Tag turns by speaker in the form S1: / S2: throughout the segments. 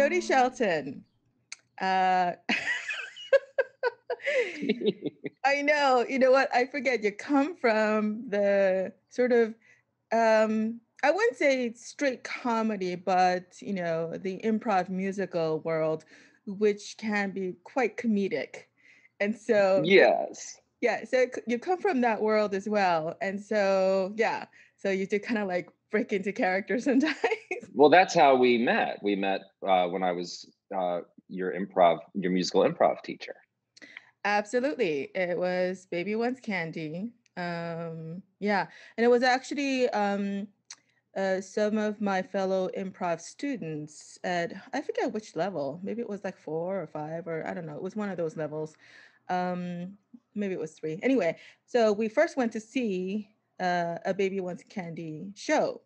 S1: Jody Shelton. Uh, I know. You know what? I forget. You come from the sort of, um, I wouldn't say straight comedy, but you know, the improv musical world, which can be quite comedic. And so,
S2: yes,
S1: yeah. So you come from that world as well, and so yeah. So you do kind of like break into character sometimes.
S2: well, that's how we met. We met uh, when I was uh, your improv, your musical improv teacher.
S1: Absolutely. It was Baby Wants Candy. Um, yeah. And it was actually um, uh, some of my fellow improv students at, I forget which level. Maybe it was like four or five, or I don't know. It was one of those levels. Um, maybe it was three. Anyway, so we first went to see uh, a Baby Wants Candy show.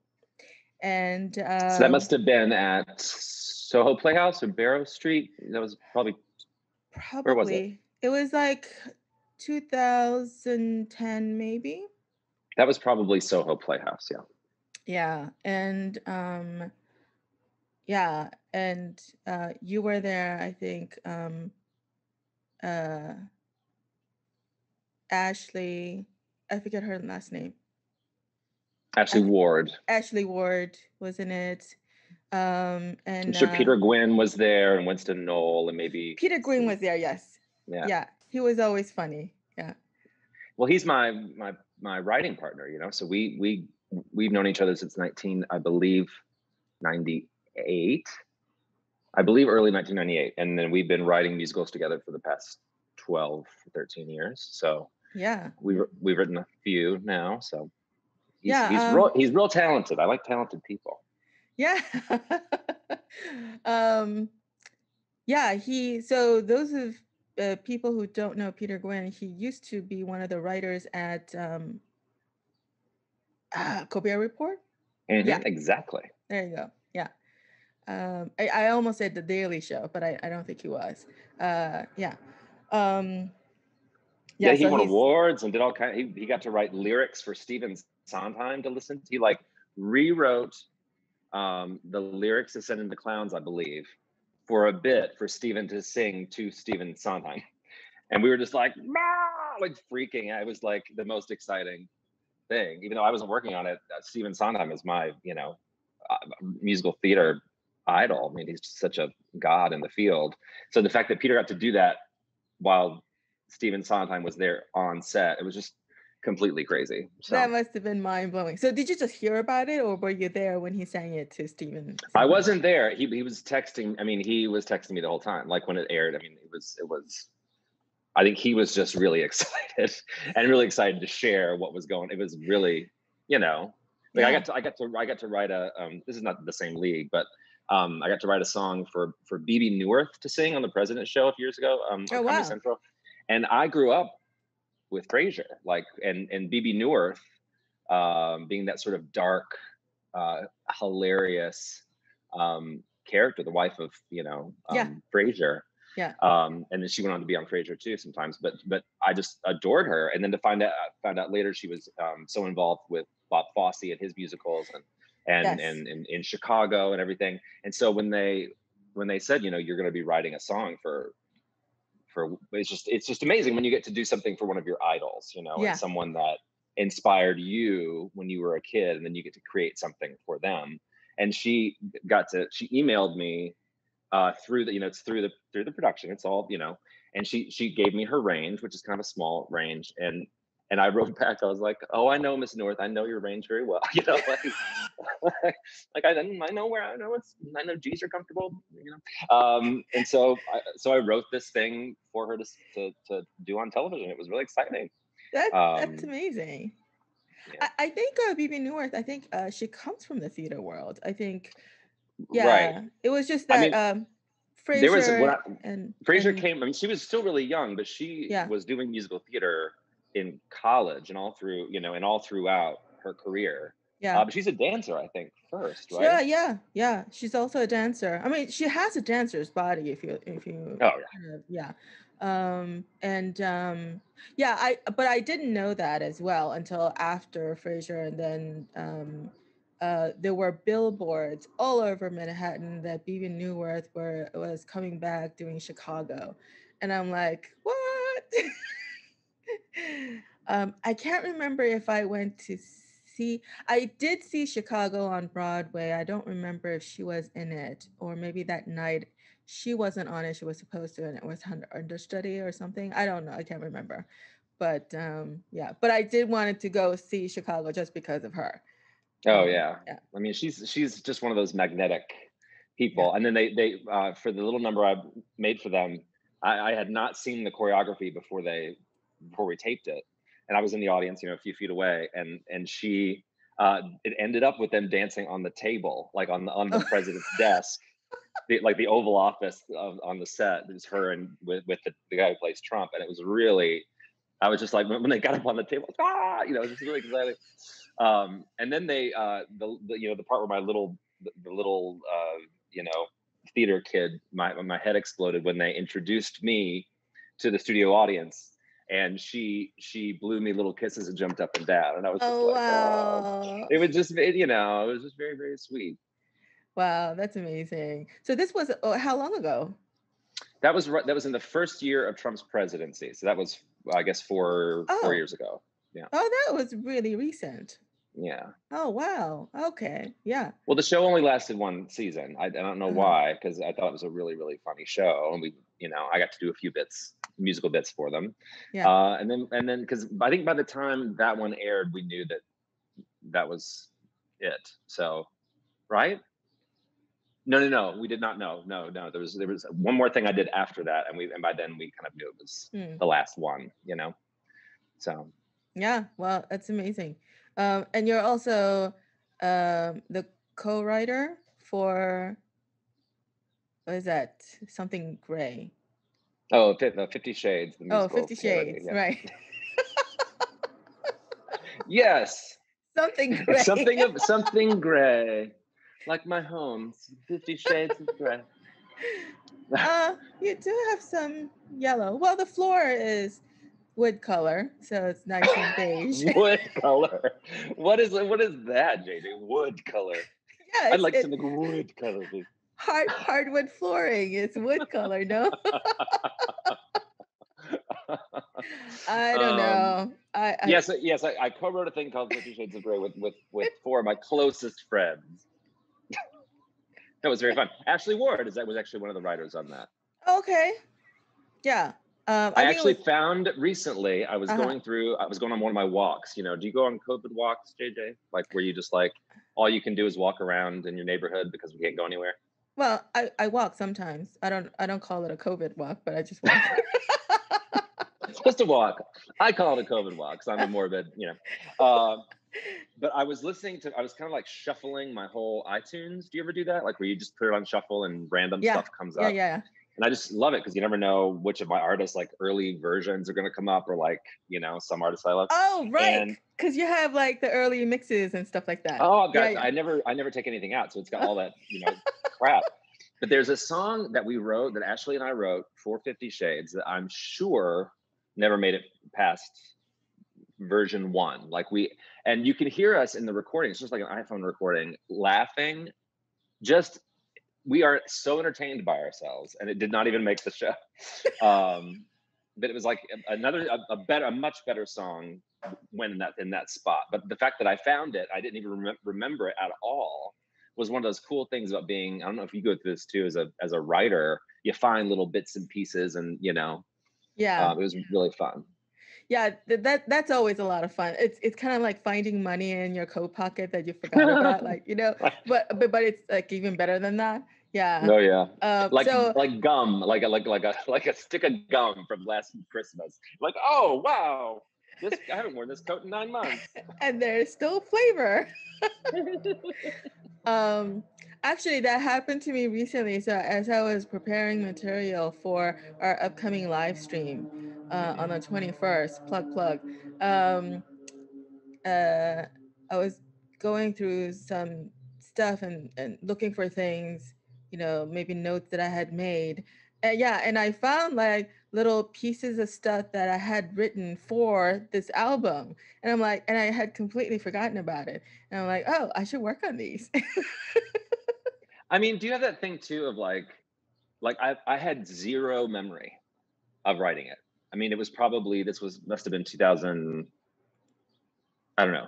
S1: And um,
S2: so that must have been at Soho Playhouse or Barrow Street. That was probably,
S1: probably where was it? It was like 2010, maybe.
S2: That was probably Soho Playhouse, yeah.
S1: Yeah, and um, yeah, and uh, you were there. I think um, uh, Ashley. I forget her last name.
S2: Ashley Ward.
S1: Ashley Ward was in it. Um, and
S2: I'm sure Peter Gwinn was there, and Winston Knoll, and maybe
S1: Peter Gwinn was there. Yes. Yeah. Yeah. He was always funny. Yeah.
S2: Well, he's my my my writing partner, you know. So we we we've known each other since 19, I believe, 98. I believe early 1998. And then we've been writing musicals together for the past 12, 13 years. So
S1: yeah.
S2: We've we've written a few now. So he's,
S1: yeah,
S2: he's um, real he's real talented. I like talented people.
S1: Yeah. um yeah, he so those of uh, people who don't know Peter Gwinn, he used to be one of the writers at um, uh, Colbert Report.
S2: Mm-hmm, yeah, exactly.
S1: There you go. Yeah. Um, I, I, almost said the Daily Show, but I, I don't think he was. Uh, yeah. Um,
S2: yeah, yeah, he so won awards and did all kind. Of, he, he got to write lyrics for Stephen Sondheim to listen to. He like rewrote um, the lyrics to "Send in the Clowns," I believe, for a bit for Stephen to sing to Stephen Sondheim. And we were just like, like freaking. It was like the most exciting thing. Even though I wasn't working on it, uh, Stephen Sondheim is my, you know, uh, musical theater idol. I mean, he's such a god in the field. So the fact that Peter got to do that while Stephen Sondheim was there on set, it was just completely crazy.
S1: So. That must have been mind blowing. So did you just hear about it, or were you there when he sang it to Stephen?
S2: I wasn't there. He he was texting. I mean, he was texting me the whole time. Like when it aired. I mean, it was it was. I think he was just really excited and really excited to share what was going. It was really, you know, like yeah. I got to I got to I got to write a. Um, this is not the same league, but um, I got to write a song for for Bebe Neuwirth to sing on the President Show a few years ago. Um, oh, wow. Central, and I grew up with Frasier, like and and Bebe Neuwirth um, being that sort of dark, uh, hilarious um, character, the wife of you know um,
S1: yeah.
S2: Frasier.
S1: Yeah.
S2: Um, and then she went on to be on Frasier too sometimes, but but I just adored her. And then to find out found out later she was um, so involved with Bob Fosse and his musicals and and yes. and, and in Chicago and everything. And so when they when they said, you know, you're going to be writing a song for for it's just it's just amazing when you get to do something for one of your idols you know
S1: yeah.
S2: and someone that inspired you when you were a kid and then you get to create something for them and she got to she emailed me uh through the you know it's through the through the production it's all you know and she she gave me her range which is kind of a small range and and I wrote back, I was like, "Oh, I know Miss Neuwirth. I know your range very well. You know, like, like I, I know where I know it's. I know G's are comfortable. You know, um, and so I, so I wrote this thing for her to to, to do on television. It was really exciting.
S1: That's um, that's amazing. Yeah. I, I, think uh, Bebe Neuwirth. I think uh, she comes from the theater world. I think, yeah, right. it was just that. I mean, um, Frasier there was when I,
S2: and Frasier and, came. I mean, she was still really young, but she
S1: yeah.
S2: was doing musical theater in college and all through you know and all throughout her career.
S1: Yeah. uh,
S2: but she's a dancer i think first right?
S1: Yeah yeah yeah she's also a dancer. I mean she has a dancer's body if you if you
S2: oh yeah.
S1: yeah. Um and um yeah i but i didn't know that as well until after frasier and then um uh, there were billboards all over Manhattan that Bebe Neuwirth were was coming back doing Chicago, and I'm like, what? um, I can't remember if I went to see. I did see Chicago on Broadway. I don't remember if she was in it, or maybe that night she wasn't on it. She was supposed to, and it was understudy or something. I don't know. I can't remember. But um, yeah, but I did wanted to go see Chicago just because of her.
S2: Oh yeah. yeah. I mean, she's she's just one of those magnetic people. Yeah. And then they they uh, for the little number I made for them, I, I, had not seen the choreography before they before we taped it, and I was in the audience, you know, a few feet away, and and she uh, it ended up with them dancing on the table, like on the on the president's desk. The, like the Oval Office of, on the set, it was her and with, with the, the guy who plays Trump, and it was really, I was just like when, when they got up on the table, ah, you know, it was just really exciting. Um, and then they, uh, the, the, you know, the part where my little, the, the little, uh, you know, theater kid, my my head exploded when they introduced me to the studio audience, and she she blew me little kisses and jumped up and down, and I was oh, like, wow. Oh. It was just, you know, it was just very very sweet.
S1: Wow, that's amazing. So this was oh, how long ago?
S2: That was that was in the first year of Trump's presidency. So that was, I guess, four oh. four years ago. Yeah.
S1: Oh, that was really recent.
S2: Yeah.
S1: Oh wow. Okay. Yeah.
S2: Well, the show only lasted one season. I, I don't know uh-huh. why, because I thought it was a really really funny show, and we, you know, I got to do a few bits, musical bits for them. Yeah. Uh, and then and then because I think by the time that one aired, we knew that that was it. So, right? No, no, no. We did not know. No, no. There was there was one more thing I did after that, and we and by then we kind of knew it was mm. the last one. You know. So.
S1: Yeah. Well, that's amazing. Um, and you're also um, the co-writer for what is that? Something gray.
S2: Oh, Fifty Shades.
S1: oh, Fifty Shades, yeah. right.
S2: yes.
S1: Something gray.
S2: something of something gray, like my home. Fifty Shades of Grey.
S1: uh, you do have some yellow. Well, the floor is wood color, so it's nice and beige.
S2: wood color. What is what is that, JJ? Wood color. Yeah, I'd like some wood color.
S1: Hard hardwood flooring. It's wood color, no? I don't um, know. I,
S2: I, yes, yes. I, I, co-wrote a thing called Fifty Shades of Grey with with with four of my closest friends. that was very fun. Ashley Ward is that was actually one of the writers on that.
S1: Okay. Yeah.
S2: Um, I, I actually was, found recently. I was uh-huh. going through. I was going on one of my walks. You know, do you go on COVID walks, JJ? Like where you just like all you can do is walk around in your neighborhood because we can't go anywhere.
S1: Well, I, I walk sometimes. I don't I don't call it a COVID walk, but I just walk.
S2: it's just a walk. I call it a COVID walk because I'm a morbid, you know. Uh, but I was listening to. I was kind of like shuffling my whole iTunes. Do you ever do that? Like where you just put it on shuffle and random yeah. stuff comes
S1: yeah,
S2: up.
S1: Yeah, yeah
S2: and I just love it because you never know which of my artists like early versions are going to come up or like you know some artists I love.
S1: Oh right, because you have like the early mixes and stuff like that.
S2: Oh god, yeah, I never I never take anything out, so it's got all that you know crap. But there's a song that we wrote that Ashley and I wrote for Fifty Shades that I'm sure never made it past version one. Like we and you can hear us in the recording. It's just like an iPhone recording, laughing just we are so entertained by ourselves and it did not even make the show um but it was like another a, a, better a much better song when in that in that spot but the fact that i found it i didn't even rem- remember it at all was one of those cool things about being i don't know if you go through this too as a as a writer you find little bits and pieces and you know
S1: yeah.
S2: um, it was really fun.
S1: Yeah that that's always a lot of fun. It's it's kind of like finding money in your coat pocket that you forgot about like you know but but but it's like even better than that. Yeah.
S2: Oh yeah. Uh, like so, like gum like a like like a like a stick of gum from last christmas. Like oh wow. This i haven't worn this coat in nine months.
S1: And there's still flavor um actually that happened to me recently so as i was preparing material for our upcoming live stream uh, on the 21st plug plug um, uh, i was going through some stuff and, and looking for things you know maybe notes that i had made. And yeah and i found like little pieces of stuff that I had written for this album. And I'm like, and I had completely forgotten about it. And I'm like, oh, I should work on these.
S2: I mean, do you have that thing too of like, like I, I had zero memory of writing it. I mean, it was probably, this was, must have been 2000, I don't know,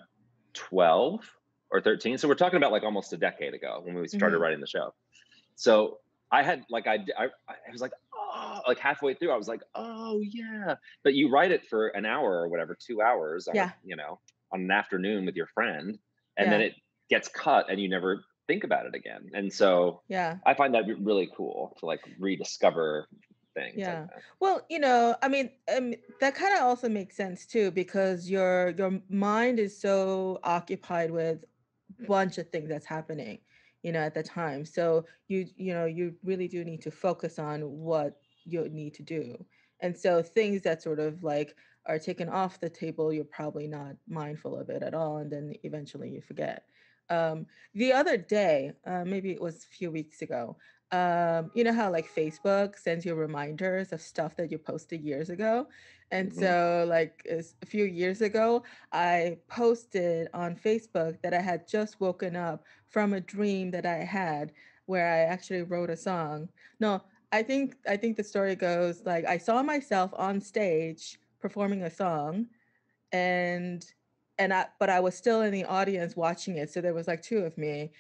S2: 12 or 13. So we're talking about like almost a decade ago when we started mm-hmm. writing the show. So I had like, I, I, I was like, like halfway through, I was like, oh yeah. But you write it for an hour or whatever, two hours, yeah. you know, on an afternoon with your friend, and yeah. then it gets cut and you never think about it again. And so
S1: yeah,
S2: I find that really cool to like rediscover things.
S1: Yeah. Like well, you know, I mean, um, that kind of also makes sense too because your your mind is so occupied with a bunch of things that's happening you know at the time so you you know you really do need to focus on what you need to do and so things that sort of like are taken off the table you're probably not mindful of it at all and then eventually you forget um, the other day uh, maybe it was a few weeks ago um, you know how like facebook sends you reminders of stuff that you posted years ago and mm-hmm. so, like a few years ago, I posted on Facebook that I had just woken up from a dream that I had where I actually wrote a song. No, I think I think the story goes like I saw myself on stage performing a song and and I but I was still in the audience watching it. So there was like two of me.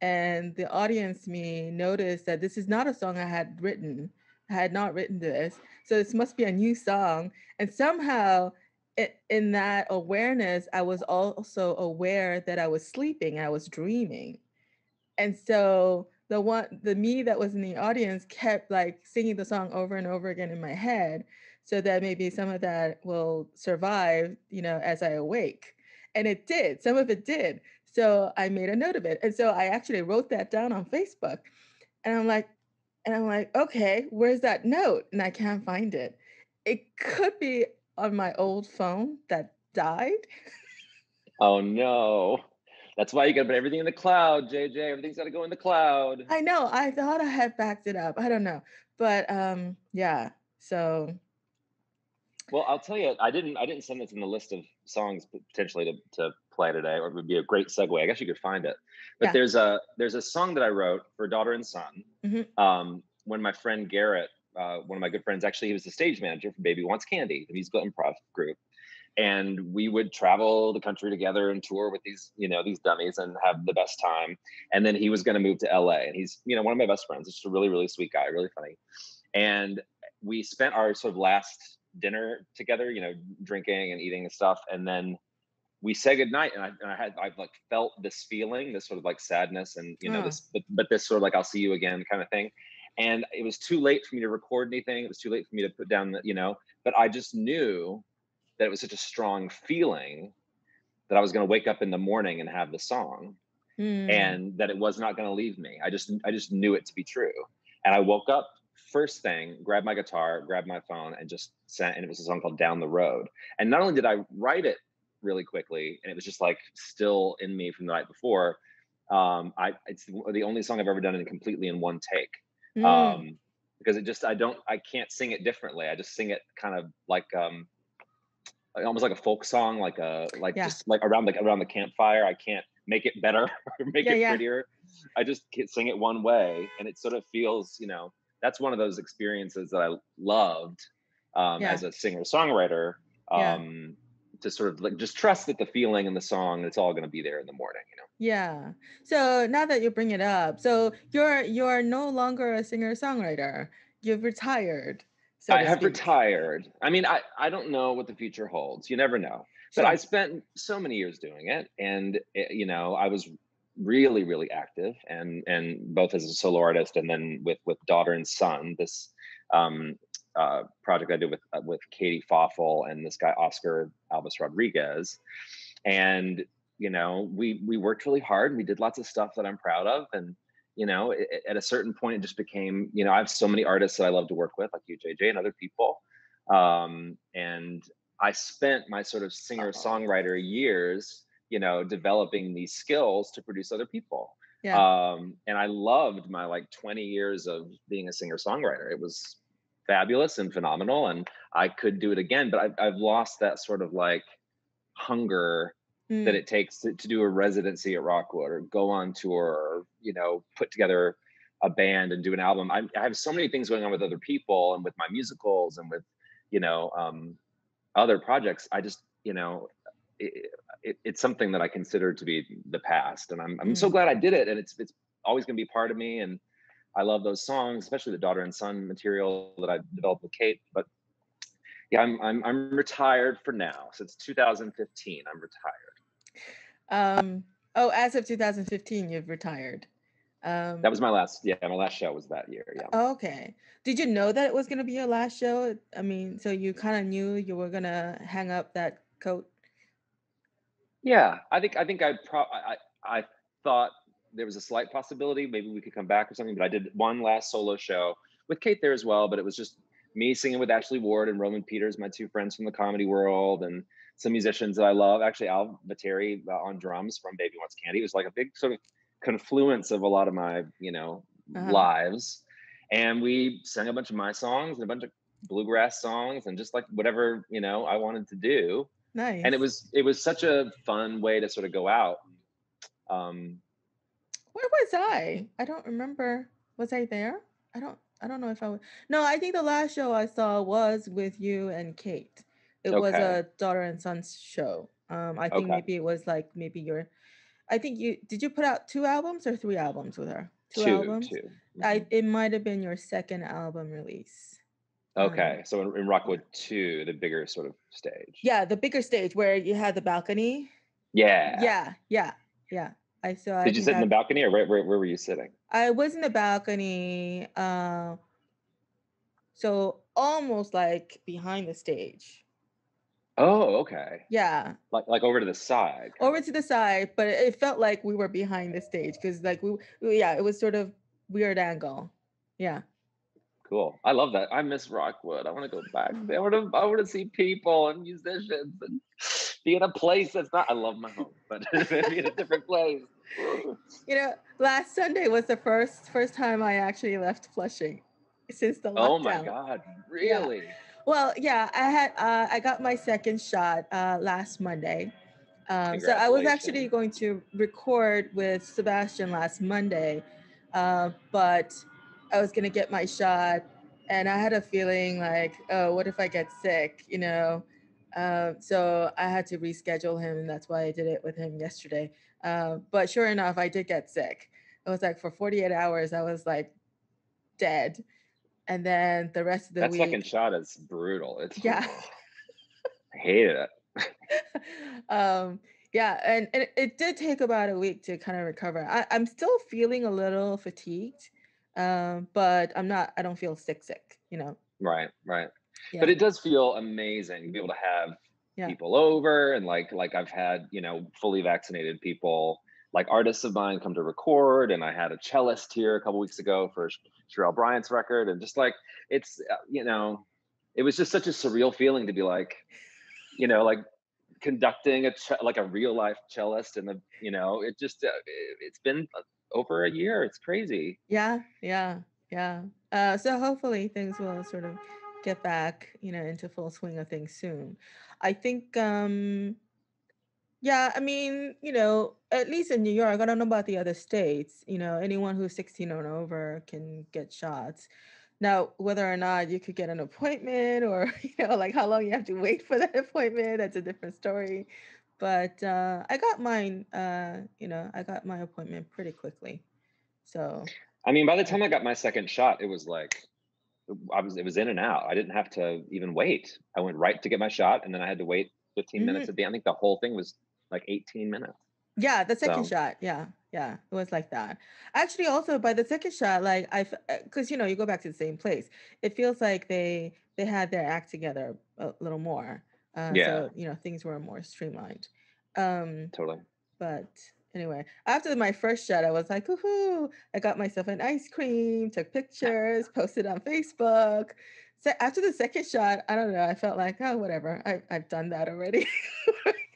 S1: And the audience me noticed that this is not a song I had written. I had not written this. So this must be a new song. And somehow in that awareness, I was also aware that I was sleeping, I was dreaming. And so the one the me that was in the audience kept like singing the song over and over again in my head so that maybe some of that will survive, you know, as I awake. And it did. Some of it did. So I made a note of it. And so I actually wrote that down on Facebook. And I'm like, and I'm like, okay, where's that note? And I can't find it. It could be on my old phone that died.
S2: oh no. That's why you gotta put everything in the cloud, JJ. Everything's gotta go in the cloud.
S1: I know. I thought I had backed it up. I don't know. But um, yeah. So
S2: well, I'll tell you, I didn't I didn't send this in the list of songs potentially to, to play today, or it would be a great segue. I guess you could find it. But yeah. there's a there's a song that I wrote for daughter and son. Mm-hmm. Um, when my friend Garrett, uh, one of my good friends, actually he was the stage manager for Baby Wants Candy, the musical improv group, and we would travel the country together and tour with these you know these dummies and have the best time. And then he was going to move to LA, and he's you know one of my best friends. Just a really really sweet guy, really funny. And we spent our sort of last dinner together, you know, drinking and eating and stuff, and then we say goodnight and I, and I had I've like felt this feeling, this sort of like sadness and you know hmm. this but, but this sort of like I'll see you again kind of thing. And it was too late for me to record anything. It was too late for me to put down the, you know, but I just knew that it was such a strong feeling that I was going to wake up in the morning and have the song mm. and that it was not going to leave me. I just I just knew it to be true. And I woke up first thing, grabbed my guitar, grabbed my phone and just sent and it was a song called Down the Road. And not only did I write it really quickly, and it was just like still in me from the night before. Um, I it's the only song I've ever done in completely in one take. Mm. Um, because it just I don't I can't sing it differently. I just sing it kind of like um almost like a folk song, like a like yeah. just like around the around the campfire. I can't make it better or make yeah, it prettier. Yeah. I just can't sing it one way, and it sort of feels, you know, that's one of those experiences that I loved um, as a singer songwriter. Um, to sort of like just trust that the feeling and the song it's all going to be there in the morning you know
S1: yeah so now that you bring it up so you're you're no longer a singer songwriter you've retired
S2: so i have speak. retired i mean i i don't know what the future holds you never know sure. but i spent so many years doing it and it, you know i was really really active and and both as a solo artist and then with with daughter and son this um uh, project I did with uh, with Katie Fawful and this guy Oscar Alvis Rodriguez, and you know we we worked really hard. And we did lots of stuff that I'm proud of, and you know it, at a certain point it just became you know I have so many artists that I love to work with like you JJ and other people, um, and I spent my sort of singer songwriter years you know developing these skills to produce other people. Yeah. Um, and I loved my like 20 years of being a singer songwriter. It was fabulous and phenomenal, and I could do it again. But I've, I've lost that sort of like hunger mm. that it takes to, to do a residency at Rockwood or go on tour or you know put together a band and do an album. I, I have so many things going on with other people and with my musicals and with you know um, other projects. I just you know it, it, it's something that I consider to be the past, and I'm I'm mm. so glad I did it, and it's it's always going to be part of me, and I love those songs, especially the daughter and son material that I developed with Kate. But yeah, I'm I'm I'm retired for now. Since 2015, I'm
S1: retired. Um. Oh, as of 2015, you've retired.
S2: Um, that was my last. Yeah, my last show was that year. Yeah.
S1: Okay. Did you know that it was going to be your last show? I mean, so you kind of knew you were going to hang up that coat
S2: yeah, I think I think I pro I I thought there was a slight possibility maybe we could come back or something, but I did one last solo show with Kate there as well, but it was just me singing with Ashley Ward and Roman Peters, my two friends from the comedy world, and some musicians that I love. Actually, Al Viteri uh, on drums from Baby Wants Candy. It was like a big sort of confluence of a lot of my, you know, uh-huh. lives. And we sang a bunch of my songs and a bunch of bluegrass songs and just like whatever, you know, I wanted to do.
S1: Nice.
S2: And it was it was such a fun way to sort of go out. Um,
S1: Where was I? I don't remember. Was I there? I don't. I don't know if I was. No, I think the last show I saw was with you and Kate. It okay. was a daughter and son's show. Um, I think okay. maybe it was like maybe your. I think you did. You put out two albums or three albums with her?
S2: Two, two albums. Two. Mm-hmm.
S1: I it might have been your second album release.
S2: Okay, um, so in, in Rockwood two, the bigger sort of stage.
S1: Yeah, the bigger stage where you had the balcony.
S2: Yeah.
S1: Yeah, yeah, yeah. I saw.
S2: Did I you sit in the balcony, or where, where, where were you sitting?
S1: I was in the balcony, uh, so almost like behind the stage.
S2: Oh, okay.
S1: Yeah.
S2: Like like over to the side.
S1: Over to the side, but it felt like we were behind the stage because like we, yeah, it was sort of weird angle. Yeah
S2: cool. I love that. I miss Rockwood. I want to go back. Mm. I want to. I want to see people and musicians and be in a place that's not. I love my home, but be in a different place.
S1: You know, last Sunday was the first first time I actually left Flushing since the lockdown.
S2: Oh my god! Really?
S1: Yeah. Well, yeah. I had. Uh, I got my second shot uh, last Monday. Um, so I was actually going to record with Sebastian last Monday, uh, but I was gonna get my shot, and I had a feeling like, oh, what if I get sick? You know. Um, so I had to reschedule him, and that's why I did it with him yesterday. Uh, but sure enough, I did get sick. It was like for 48 hours, I was like dead, and then the rest of the
S2: that
S1: week.
S2: second shot is brutal. It's
S1: yeah.
S2: I hated it.
S1: um, yeah, and, and it did take about a week to kind of recover. I, I'm still feeling a little fatigued um, but I'm not. I don't feel sick, sick. You know.
S2: Right, right. Yeah. But it does feel amazing to be able to have yeah. people over and like like I've had you know fully vaccinated people like artists of mine come to record and I had a cellist here a couple weeks ago for Cherelle Bryant's record and just like it's uh, you know it was just such a surreal feeling to be like you know like conducting a like a real life cellist and the you know it just uh, it, has been over a year. It's crazy.
S1: Yeah, yeah, yeah. Uh, so hopefully things will sort of get back, you know, into full swing of things soon. I think, um, yeah, I mean, you know, at least in New York, I don't know about the other states. You know, anyone who's 16 or over can get shots. Now, whether or not you could get an appointment or, you know, like how long you have to wait for that appointment, that's a different story. But uh, I got mine, uh, you know, I got my appointment pretty quickly. So,
S2: I mean, by the time I got my second shot, it was like, I was, it was in and out. I didn't have to even wait. I went right to get my shot and then I had to wait 15 mm-hmm. minutes at the end. I think the whole thing was like 18 minutes.
S1: Yeah, the second so. shot. Yeah, yeah, it was like that. Actually, also by the second shot, like I, because uh, you know, you go back to the same place. It feels like they they had their act together a little more. Uh, yeah. So, you know, things were more streamlined. Um,
S2: totally.
S1: But anyway, after my first shot, I was like, woohoo, I got myself an ice cream, took pictures, posted on Facebook. So after the second shot, I don't know, I felt like, oh, whatever, I, I've done that already.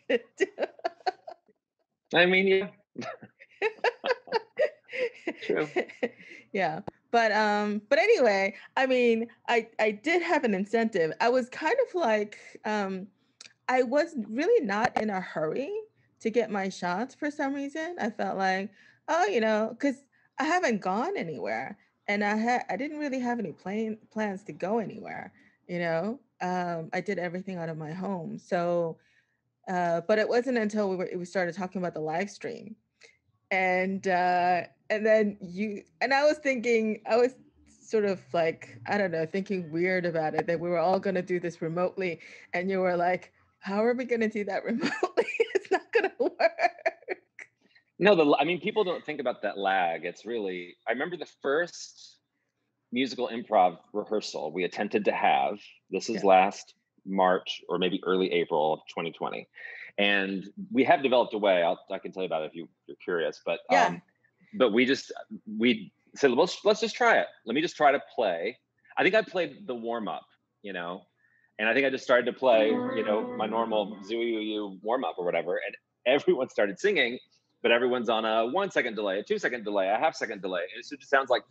S2: I mean, yeah. True.
S1: Yeah. but um but anyway i mean i i did have an incentive i was kind of like um i was really not in a hurry to get my shots for some reason i felt like oh you know because i haven't gone anywhere and i had i didn't really have any plan plans to go anywhere you know um i did everything out of my home so uh but it wasn't until we were we started talking about the live stream. And uh and then you and i was thinking i was sort of like i don't know thinking weird about it that we were all going to do this remotely and you were like how are we going to do that remotely? It's not going to work.
S2: No the i mean people don't think about that lag. It's really i remember the first musical improv rehearsal we attempted to have. This is yeah. last march or maybe early april of 2020 and we have developed a way I'll, i can tell you about it if you, are curious but yeah. um, but we just we said let's let's just try it let me just try to play i think i played the warm-up you know and i think i just started to play you know my normal zoo warm-up or whatever and everyone started singing but everyone's on a one second delay a two second delay a half second delay and it just sounds like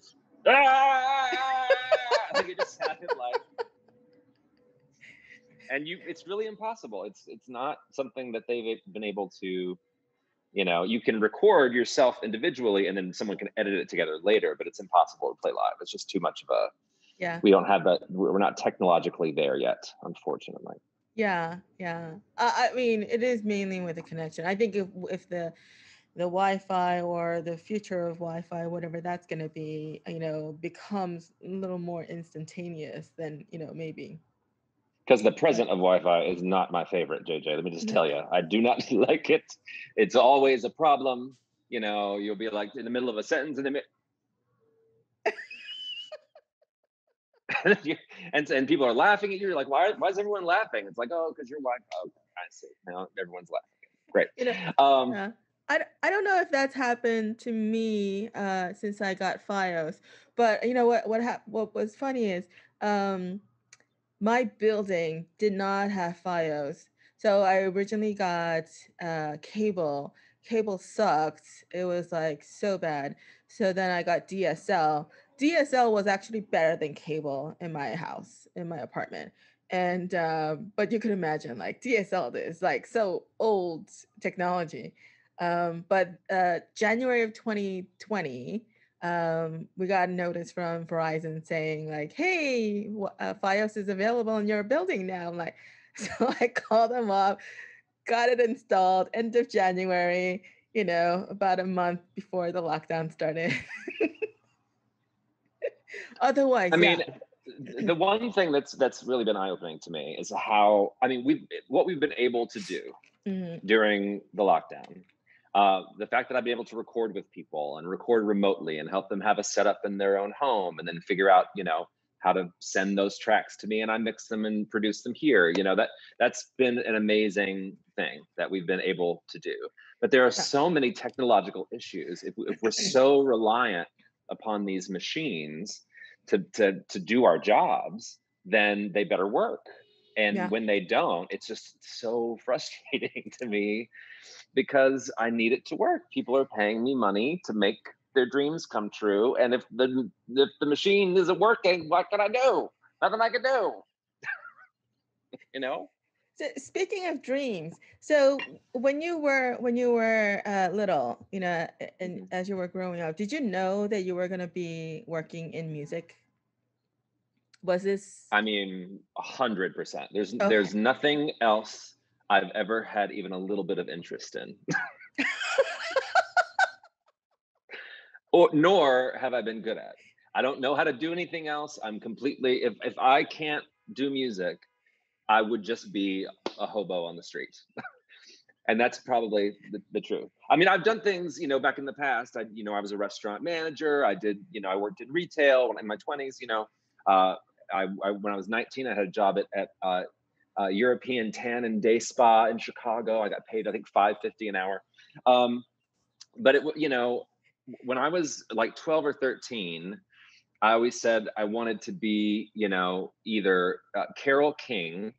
S2: ah! like it just sounded like and you it's really impossible. It's it's not something that they've been able to you know you can record yourself individually and then someone can edit it together later but it's impossible to play live. It's just too much of a
S1: yeah.
S2: we don't have that we're not technologically there yet unfortunately.
S1: Yeah yeah. I mean it is mainly with the connection. I think if if the the wi-fi or the future of wi-fi whatever that's going to be you know becomes a little more instantaneous then you know maybe
S2: because the present of Wi-Fi is not my favorite, JJ. Let me just tell you, I do not like it. It's always a problem. You know, you'll be like in the middle of a sentence and the and and people are laughing at you. You're like, why? Why is everyone laughing? It's like, oh, because you're Wi-Fi. Oh, I see. Now everyone's laughing. Great. You know, um,
S1: yeah. I, I don't know if that's happened to me uh, since I got FiOS, but you know what what hap- what was funny is um, my building did not have FiOS. So I originally got uh, cable. Cable sucked. It was like so bad. So then I got DSL. DSL was actually better than cable in my house, in my apartment. And uh, but you can imagine like DSL is like so old technology. Um, but uh, January of 2020, um, we got a notice from Verizon saying like, "Hey, uh, FiOS is available in your building now." I'm like, so I called them up, got it installed end of January. You know, about a month before the lockdown started. Otherwise,
S2: I mean, yeah. the one thing that's that's really been eye opening to me is how I mean we what we've been able to do mm-hmm. during the lockdown uh, the fact that I'd be able to record with people and record remotely and help them have a setup in their own home and then figure out, you know, how to send those tracks to me and I mix them and produce them here. You know, that that's been an amazing thing that we've been able to do. But there are so many technological issues. If, if we're so reliant upon these machines to, to, to do our jobs, then they better work. And yeah. when they don't, it's just so frustrating to me because I need it to work. People are paying me money to make their dreams come true. And if the if the machine isn't working, what can I do? Nothing I can do. you know?
S1: So speaking of dreams, so when you were when you were uh, little, you know, and mm-hmm. as you were growing up, did you know that you were going to be working in music? Was this?
S2: I mean, a hundred percent. There's okay. there's nothing else I've ever had even a little bit of interest in. or nor have I been good at. I don't know how to do anything else. I'm completely if if I can't do music, I would just be a hobo on the street. and that's probably the, the, truth. I mean, I've done things, you know, back in the past. I, you know, I was a restaurant manager. I did, you know, I worked in retail in my 20s. You know, uh, I, I, when I was 19, I had a job at, at uh, uh, European tan and day spa in Chicago. I got paid, I think, five fifty an hour. Um, but it, you know, when I was like twelve or thirteen, I always said I wanted to be, you know, either uh, Carole King,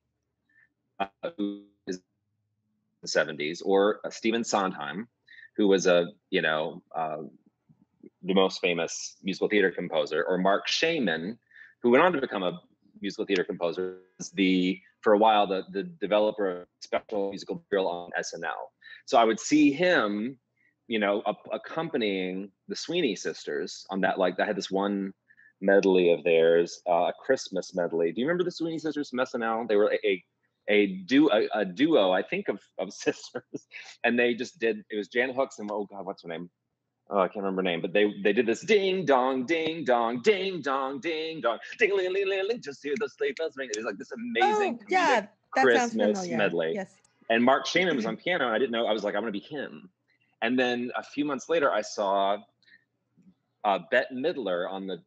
S2: uh, who is the '70s, or uh, Stephen Sondheim, who was a, you know, uh, the most famous musical theater composer, or Marc Shaiman, who went on to become a musical theater composer, the for a while the the developer of special musical material on SNL. So I would see him, you know, accompanying the Sweeney sisters on that. Like I had this one medley of theirs, uh, a Christmas medley. Do you remember the Sweeney sisters from SNL? They were a, a a duo, a, a, duo, I think, of, of sisters, and they just did. It was Jan Hooks and oh god, what's her name? Oh, I can't remember her name, but they they did this ding dong, ding dong, ding dong, ding dong, ding ling ling ling ling. Just hear the sleigh bells ring. It was like this amazing
S1: oh, yeah,
S2: Christmas medley.
S1: Yes.
S2: And Marc Shaiman was on piano. And I didn't know. I was like, I'm gonna be him. And then a few months later, I saw uh, Bette Midler on the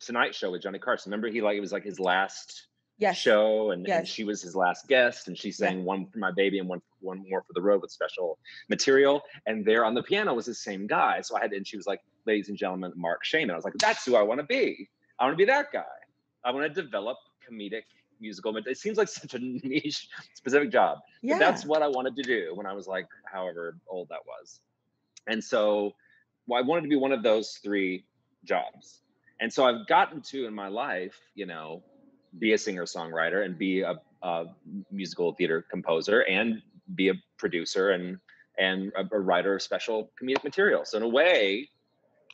S2: Tonight Show with Johnny Carson. Remember, he like it was like his last yes. show, and, yes. and, she was his last guest, and she sang yeah. one for my baby and one one more for the road with special material. And there on the piano was the same guy. So I had, and she was like, "Ladies and gentlemen, Marc Shaiman." I was like, "That's who I want to be. I want to be that guy. I want to develop comedic musical. It seems like such a niche, specific job. Yeah. But that's what I wanted to do when I was like, however old that was. And so well, I wanted to be one of those three jobs. And so I've gotten to in my life, you know, be a singer songwriter and be a, a, musical theater composer and be a producer and and a, a, writer of special comedic material. So in a way,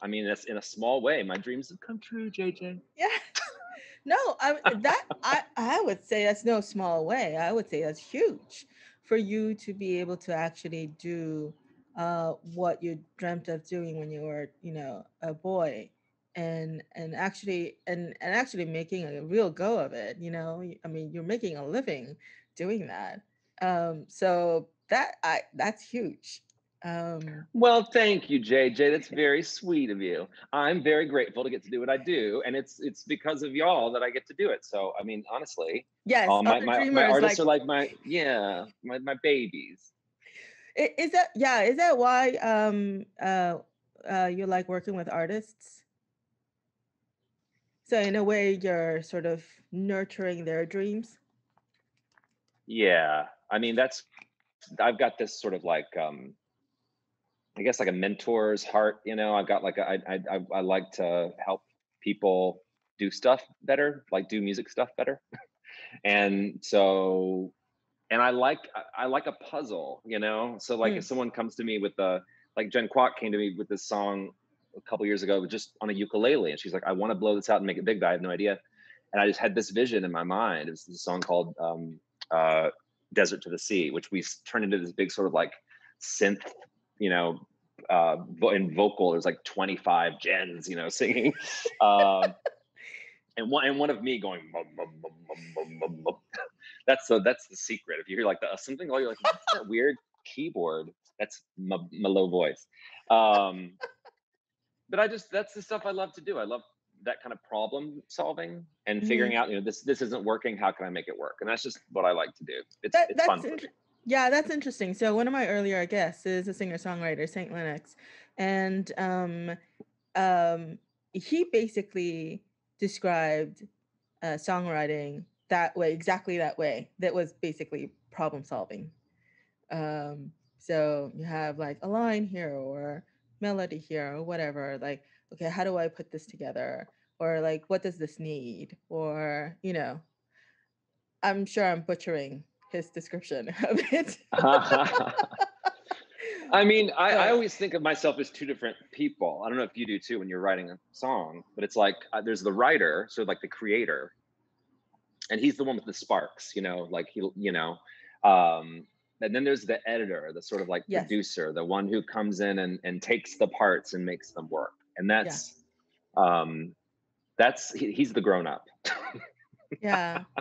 S2: I mean, that's in a small way, my dreams have come true, JJ.
S1: Yeah. No, I that I I would say that's no small way. I would say that's huge for you to be able to actually do uh, what you dreamt of doing when you were, you know, a boy and and actually and and actually making a real go of it you know i mean you're making a living doing that um so that i that's huge. Um
S2: well thank you jj that's very sweet of you. I'm very grateful to get to do what i do and it's it's because of y'all that i get to do it. So i mean honestly
S1: yes
S2: all my, my, my artists like, are like my yeah my, my babies.
S1: Is that yeah is that why um uh uh you like working with artists? So in a way, you're sort of nurturing their dreams.
S2: Yeah, I mean that's I've got this sort of like um I guess like a mentor's heart, you know. I've got like a, I, I I like to help people do stuff better, like do music stuff better. and so and I like I like a puzzle, you know. So like mm. if someone comes to me with the like Jen Kwok came to me with this song a couple years ago just on a ukulele and she's like i want to blow this out and make it big but i have no idea and i just had this vision in my mind it was a song called um, uh, desert to the sea which we turned into this big sort of like synth you know uh, in vocal there's like 25 Jens you know singing. Uh, and one and one of me going that's the that's the secret. If you hear like the, something oh you're like what's that weird keyboard. That's my, my low voice. Um but I just that's the stuff I love to do. I love that kind of problem solving and mm-hmm. figuring out, you know, this this isn't working. How can I make it work? And that's just what I like to do. It's that, it's fun.
S1: Yeah, that's interesting. So one of my earlier guests is a singer songwriter, Saint Lenox, and um, um, he basically described uh, songwriting that way, exactly that way. That was basically problem solving. Um, so you have like a line here or melody here or whatever like okay how do i put this together? Or like what does this need? Or you know i'm sure i'm butchering his description of it.
S2: I mean I, I, always think of myself as two different people. I don't know if you do too when you're writing a song but it's like uh, there's the writer so like the creator and he's the one with the sparks you know like he you know um and then there's the editor the sort of like yes. producer the one who comes in and, and takes the parts and makes them work and that's yeah. um that's he, he's the grown up.
S1: Yeah.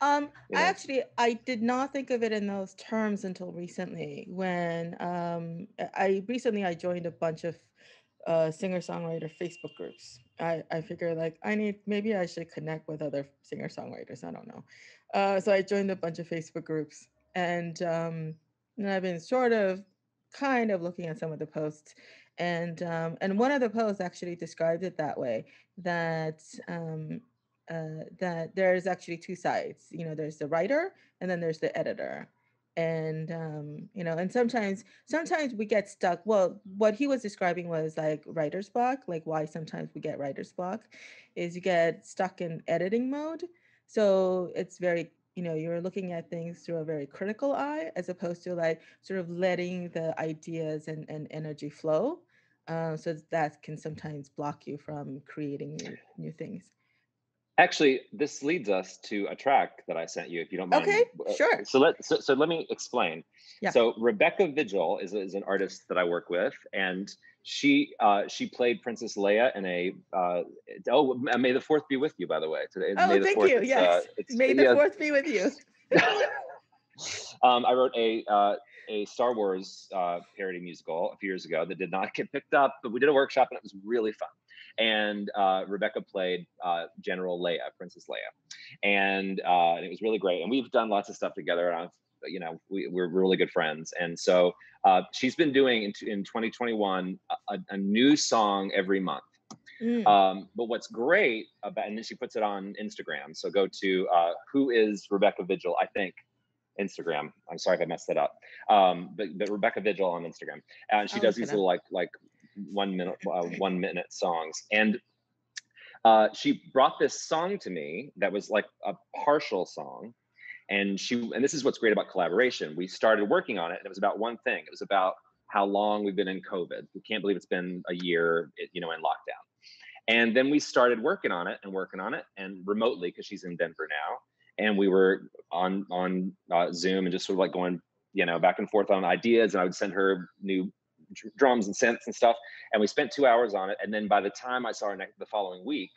S1: Um yeah. i actually i did not think of it in those terms until recently when um i recently i joined a bunch of uh singer songwriter facebook groups. I i figure like i need maybe i should connect with other singer songwriters i don't know. Uh so i joined a bunch of facebook groups and um, and I've been sort of, kind of looking at some of the posts, and um, and one of the posts actually described it that way that um, uh, that there's actually two sides. You know, there's the writer and then there's the editor, and um, you know and sometimes sometimes we get stuck well what he was describing was like writer's block like why sometimes we get writer's block is you get stuck in editing mode so it's very you know you're looking at things through a very critical eye as opposed to like sort of letting the ideas and, and energy flow uh, so that can sometimes block you from creating new, new things
S2: Actually, this leads us to a track that I sent you, if you don't mind.
S1: Okay, uh, sure.
S2: So let so, so let me explain. Yeah. So Rebecca Vigil is, is an artist that I work with, and she uh, she played Princess Leia in a uh, oh May the Fourth be with you. By the way,
S1: today. Oh, May thank 4th, you. Yes, uh, May the Fourth be with you.
S2: um, I wrote a uh, a Star Wars uh, parody musical a few years ago that did not get picked up, but we did a workshop and it was really fun and uh, Rebecca played uh, General Leia, Princess Leia, and, uh, and it was really great. And we've done lots of stuff together, and I've, you know, we, are really good friends. And so uh, she's been doing in, in 2021 a, a new song every month. Mm. Um, but what's great about, and then she puts it on Instagram. So go to uh, who is Rebecca Vigil, I think. Instagram. I'm sorry if I messed that up. Um, but, but Rebecca Vigil on Instagram, and she does these little like like one minute uh, one minute songs. And uh, she brought this song to me that was like a partial song. And she and this is what's great about collaboration. We started working on it and it was about one thing. It was about how long we've been in covid. We can't believe it's been a year you know in lockdown. And then we started working on it and working on it and remotely because she's in denver now and we were on on uh, zoom and just sort of like going you know back and forth on ideas and i would send her new drums and synths and stuff. And we spent two hours on it. And then by the time I saw her next, the following week,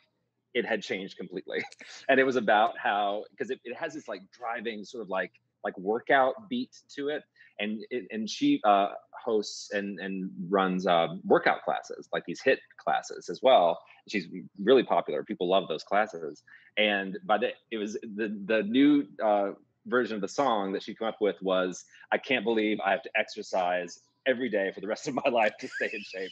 S2: it had changed completely. and it was about how, because it, it has this like driving sort of like, like workout beat to it. And it, and she uh, hosts and and runs uh, workout classes, like these HIIT classes as well. She's really popular. People love those classes. And by the it was the the new uh, version of the song that she came up with was I can't believe I have to exercise every day for the rest of my life to stay in shape.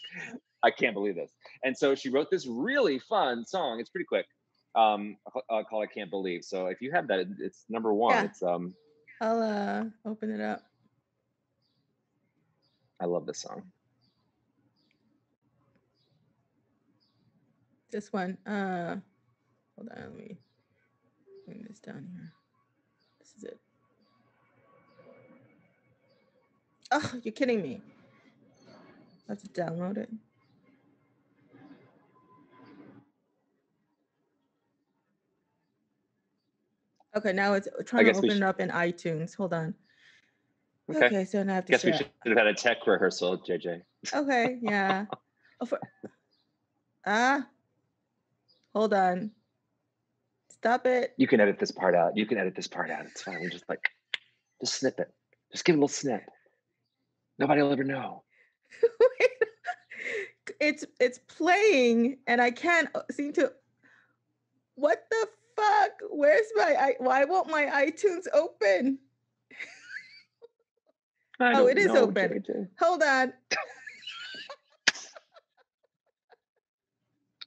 S2: I can't believe this. And so she wrote this really fun song. It's pretty quick. Um, uh, called "I Can't Believe." So if you have that, it's number one. Yeah. It's um.
S1: I'll uh open it up.
S2: I love this song.
S1: This one. Uh, hold on. Let me bring this down here. This is it. Oh, you're kidding me. I have to download it. Okay, now it's trying to open it up in iTunes. Hold on. Okay, okay so now I have to.
S2: Guess we should have had a tech rehearsal, JJ.
S1: Okay, yeah. oh, for... Ah, hold on. Stop it.
S2: You can edit this part out. You can edit this part out. It's fine. We just like, just snip it. Just give a little snip. Nobody will ever know.
S1: it's it's playing, and I can't uh, seem to. What the fuck? Where's my? why won't my iTunes open? oh, it is know, open. JJ. Hold on.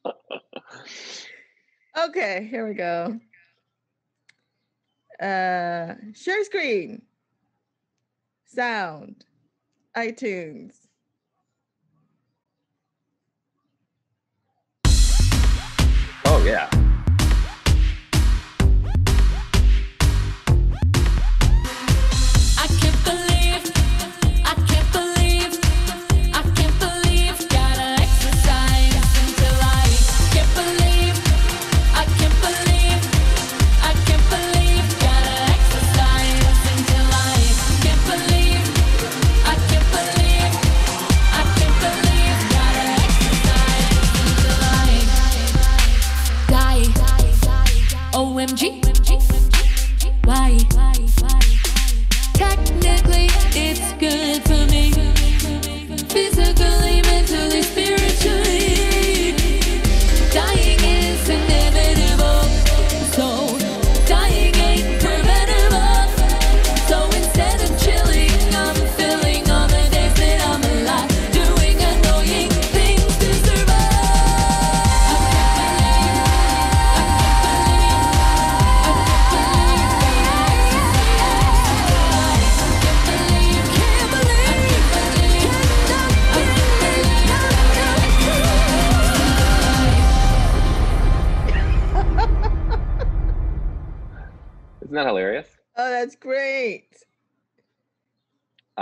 S1: okay, here we go. Uh, share screen. Sound iTunes.
S2: Oh, yeah.
S1: it's good.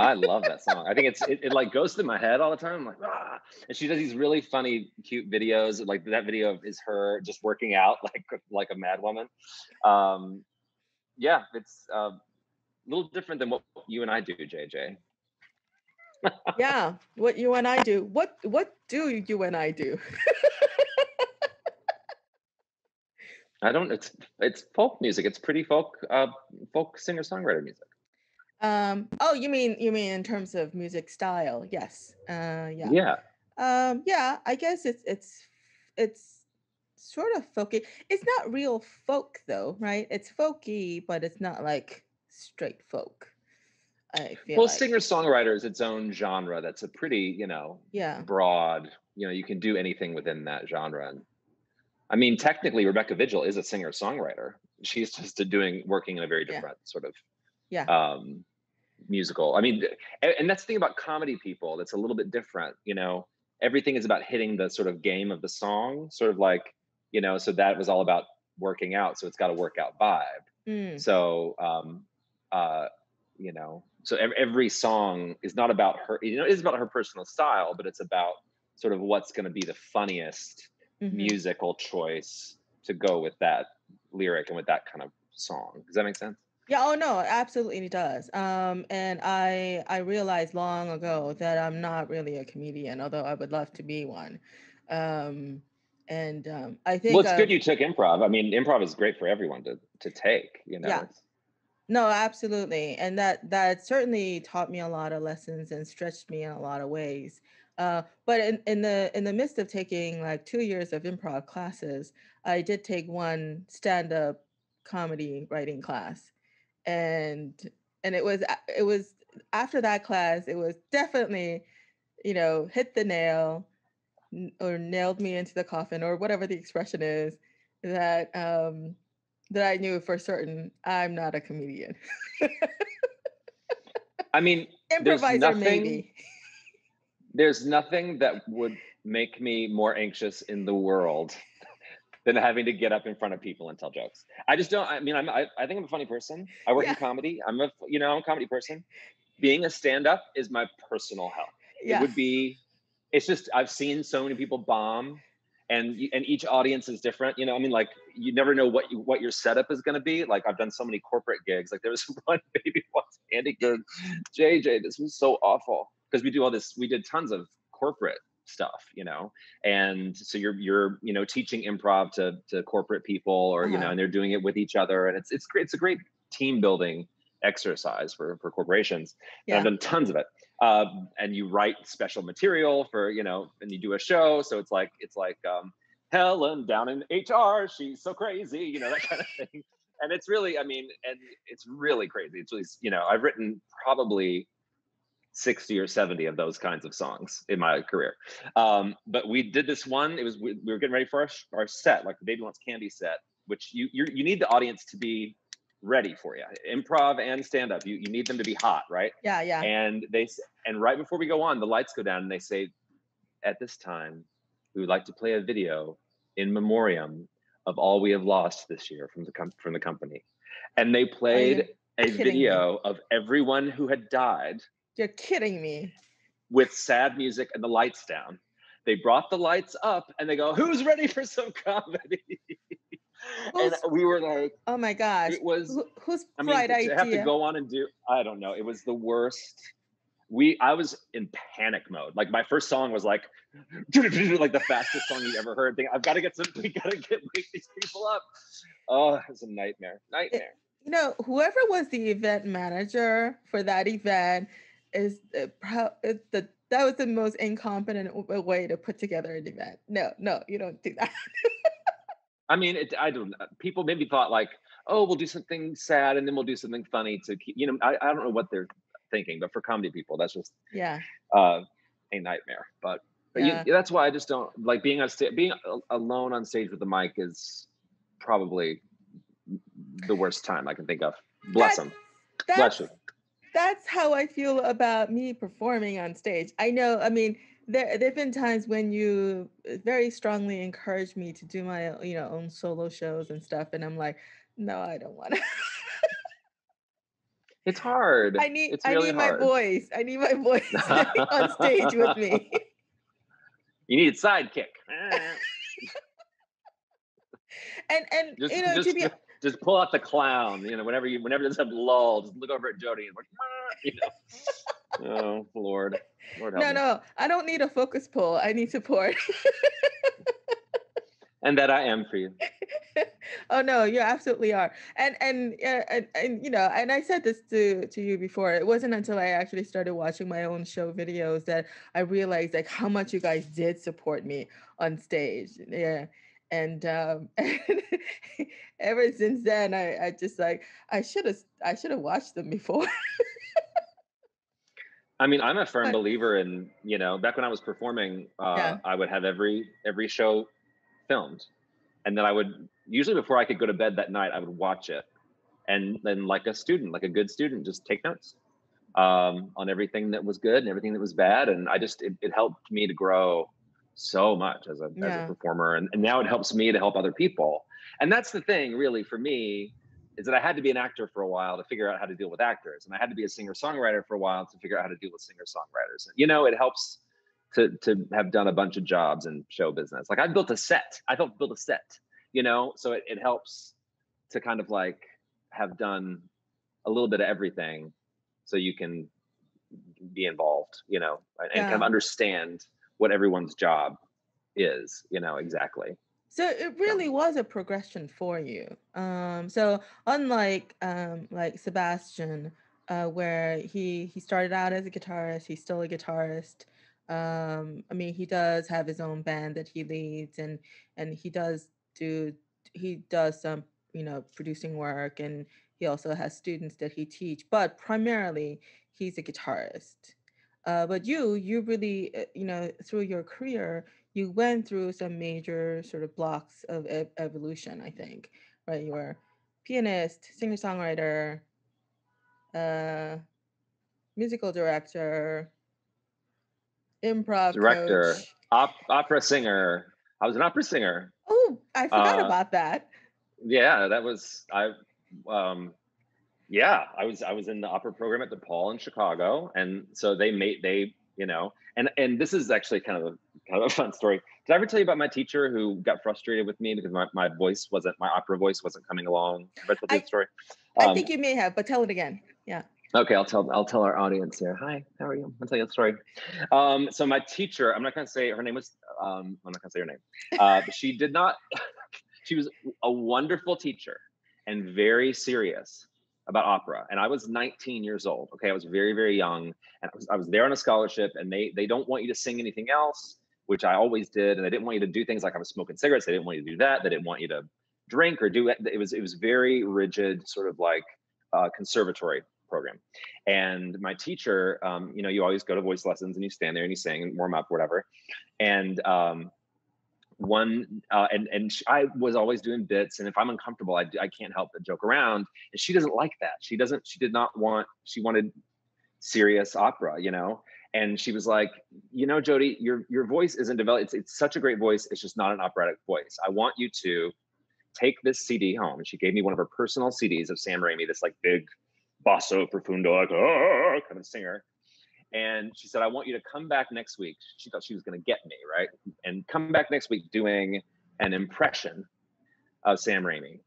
S2: I love that song. I think it's it, it, like goes through my head all the time. I'm like, ah. And she does these really funny, cute videos. Like that video is her just working out like like a mad woman. Um, yeah, it's uh, a little different than what you and I do, JJ.
S1: yeah, what you and I do. What what do you and I do?
S2: I don't. It's it's folk music. It's pretty folk uh, folk singer songwriter music.
S1: Um, oh, you mean you mean in terms of music style? Yes. Uh, yeah.
S2: Yeah.
S1: Um, yeah. I guess it's it's it's sort of folky. It's not real folk though, right? It's folky, but it's not like straight folk. I feel
S2: well,
S1: like.
S2: singer songwriter is its own genre. That's a pretty, you know,
S1: yeah,
S2: broad. You know, you can do anything within that genre. And I mean, technically, Rebecca Vigil is a singer songwriter. She's just doing working in a very different yeah. sort of
S1: yeah
S2: um, musical. I mean, and that's the thing about comedy people that's a little bit different. You know, everything is about hitting the sort of game of the song, sort of like, you know, so that was all about working out. So it's got a workout vibe. Mm. So, um, uh, you know, so every, every song is not about her, you know, it is about her personal style, but it's about sort of what's going to be the funniest mm-hmm. musical choice to go with that lyric and with that kind of song. Does that make sense?
S1: Yeah, oh no, absolutely it does. Um, and I I realized long ago that I'm not really a comedian, although I would love to be one. Um, and um, I think
S2: well, it's good you took improv. I mean, improv is great for everyone to to take. You know.
S1: Yeah. No, absolutely, and that that certainly taught me a lot of lessons and stretched me in a lot of ways. Uh, but in, in the in the midst of taking like two years of improv classes, I did take one stand up comedy writing class, and and it was it was after that class it was definitely you know hit the nail or nailed me into the coffin or whatever the expression is that um that I knew for certain I'm not a comedian.
S2: I mean, improviser nothing, maybe. There's nothing that would make me more anxious in the world than having to get up in front of people and tell jokes. I just don't. I mean, I'm. I, I think I'm a funny person. I work yeah. in comedy. I'm a. You know, I'm a comedy person. Being a stand-up is my personal hell. Yeah. It would be. It's just I've seen so many people bomb, and and each audience is different. You know, I mean, like you never know what you, what your setup is going to be. Like I've done so many corporate gigs. Like there was one baby once Andy good JJ. This was so awful because we do all this. We did tons of corporate stuff you know and so you're you're you know teaching improv to to corporate people or uh-huh. you know uh-huh. and they're doing it with each other and it's it's great it's a great team building exercise for for corporations yeah. i've done tons of it um, and you write special material for you know and you do a show so it's like it's like um, helen down in hr she's so crazy you know that kind of thing and it's really i mean and it's really crazy it's really you know i've written probably 60 or 70 of those kinds of songs in my career. Um, but we did this one, it was, we, we were getting ready for our, our set, like the Baby Wants Candy set, which you, you, you need the audience to be ready for you. Improv and stand up, you, you need them to be hot, right?
S1: Yeah, yeah.
S2: And they, and right before we go on, the lights go down and they say, at this time, we would like to play a video in memoriam of all we have lost this year from the, com- from the company. And they played a video me? of everyone who had died
S1: you're kidding me.
S2: With sad music and the lights down. They brought the lights up and they go, Who's ready for some comedy? and we were like,
S1: Oh my gosh.
S2: It was
S1: Who, who's I mean, to
S2: idea? have to go on and do I don't know. It was the worst. We I was in panic mode. Like my first song was like like the fastest song you ever heard. I've got to get some we gotta get wake these people up. Oh, it was a nightmare. Nightmare. It,
S1: you know, whoever was the event manager for that event is the, the that was the most incompetent way to put together an event. No, no, you don't do that.
S2: I mean, it, I don't. People maybe thought like, oh, we'll do something sad and then we'll do something funny to keep. You know, I, I don't know what they're thinking, but for comedy people, that's just
S1: yeah,
S2: uh, a nightmare. But but yeah. you, that's why I just don't like being on stage. Being alone on stage with the mic is probably the worst time I can think of. Bless them. Bless you
S1: that's how I feel about me performing on stage. I know, I mean, there there've been times when you uh, very strongly encourage me to do my you know own solo shows and stuff, and I'm like, no, I don't want to.
S2: It's hard.
S1: I need
S2: it's
S1: I
S2: really
S1: need my voice. I need my voice on stage with me.
S2: You need a sidekick.
S1: and and
S2: just,
S1: you know
S2: just,
S1: to be
S2: just pull out the clown. You know, whenever you whenever there's a lull, just look over at Jody and like, you know. oh Lord, Lord
S1: no
S2: me.
S1: no I don't need a focus pull. I need support.
S2: And that I am for you.
S1: oh no, you absolutely are. And and uh, and, and you know, and I said this to to you before. It wasn't until I actually started watching my own show videos that I realized like how much you guys did support me on stage. Yeah. And um and ever since then I I just like I should have I should have watched them before.
S2: I mean, I'm a firm believer in, you know, back when I was performing, uh,
S1: Yeah.
S2: I would have every every show filmed. And then I would usually before I could go to bed that night, I would watch it. And then like a student, like a good student, just take notes um, on everything that was good and everything that was bad. And I just it, it helped me to grow so much as a as a performer. And, and now it helps me to help other people. And that's the thing really for me is that I had to be an actor for a while to figure out how to deal with actors, and I had to be a singer songwriter for a while to figure out how to deal with singer songwriters. You know, it helps to to have done a bunch of jobs in show business. Like I built a set, I helped build a set. You know, so it, it helps to kind of like have done a little bit of everything, so you can be involved. You know, and, and kind of understand what everyone's job is. You know, exactly.
S1: So it really was a progression for you. Um, so unlike um, like Sebastian, uh, where he he started out as a guitarist, he's still a guitarist. Um, I mean, he does have his own band that he leads, and and he does do he does some you know producing work, and he also has students that he teach. But primarily, he's a guitarist. Uh, but you, you really, uh, you know, through your career, you went through some major sort of blocks of ev- evolution, I think, right? You were pianist, singer songwriter, uh, musical director, improv
S2: Director.
S1: coach.
S2: Op- opera singer. I was an opera singer.
S1: Oh, I forgot
S2: Uh,
S1: about that.
S2: Yeah, that was I. Um, yeah, I was I was in the opera program at DePaul in Chicago, and so they made they you know and and this is actually kind of a kind of a fun story. Did I ever tell you about my teacher who got frustrated with me because my, my voice wasn't my opera voice wasn't coming along? Have I
S1: I-
S2: the story?
S1: I
S2: Um,
S1: think you may have, but tell it again. Yeah.
S2: Okay, I'll tell I'll tell our audience here. Hi, how are you? I'll tell you a story. Um, so my teacher, I'm not gonna say her name was um, I'm not gonna say her name. Uh, but she did not. she was a wonderful teacher and very serious about opera. And I was 19 years old. Okay, I was very very young, and I was I was there on a scholarship. And they they don't want you to sing anything else, which I always did. And they didn't want you to do things like I was smoking cigarettes. They didn't want you to do that. They didn't want you to drink or do it. It was it was very rigid, sort of like uh, conservatory program. And my teacher, um, you know, you always go to voice lessons and you stand there and you sing and warm up, whatever. And um, one, uh, and and sh- I was always doing bits, and if I'm uncomfortable, I, I can't help but joke around. And she doesn't like that. She doesn't. She did not want. She wanted serious opera, you know. And she was like, you know, Jody, your your voice isn't developed. It's it's such a great voice. It's just not an operatic voice. I want you to take this CD home. And she gave me one of her personal CDs of Sam Ramey, this like big basso profundo, like oh, kind of singer. And she said, I want you to come back next week. She thought she was going to get me, right? And come back next week doing an impression of Sam Ramey.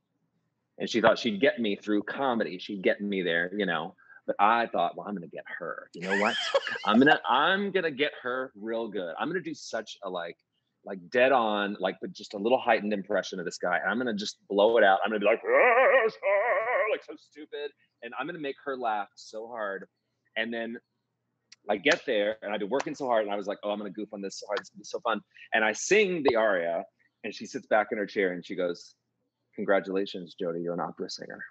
S2: And she thought she'd get me through comedy. She'd get me there, you know. But I thought, well, I'm going to get her. You know what? I'm gonna, I'm gonna get her real good. I'm gonna do such a like, like dead on, like, but just a little heightened impression of this guy. And I'm gonna just blow it out. I'm gonna be like, ah," like so stupid, and I'm gonna make her laugh so hard. And then I get there, and I've been working so hard, and I was like, oh, I'm gonna goof on this so hard. It's gonna be so fun. And I sing the aria, and she sits back in her chair, and she goes, "Congratulations, Jody, you're an opera singer."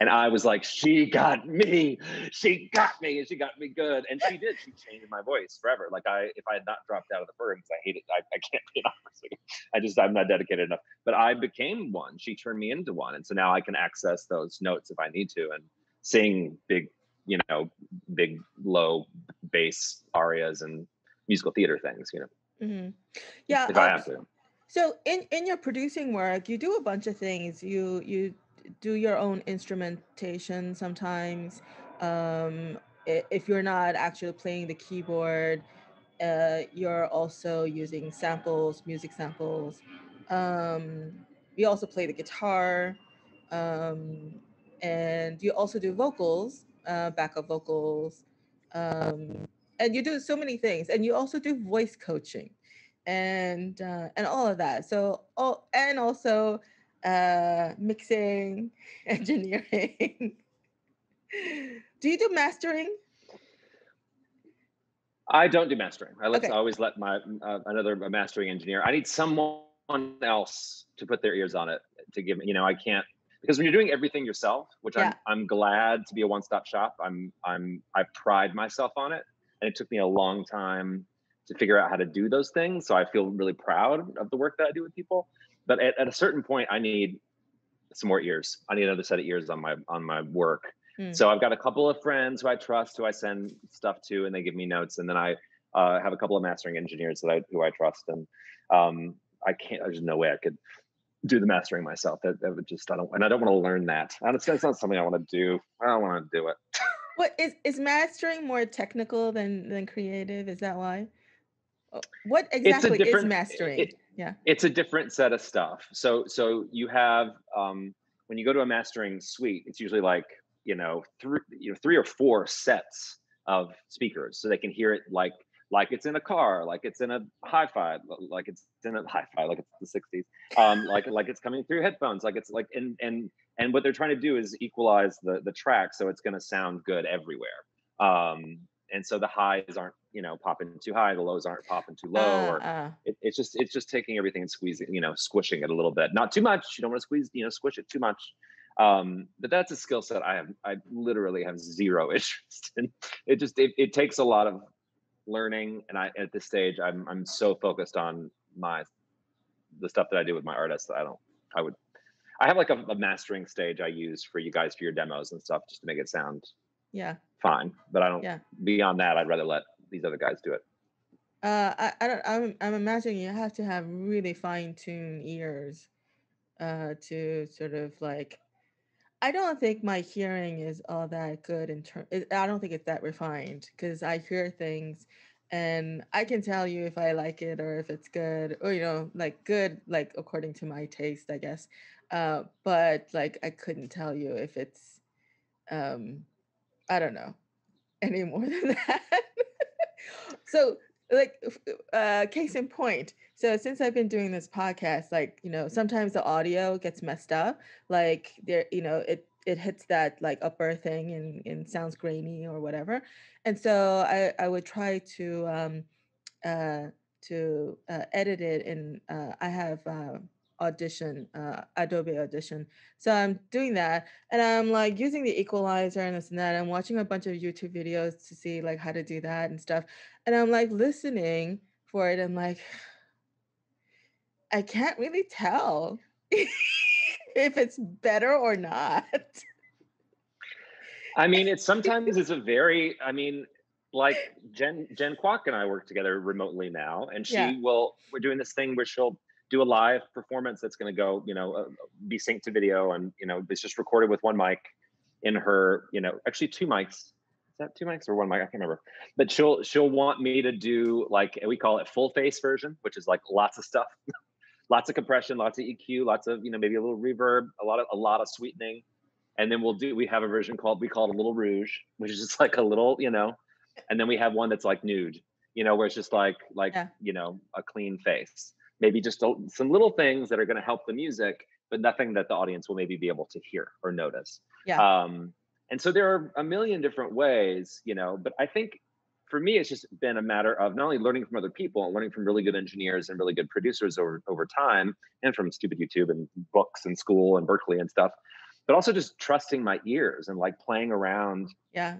S2: And I was like, she got me. She got me, and she got me good. And she did. She changed my voice forever. Like I, if I had not dropped out of the because I hate it, I, I can't be an opera singer. I just, I'm not dedicated enough. But I became one. She turned me into one, and so now I can access those notes if I need to and sing big, you know, big low bass arias and musical theater things. You know,
S1: hmm Yeah.
S2: if I
S1: um,
S2: have to.
S1: So in in your producing work, you do a bunch of things. You you do your own instrumentation sometimes. Um, if you're not actually playing the keyboard, uh, you're also using samples, music samples. Um, we also play the guitar, um, and you also do vocals, uh, backup vocals, um, and you do so many things. And you also do voice coaching, and uh, and all of that. So, oh, and also uh, mixing, engineering. do you do mastering?
S2: I don't do mastering. I let okay. always let my uh, another mastering engineer. I need someone else to put their ears on it to give me. You know, I can't because when you're doing everything yourself, which yeah. I'm I'm glad to be a one stop shop. I'm I'm I pride myself on it, and it took me a long time to figure out how to do those things. So I feel really proud of the work that I do with people. But at, at a certain point, I need some more ears. I need another set of ears on my on my work Hmm. So I've got a couple of friends who I trust, who I send stuff to, and they give me notes. And then I uh, have a couple of mastering engineers that I who I trust. And um, I can't. There's no way I could do the mastering myself. That, that would just I don't and I don't want to learn that. It's, it's not something I want to do. I don't want to do it.
S1: what is is mastering more technical than than creative? Is that why? Oh, what exactly is mastering? It, yeah,
S2: it's a different set of stuff. So so you have um, when you go to a mastering suite, it's usually like you know three you know three or four sets of speakers so they can hear it like like it's in a car like it's in a hi-fi like it's in a hi-fi like it's the 60s um like like it's coming through headphones like it's like and and and what they're trying to do is equalize the the track so it's going to sound good everywhere um and so the highs aren't you know popping too high the lows aren't popping too low uh, or uh. It, it's just it's just taking everything and squeezing you know squishing it a little bit not too much you don't want to squeeze you know squish it too much um, but that's a skill set I have. I literally have zero interest in. It just it, it takes a lot of learning, and I at this stage I'm I'm so focused on my the stuff that I do with my artists that I don't. I would. I have like a, a mastering stage I use for you guys for your demos and stuff just to make it sound
S1: yeah
S2: fine. But I don't. Yeah. Beyond that, I'd rather let these other guys do it.
S1: Uh, I, I don't. I'm I'm imagining you have to have really fine tuned ears, uh, to sort of like I don't think my hearing is all that good in terms. I don't think it's that refined because I hear things and I can tell you if I like it or if it's good or you know like good like according to my taste I guess. Uh, but like I couldn't tell you if it's um I don't know any more than that. so like uh case in point so since i've been doing this podcast like you know sometimes the audio gets messed up like there you know it it hits that like upper thing and, and sounds grainy or whatever. And so i i would try to um uh to uh, edit it and uh, i have uh, audition uh, adobe audition. So i'm doing that and i'm like using the equalizer and this and that. I'm watching a bunch of youtube videos to see like how to do that and stuff. And i'm like listening for it and like i can't really tell if it's better or not
S2: i mean it's sometimes it's a very i mean like jen jen kwok and i work together remotely now and she yeah. will we're doing this thing where she'll do a live performance that's going to go, you know, uh, be synced to video, and you know, it's just recorded with one mic in her, you know, actually two mics. Is that two mics or one mic? I can't remember. But she'll she'll want me to do like we call it full face version, which is like lots of stuff, lots of compression, lots of EQ, lots of you know maybe a little reverb, a lot of a lot of sweetening, and then we'll do we have a version called we call it a little rouge, which is just like a little you know, and then we have one that's like nude, you know, where it's just like like yeah. you know a clean face maybe just a, some little things that are going to help the music, but nothing that the audience will maybe be able to hear or notice.
S1: Yeah.
S2: Um, and so there are a million different ways, you know, but I think for me, it's just been a matter of not only learning from other people and learning from really good engineers and really good producers over, over time and from stupid YouTube and books and school and Berklee and stuff, but also just trusting my ears and like playing around
S1: yeah.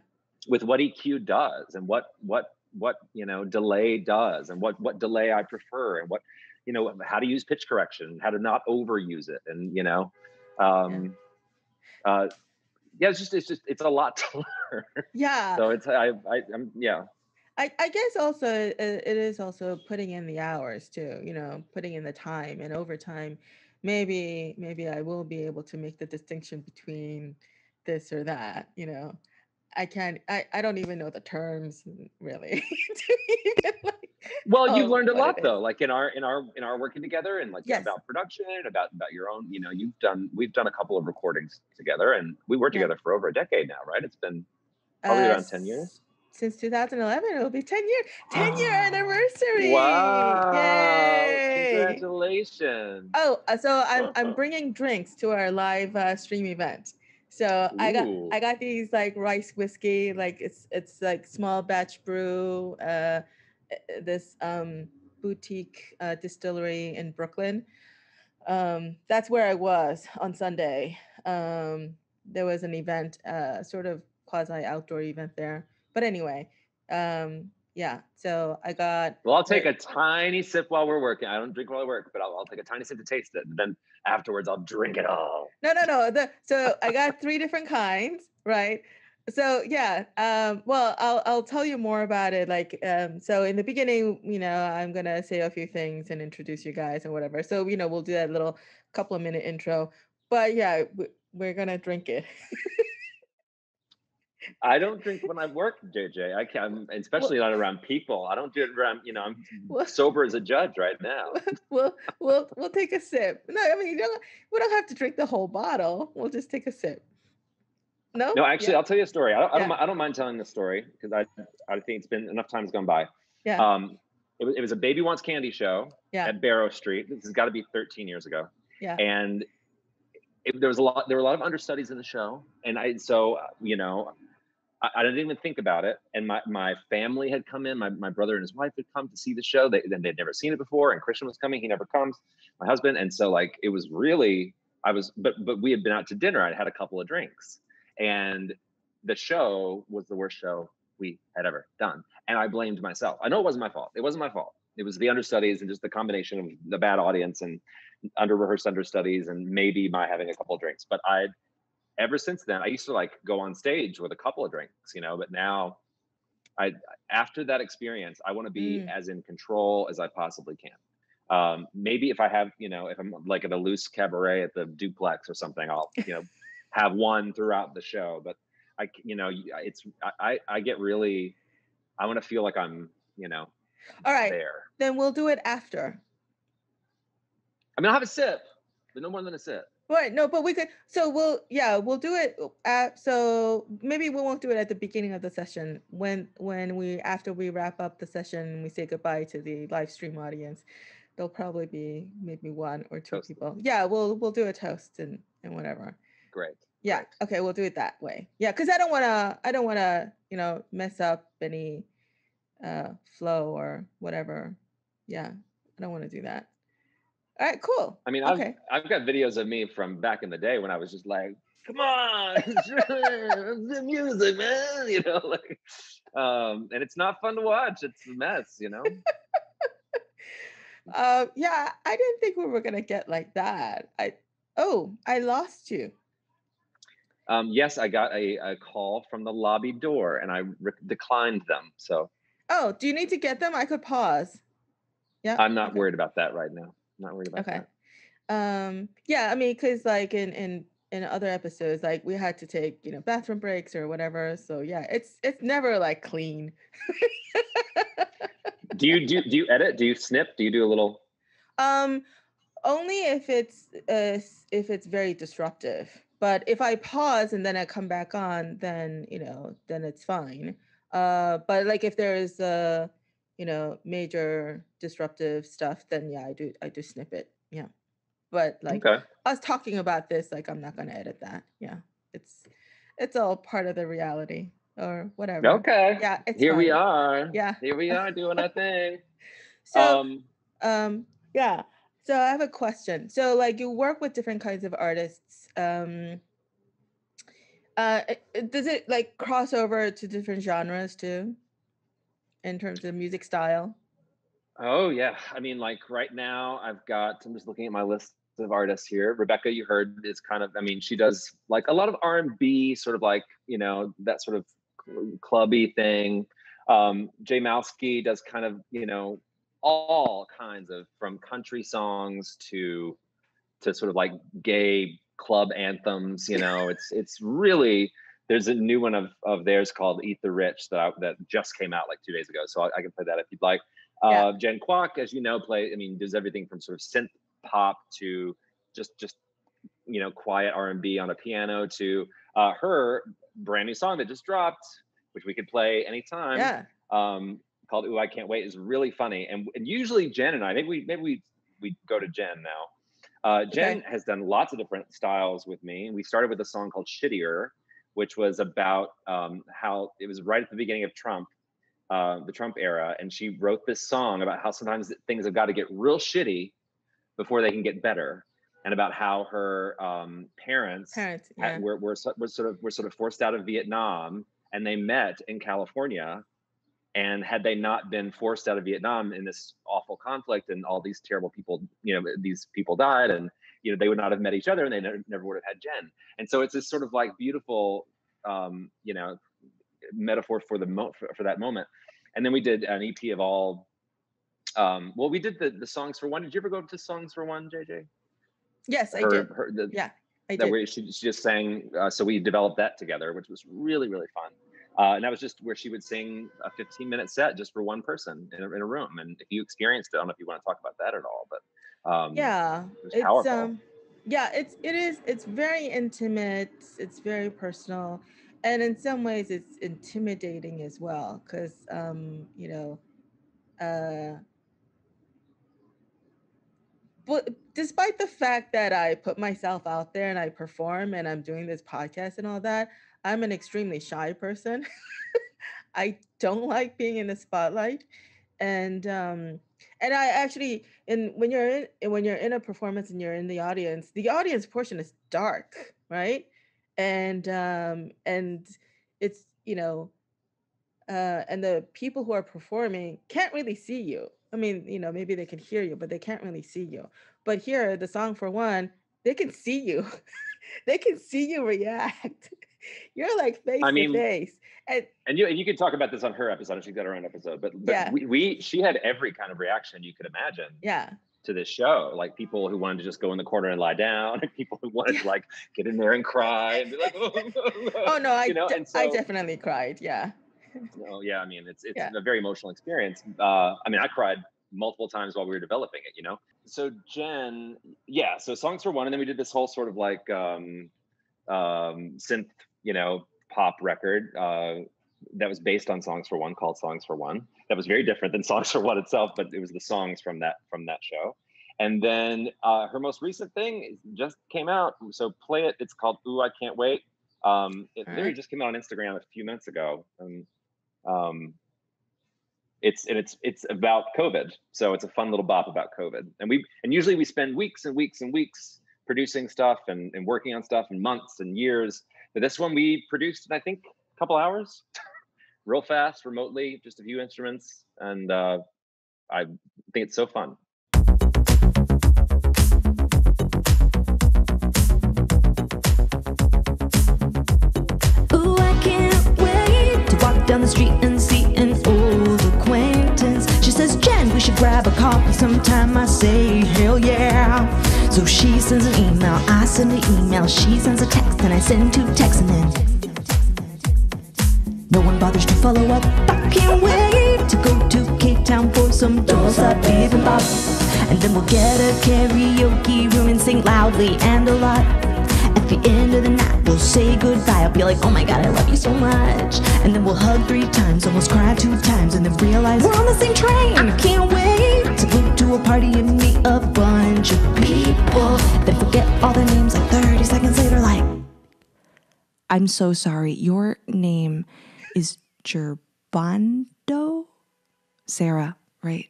S2: with what EQ does and what, what, what, you know, delay does and what, what delay I prefer and what, you know how to use pitch correction and how to not overuse it and you know um yeah. uh yeah it's just it's just it's a lot to learn
S1: yeah
S2: so it's i i i'm yeah
S1: I, I guess also it is also putting in the hours too, you know, putting in the time and overtime maybe maybe I will be able to make the distinction between this or that, you know. I can't I, I don't even know the terms really
S2: well you've learned a lot though like in our in our in our working together and like yes. about production and about about your own you know you've done we've done a couple of recordings together and we worked yeah. together for over a decade now right it's been probably uh, around 10 years
S1: since 2011 it'll be 10 year 10 year anniversary
S2: wow Yay! congratulations
S1: oh uh, so i'm i'm bringing drinks to our live uh, stream event so Ooh. I got I got these like rice whiskey, like it's it's like small batch brew, uh, eh, this um, boutique uh, distillery in Brooklyn. Um, that's where I was on Sunday. Um, there was an event, uh, sort of quasi outdoor event there. But anyway, um, yeah. So I got.
S2: Well, I'll take a tiny sip while we're working. I don't drink while I work, but I'll, I'll take a tiny sip to taste it. And then afterwards, I'll drink it all.
S1: No, no, no. The, so I got three different kinds, right? So yeah. Um, well, I'll I'll tell you more about it. Like, um, so in the beginning, you know, I'm gonna say a few things and introduce you guys and whatever. So you know, we'll do that little couple of minute intro. But yeah, we're gonna drink it.
S2: I don't drink when I work, JJ. I can't, especially well, not around people. I don't do it around. You know, I'm well, sober as a judge right now.
S1: We'll we'll we'll take a sip. No, I mean, you don't. We don't have to drink the whole bottle. We'll just take a sip. No.
S2: No, actually, yeah. I'll tell you a story. I don't. I don't, I don't mind telling the story because I I think it's been enough time's gone by.
S1: Yeah.
S2: Um, it was it was a Baby Wants Candy show. Yeah. At Barrow Street. This has got to be 13 years ago.
S1: Yeah.
S2: And it, there was a lot. There were a lot of understudies in the show, and I so you know I, I, didn't even think about it. And my, my family had come in. My, my brother and his wife had come to see the show. They they'd never seen it before. And Christian was coming. He never comes. My husband. And so like it was really I was but but we had been out to dinner. I'd had a couple of drinks, and the show was the worst show we had ever done. And I blamed myself. I know it wasn't my fault. It wasn't my fault. It was the understudies and just the combination of the bad audience and under rehearsed understudies and maybe my having a couple of drinks. But I'd ever since then, I used to like go on stage with a couple of drinks, you know, but now I after that experience, I want to be mm. as in control as I possibly can. Um, maybe if I have, you know, if I'm like at a loose cabaret at the duplex or something, I'll, you know, have one throughout the show. But I, you know, it's I I get really, I want to feel like I'm, you know,
S1: all right. There. Then we'll do it after.
S2: I mean, I'll have a sip, but no more than a sip.
S1: Right. No, but we could. So we'll yeah we'll do it. At, so maybe we won't do it at the beginning of the session. When when we after we wrap up the session, we say goodbye to the live stream audience. There'll probably be maybe one or two toast. people. Yeah, we'll we'll do a toast and and whatever.
S2: Great.
S1: Yeah. Great. Okay, we'll do it that way. Yeah, because I don't want to. I don't want to. You know, mess up any uh flow or whatever. Yeah, I don't want to do that. All right, cool.
S2: I mean, okay. I've, I've got videos of me from back in the day when I was just like, come on, the music, man, you know, like, um, and it's not fun to watch. It's a mess, you know.
S1: uh, yeah, I didn't think we were gonna get like that. I oh, I lost you.
S2: Um, yes, I got a, a call from the lobby door, and I re- declined them. So.
S1: Oh, do you need to get them? I could pause.
S2: Yeah. I'm not okay. worried about that right now not worried about okay.
S1: that. Um, yeah, I mean, because like in in in other episodes, like we had to take you know bathroom breaks or whatever. So yeah, it's it's never like clean.
S2: do you do do you edit? Do you snip? Do you do a little?
S1: Um, only if it's uh, if it's very disruptive. But if I pause and then I come back on, then you know, then it's fine. Uh, but like if there's a you know, major disruptive stuff, then yeah, I do I do snip it. Yeah. But like okay. us talking about this, like I'm not gonna edit that. Yeah. It's it's all part of the reality or whatever.
S2: Okay.
S1: Yeah.
S2: Here we are.
S1: Yeah.
S2: Here we are doing our thing.
S1: so um, um yeah. So I have a question. So like you work with different kinds of artists. Um uh does it like cross over to different genres too? In terms of music style?
S2: Oh yeah, I mean, like right now, I've got. I'm just looking at my list of artists here. Rebecca, you heard, is kind of. I mean, she does like a lot of R and B, sort of like you know that sort of clubby thing. Um, Jay Malsky does kind of you know all kinds of from country songs to to sort of like gay club anthems. You know, it's it's really there's a new one of of theirs called "Eat the Rich" that I, that just came out like two days ago. So I, I can play that if you'd like. Yeah. Uh, Jen Kwok, as you know, play. I mean, does everything from sort of synth pop to just just you know quiet R&B on a piano to uh, her brand new song that just dropped, which we could play anytime.
S1: Yeah.
S2: Um, called "Ooh I Can't Wait" is really funny, and, and usually Jen and I maybe we maybe we we go to Jen now. Uh, Jen okay. has done lots of different styles with me. We started with a song called "Shittier," which was about um, how it was right at the beginning of Trump, uh, the Trump era, and she wrote this song about how sometimes things have got to get real shitty before they can get better and about how her um, parents,
S1: parents yeah.
S2: had, were, were, were sort of were sort of forced out of Vietnam and they met in California. And had they not been forced out of Vietnam in this awful conflict and all these terrible people, you know, these people died and you know they would not have met each other and they never, never would have had Jen. And so it's this sort of like beautiful, um, you know, metaphor for the mo- for, for that moment. And then we did an EP of all um, well, we did the the songs for one. Did you ever go to songs for one, JJ?
S1: Yes, her, I did. Her, the, yeah, I
S2: that
S1: did.
S2: Where she, she just sang. Uh, so we developed that together, which was really really fun. Uh, and that was just where she would sing a 15 minute set just for one person in a, in a room. And if you experienced it, I don't know if you want to talk about that at all, but um,
S1: yeah, it it's um, yeah, it's it is it's very intimate. It's very personal, and in some ways, it's intimidating as well because um, you know. Uh, but despite the fact that I put myself out there and I perform and I'm doing this podcast and all that, I'm an extremely shy person. I don't like being in the spotlight. And um and I actually and when you're in when you're in a performance and you're in the audience, the audience portion is dark, right? And um and it's, you know, uh and the people who are performing can't really see you I mean, you know, maybe they can hear you, but they can't really see you. But here, the song for one, they can see you. they can see you react. You're like face I mean, to face.
S2: And, and you and you can talk about this on her episode. And she's got her own episode, but, but yeah. we, we she had every kind of reaction you could imagine.
S1: Yeah.
S2: To this show, like people who wanted to just go in the corner and lie down, and people who wanted to like get in there and cry and be like, oh,
S1: oh no, I, you know? so, I definitely cried. Yeah.
S2: No, yeah, I mean, it's it's yeah. a very emotional experience. Uh, I mean, I cried multiple times while we were developing it, you know? So Jen, yeah, so songs for one, and then we did this whole sort of like um, um, synth, you know, pop record uh, that was based on songs for one called songs for one that was very different than songs for one itself but it was the songs from that from that show and then uh, her most recent thing just came out so play it it's called ooh i can't wait um, it literally right. just came out on instagram a few minutes ago and um, it's and it's it's about COVID. So it's a fun little bop about COVID. And we and usually we spend weeks and weeks and weeks producing stuff and, and working on stuff and months and years. But this one we produced in I think a couple hours, real fast, remotely, just a few instruments, and uh, I think it's so fun.
S3: Ooh, I can't wait to walk down the street and see an old acquaintance. She says, Jen, we should grab a coffee sometime. I say, hell yeah. So she sends an email, I send an email, she sends a text, and I send two texts, and then no one bothers to follow up. I can't wait to go to K-Town for some dolsot bibimbap. And then we'll get a karaoke room and sing loudly and a lot. At the end of the night, we'll say goodbye. I'll be like, oh my god, I love you so much. And then we'll hug three times, almost cry two times, and then realize we're on the same train. I can't wait to go to a party and meet a bunch of people. Then forget all their names like 30 seconds later, like,
S4: I'm so sorry. Your name is Gerbando? Sarah, right?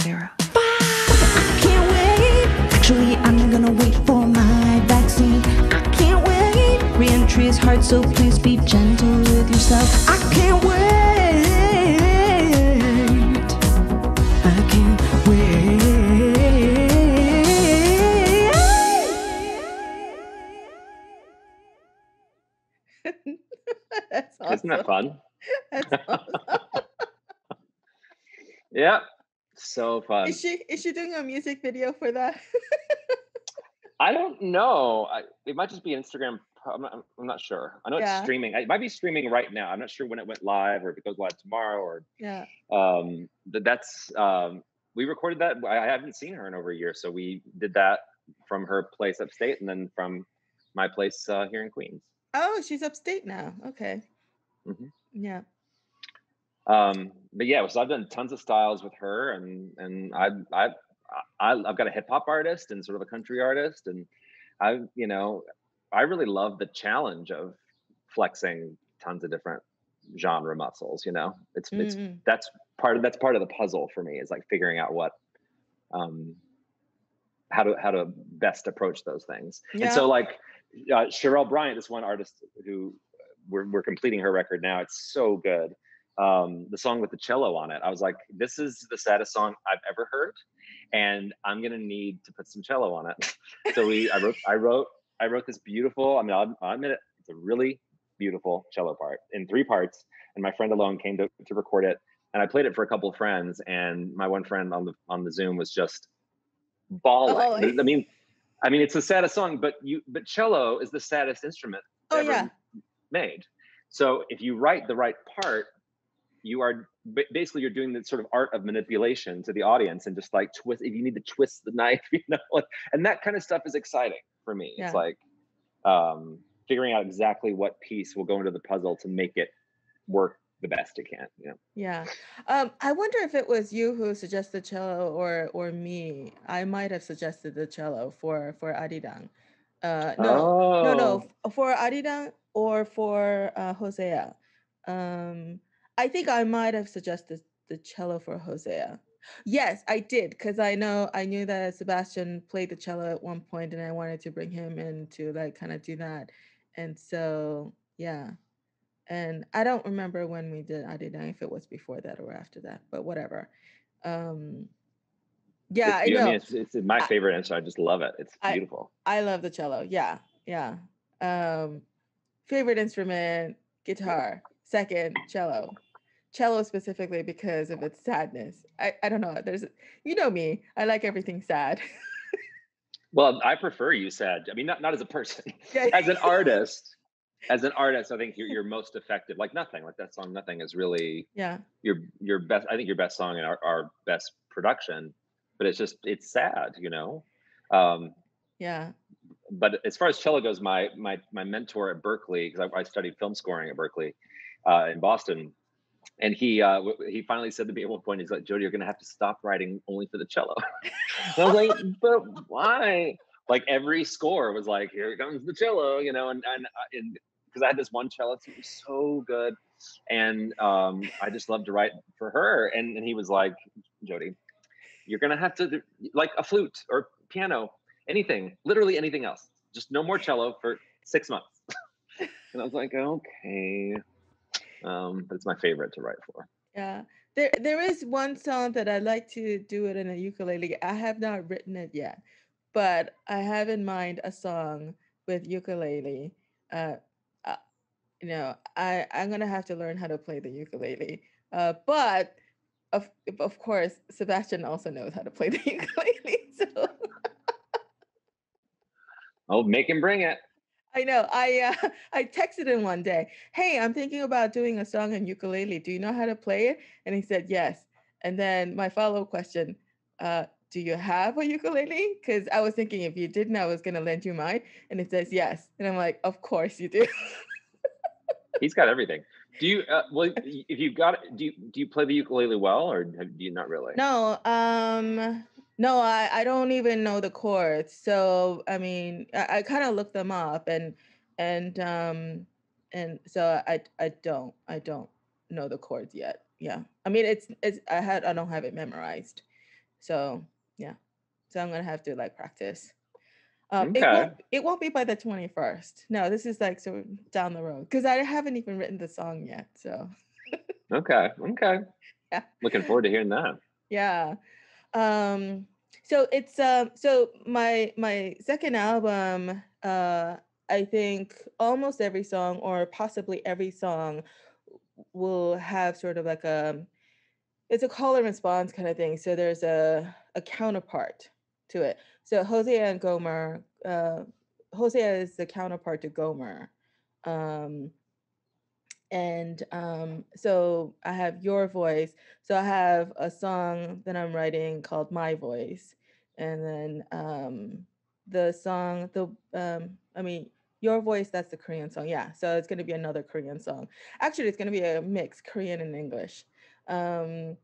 S4: Sarah.
S3: I can't wait. Actually, I'm gonna wait for my vaccine. I can't wait. Reentry is hard, so please be gentle with yourself. I can't wait.
S1: Awesome.
S2: Isn't that fun?
S1: That's awesome.
S2: yeah, so fun.
S1: Is she is she doing a music video for that?
S2: I don't know. I, it might just be Instagram. I'm not, I'm not sure. I know yeah. it's streaming. It might be streaming right now. I'm not sure when it went live or if it goes live tomorrow or.
S1: Yeah.
S2: Um. That's um. We recorded that. I haven't seen her in over a year, so we did that from her place upstate, and then from my place uh, here in Queens.
S1: Oh, she's upstate now. Okay. Mm-hmm. Yeah.
S2: Um, but yeah, so I've done tons of styles with her, and and I I, I I've got a hip hop artist and sort of a country artist, and I you know I really love the challenge of flexing tons of different genre muscles. You know, it's mm-hmm. it's that's part of that's part of the puzzle for me is like figuring out what um how to how to best approach those things. Yeah. And so like uh, Bryant, this one artist who we're we're completing her record now. It's so good um, the song with the cello on it. I was like, this is the saddest song I've ever heard, and I'm gonna need to put some cello on it. so we, I wrote, I wrote, I wrote this beautiful. I mean, I'll, I'll admit it, it's a really beautiful cello part in three parts. And my friend alone came to, to record it, and I played it for a couple of friends. And my one friend on the on the Zoom was just bawling. Oh, I mean, I mean, it's the saddest song, but you, but cello is the saddest instrument oh, ever yeah. Made. So if you write the right part, you are basically you're doing the sort of art of manipulation to the audience and just like twist if you need to twist the knife you know like, and that kind of stuff is exciting for me yeah. it's like um figuring out exactly what piece will go into the puzzle to make it work the best it can
S1: yeah yeah um i wonder if it was you who suggested cello or or me i might have suggested the cello for for arirang uh no oh. no no oh. for arirang or for uh hosea um I think I might have suggested the cello for Hosea. Yes, I did because I know I knew that Sebastian played the cello at one point, and I wanted to bring him in to like kind of do that. And so yeah, and I don't remember when we did. I didn't know if it was before that or after that, but whatever. Um, yeah,
S2: it's,
S1: I know. I mean,
S2: it's, it's my favorite I, instrument. I just love it. It's beautiful.
S1: I, I love the cello. Yeah, yeah. Um, favorite instrument, guitar. Second, cello cello specifically because of its sadness. I, I don't know. There's you know me. I like everything sad.
S2: well, I prefer you sad. I mean, not not as a person, yeah. as an artist. As an artist, I think you're you're most effective. Like nothing, like that song. Nothing is really
S1: yeah
S2: your your best. I think your best song and our, our best production. But it's just it's sad, you know. Um,
S1: yeah.
S2: But as far as cello goes, my my my mentor at Berklee, because I, I, studied film scoring at Berklee uh, in Boston, and he uh, he finally said to me at one point, he's like, "Jody, you're gonna have to stop writing only for the cello." I was like, "But why?" Like every score was like, "Here comes the cello," you know, and and because uh, I had this one cellist who was so good, and um, I just loved to write for her. And, and he was like, "Jody, you're gonna have to like a flute or piano, anything, literally anything else. Just no more cello for six months." and I was like, "Okay." um, it's my favorite to write for.
S1: Yeah. There, there is one song that I'd like to do it in a ukulele. I have not written it yet, but I have in mind a song with ukulele. Uh, uh, you know, I I'm gonna have to learn how to play the ukulele. Uh, but of of course, Sebastian also knows how to play the ukulele. So.
S2: Oh, make him bring it.
S1: I know. I uh, I texted him one day. Hey, I'm thinking about doing a song on ukulele. Do you know how to play it? And he said yes. And then my follow up question: uh, Do you have a ukulele? Because I was thinking if you didn't, I was going to lend you mine. And it says yes. And I'm like, Of course you do.
S2: He's got everything. Do you? Uh, well, if you got it, do you do you play the ukulele well, or do you not really?
S1: No. Um. No, I, I don't even know the chords. So I mean, I, I kind of looked them up and and um and so I I don't I don't know the chords yet. Yeah. I mean it's it's I had I don't have it memorized. So yeah. So I'm gonna have to like practice. Um, okay. it, won't, it won't be by the 21st. No, this is like so down the road because I haven't even written the song yet. So
S2: okay. Okay. Yeah. Looking forward to hearing that.
S1: Yeah. Um, so it's uh, so my my second album. Uh, I think almost every song, or possibly every song, will have sort of like a it's a call and response kind of thing. So there's a a counterpart to it. So Hosea and Gomer, uh, Hosea is the counterpart to Gomer. Um, and um, so I have your voice. So I have a song that I'm writing called My Voice, and then um, the song, the um, I mean, your voice. That's the Korean song. Yeah. So it's going to be another Korean song. Actually, it's going to be a mix Korean and English. Um,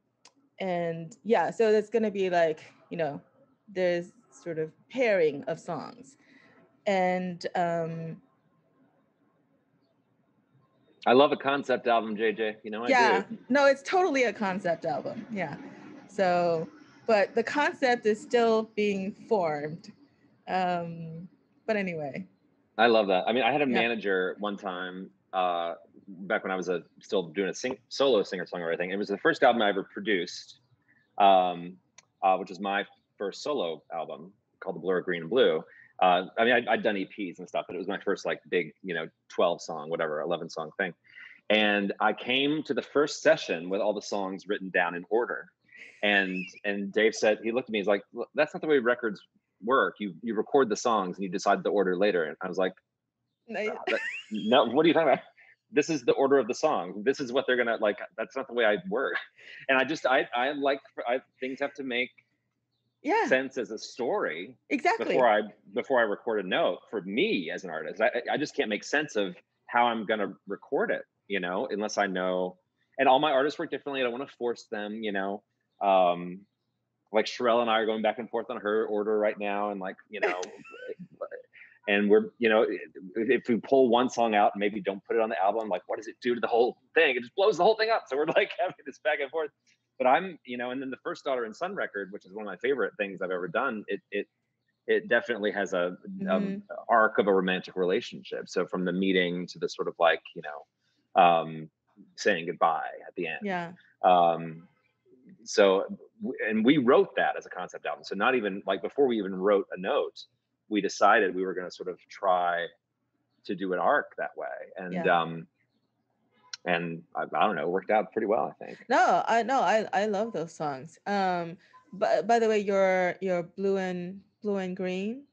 S1: and yeah, so it's going to be like you know, there's sort of pairing of songs, and um,
S2: I love a concept album, JJ. You know, I
S1: yeah,
S2: do.
S1: no, it's totally a concept album. Yeah. So, but the concept is still being formed. Um, but anyway.
S2: I love that. I mean, I had a yeah. manager one time uh, back when I was a, still doing a sing, solo singer songwriter thing. It was the first album I ever produced, um, uh, which was my first solo album called The Blur of Green and Blue uh, I mean, I, had done EPs and stuff, but it was my first like big, you know, 12 song, whatever, 11 song thing. And I came to the first session with all the songs written down in order. And and Dave said he looked at me. He's like, "That's not the way records work. You you record the songs and you decide the order later." And I was like, "No, no what are you talking about?" This is the order of the song. This is what they're gonna like. That's not the way I work. And I just I I like I things have to make
S1: yeah.
S2: sense as a story
S1: exactly
S2: before i before i record a note for me as an artist i, I just can't make sense of how i'm going to record it you know unless i know and all my artists work differently i don't want to force them you know um like Cherelle and I are going back and forth on her order right now, and like you know, and we're you know, if we pull one song out and maybe don't put it on the album, like what does it do to the whole thing? It just blows the whole thing up. So we're like having this back and forth but I'm, you know, and then the first daughter and son record, which is one of my favorite things I've ever done. It it it definitely has a, mm-hmm. a arc of a romantic relationship. So from the meeting to the sort of like you know, um, saying goodbye at the end.
S1: Yeah.
S2: Um, so and we wrote that as a concept album. So not even like before we even wrote a note, we decided we were going to sort of try to do an arc that way. And yeah. um, and I, I, don't know, worked out pretty well, I think.
S1: No, I know, I I love those songs. Um, but by the way, your your blue and blue and green.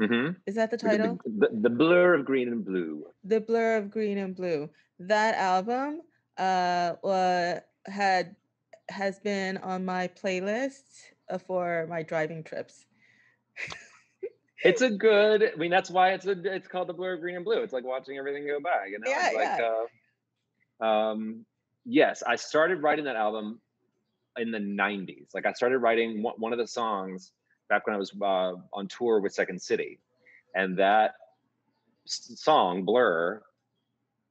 S2: Mm-hmm.
S1: Is that the title?
S2: The, the, the, blur of green and blue.
S1: The blur of green and blue. That album, uh, uh had has been on my playlist uh, for my driving trips.
S2: it's a good. I mean, that's why it's a. It's called the blur of green and blue. It's like watching everything go by. You know,
S1: yeah,
S2: it's like,
S1: yeah.
S2: Uh, um, yes, I started writing that album in the 90s. Like I started writing one of the songs back when I was uh, on tour with Second City. And that song, Blur,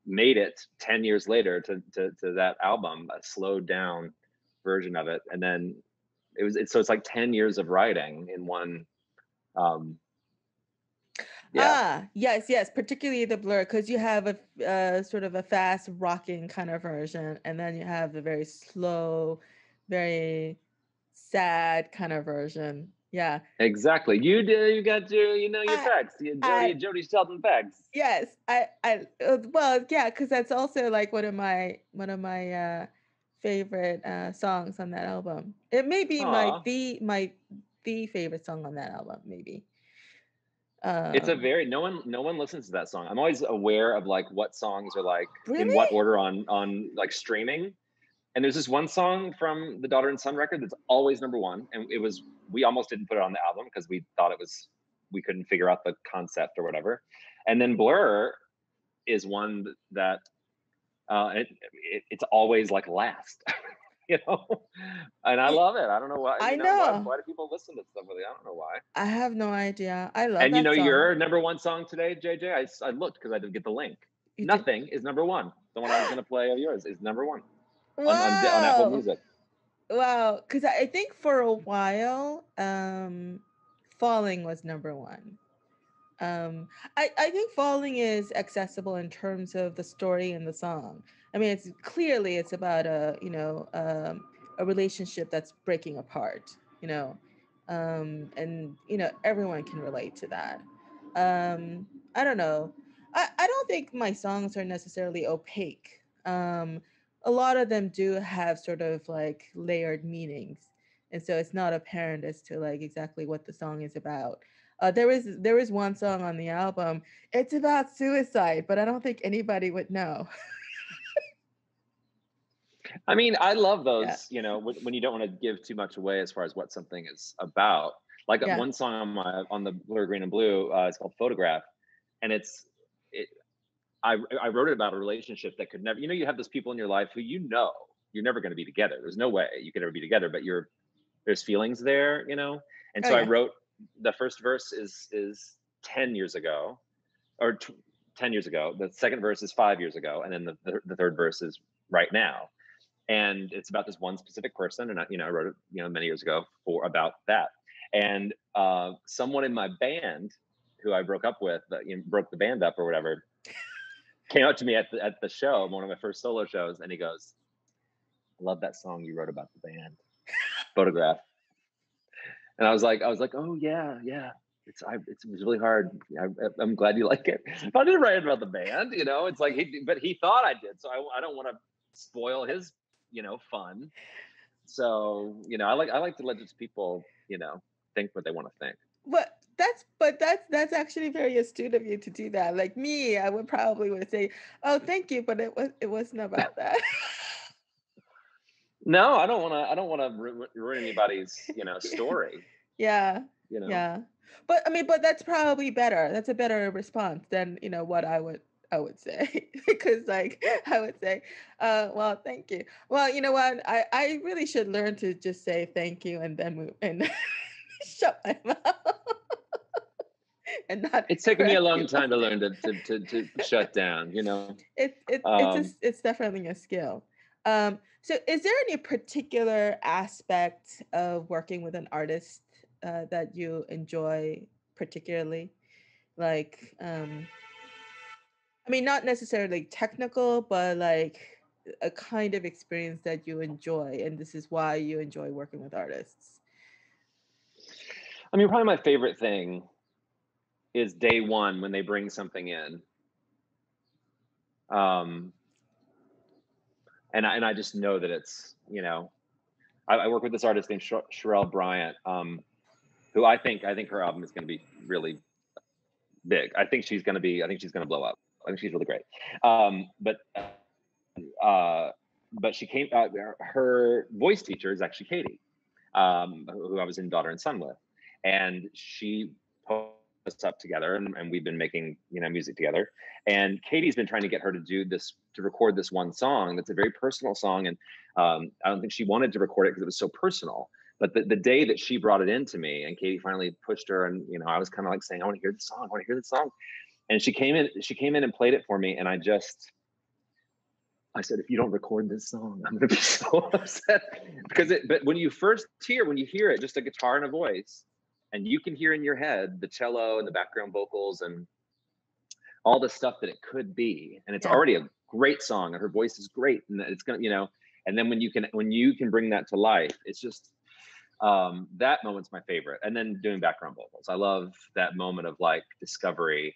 S2: made it 10 years later to, to, to that album, a slowed down version of it. And then it was, it, so it's like 10 years of writing in one um,
S1: yeah. Ah, yes, yes, particularly the blur, because you have a uh, sort of a fast rocking kind of version, and then you have the very slow, very sad kind of version. Yeah.
S2: Exactly. You do. You got your, you know, your I, facts. You, Jody, I, Jody Shelton facts.
S1: Yes. I. I. Uh, well, yeah, because that's also like one of my one of my uh, favorite uh, songs on that album. It may be Aww. my the my the favorite song on that album, maybe.
S2: Um, it's a um very no one no one listens to that song. I'm always aware of like what songs are like really? in what order on on like streaming. And there's this one song from the Daughter and Son record that's always number one, and it was we almost didn't put it on the album because we thought it was we couldn't figure out the concept or whatever. And then Blur is one that uh, it, it it's always like last. you know and i love it i don't know why
S1: i
S2: know,
S1: know.
S2: Why, why, do people listen to stuff really i don't know why
S1: i have no idea i love
S2: and you know
S1: song.
S2: your number one song today jj i, I looked because i didn't get the link you nothing did? is number one the one i was going to play of yours is number one
S1: wow. on,
S2: on, on apple music
S1: wow because i think for a while um falling was number one um I, I think falling is accessible in terms of the story and the song i mean it's clearly it's about a you know um, a relationship that's breaking apart you know um and you know everyone can relate to that um i don't know i i don't think my songs are necessarily opaque um a lot of them do have sort of like layered meanings and so it's not apparent as to like exactly what the song is about. Uh, there was there was one song on the album. It's about suicide, but I don't think anybody would know.
S2: I mean, I love those. Yeah. You know, when, when you don't want to give too much away as far as what something is about. Like yeah. one song on my on the Blur, Green, and Blue, uh, it's called Photograph, and it's it. I I wrote it about a relationship that could never. You know, you have those people in your life who you know you're never going to be together. There's no way you could ever be together, but you're there's feelings there, you know. And oh, so yeah. I wrote the first verse is is 10 years ago or t- 10 years ago the second verse is five years ago and then the, the, the, third verse is right now and it's about this one specific person and I, you know i wrote it you know many years ago for about that and uh, someone in my band who i broke up with uh, you know, broke the band up or whatever came up to me at the, at the show one of my first solo shows and he goes i love that song you wrote about the band photograph and I was like, I was like, oh yeah, yeah. It's I, it's, it was really hard. I, am glad you like it. But I didn't write about the band, you know. It's like he, but he thought I did, so I, I don't want to spoil his, you know, fun. So you know, I like I like to let just people, you know, think what they want to think.
S1: But that's but that's that's actually very astute of you to do that. Like me, I would probably would say, "Oh, thank you," but it was it wasn't about that.
S2: No, I don't want to. I don't want to ruin anybody's, you know, story.
S1: yeah. You know. Yeah. But I mean, but that's probably better. That's a better response than you know what I would I would say because like I would say, uh, well, thank you. Well, you know what? I I really should learn to just say thank you and then move and shut my mouth. and not
S2: it's taken me a long time to learn to, to, to, to shut down you know
S1: it, it, um, it's a, um it's definitely a skill um so, is there any particular aspect of working with an artist uh, that you enjoy particularly? Like, um, I mean, not necessarily technical, but like a kind of experience that you enjoy, and this is why you enjoy working with artists.
S2: I mean, probably my favorite thing is day one when they bring something in. Um, and I, and I just know that it's you know, I, I work with this artist named Cherelle Bryant, um, who I think I think her album is going to be really big. I think she's going to be. I think she's going to blow up. I think she's really great. Um, but uh, but she came. Uh, her voice teacher is actually Katie, um, who I was in Daughter and Son with, and she put us up together and, and, we've been making you know music together. And katie's been trying to get her to do this to record this one song that's a very personal song. And um, i don't think she wanted to record it because it was so personal. But the, the day that she brought it into me and katie finally pushed her and you know i was kind of like saying i want to hear the song. I want to hear the song and she came in she came in and played it for me and i just I said, if you don't record this song, I'm gonna be so upset because it. But when you first hear, when you hear it, just a guitar and a voice, and you can hear in your head the cello and the background vocals and all the stuff that it could be and it's yeah. already a great song and her voice is great and it's gonna you know and then when you can when you can bring that to life it's just um that moment's my favorite and then doing background vocals i love that moment of like discovery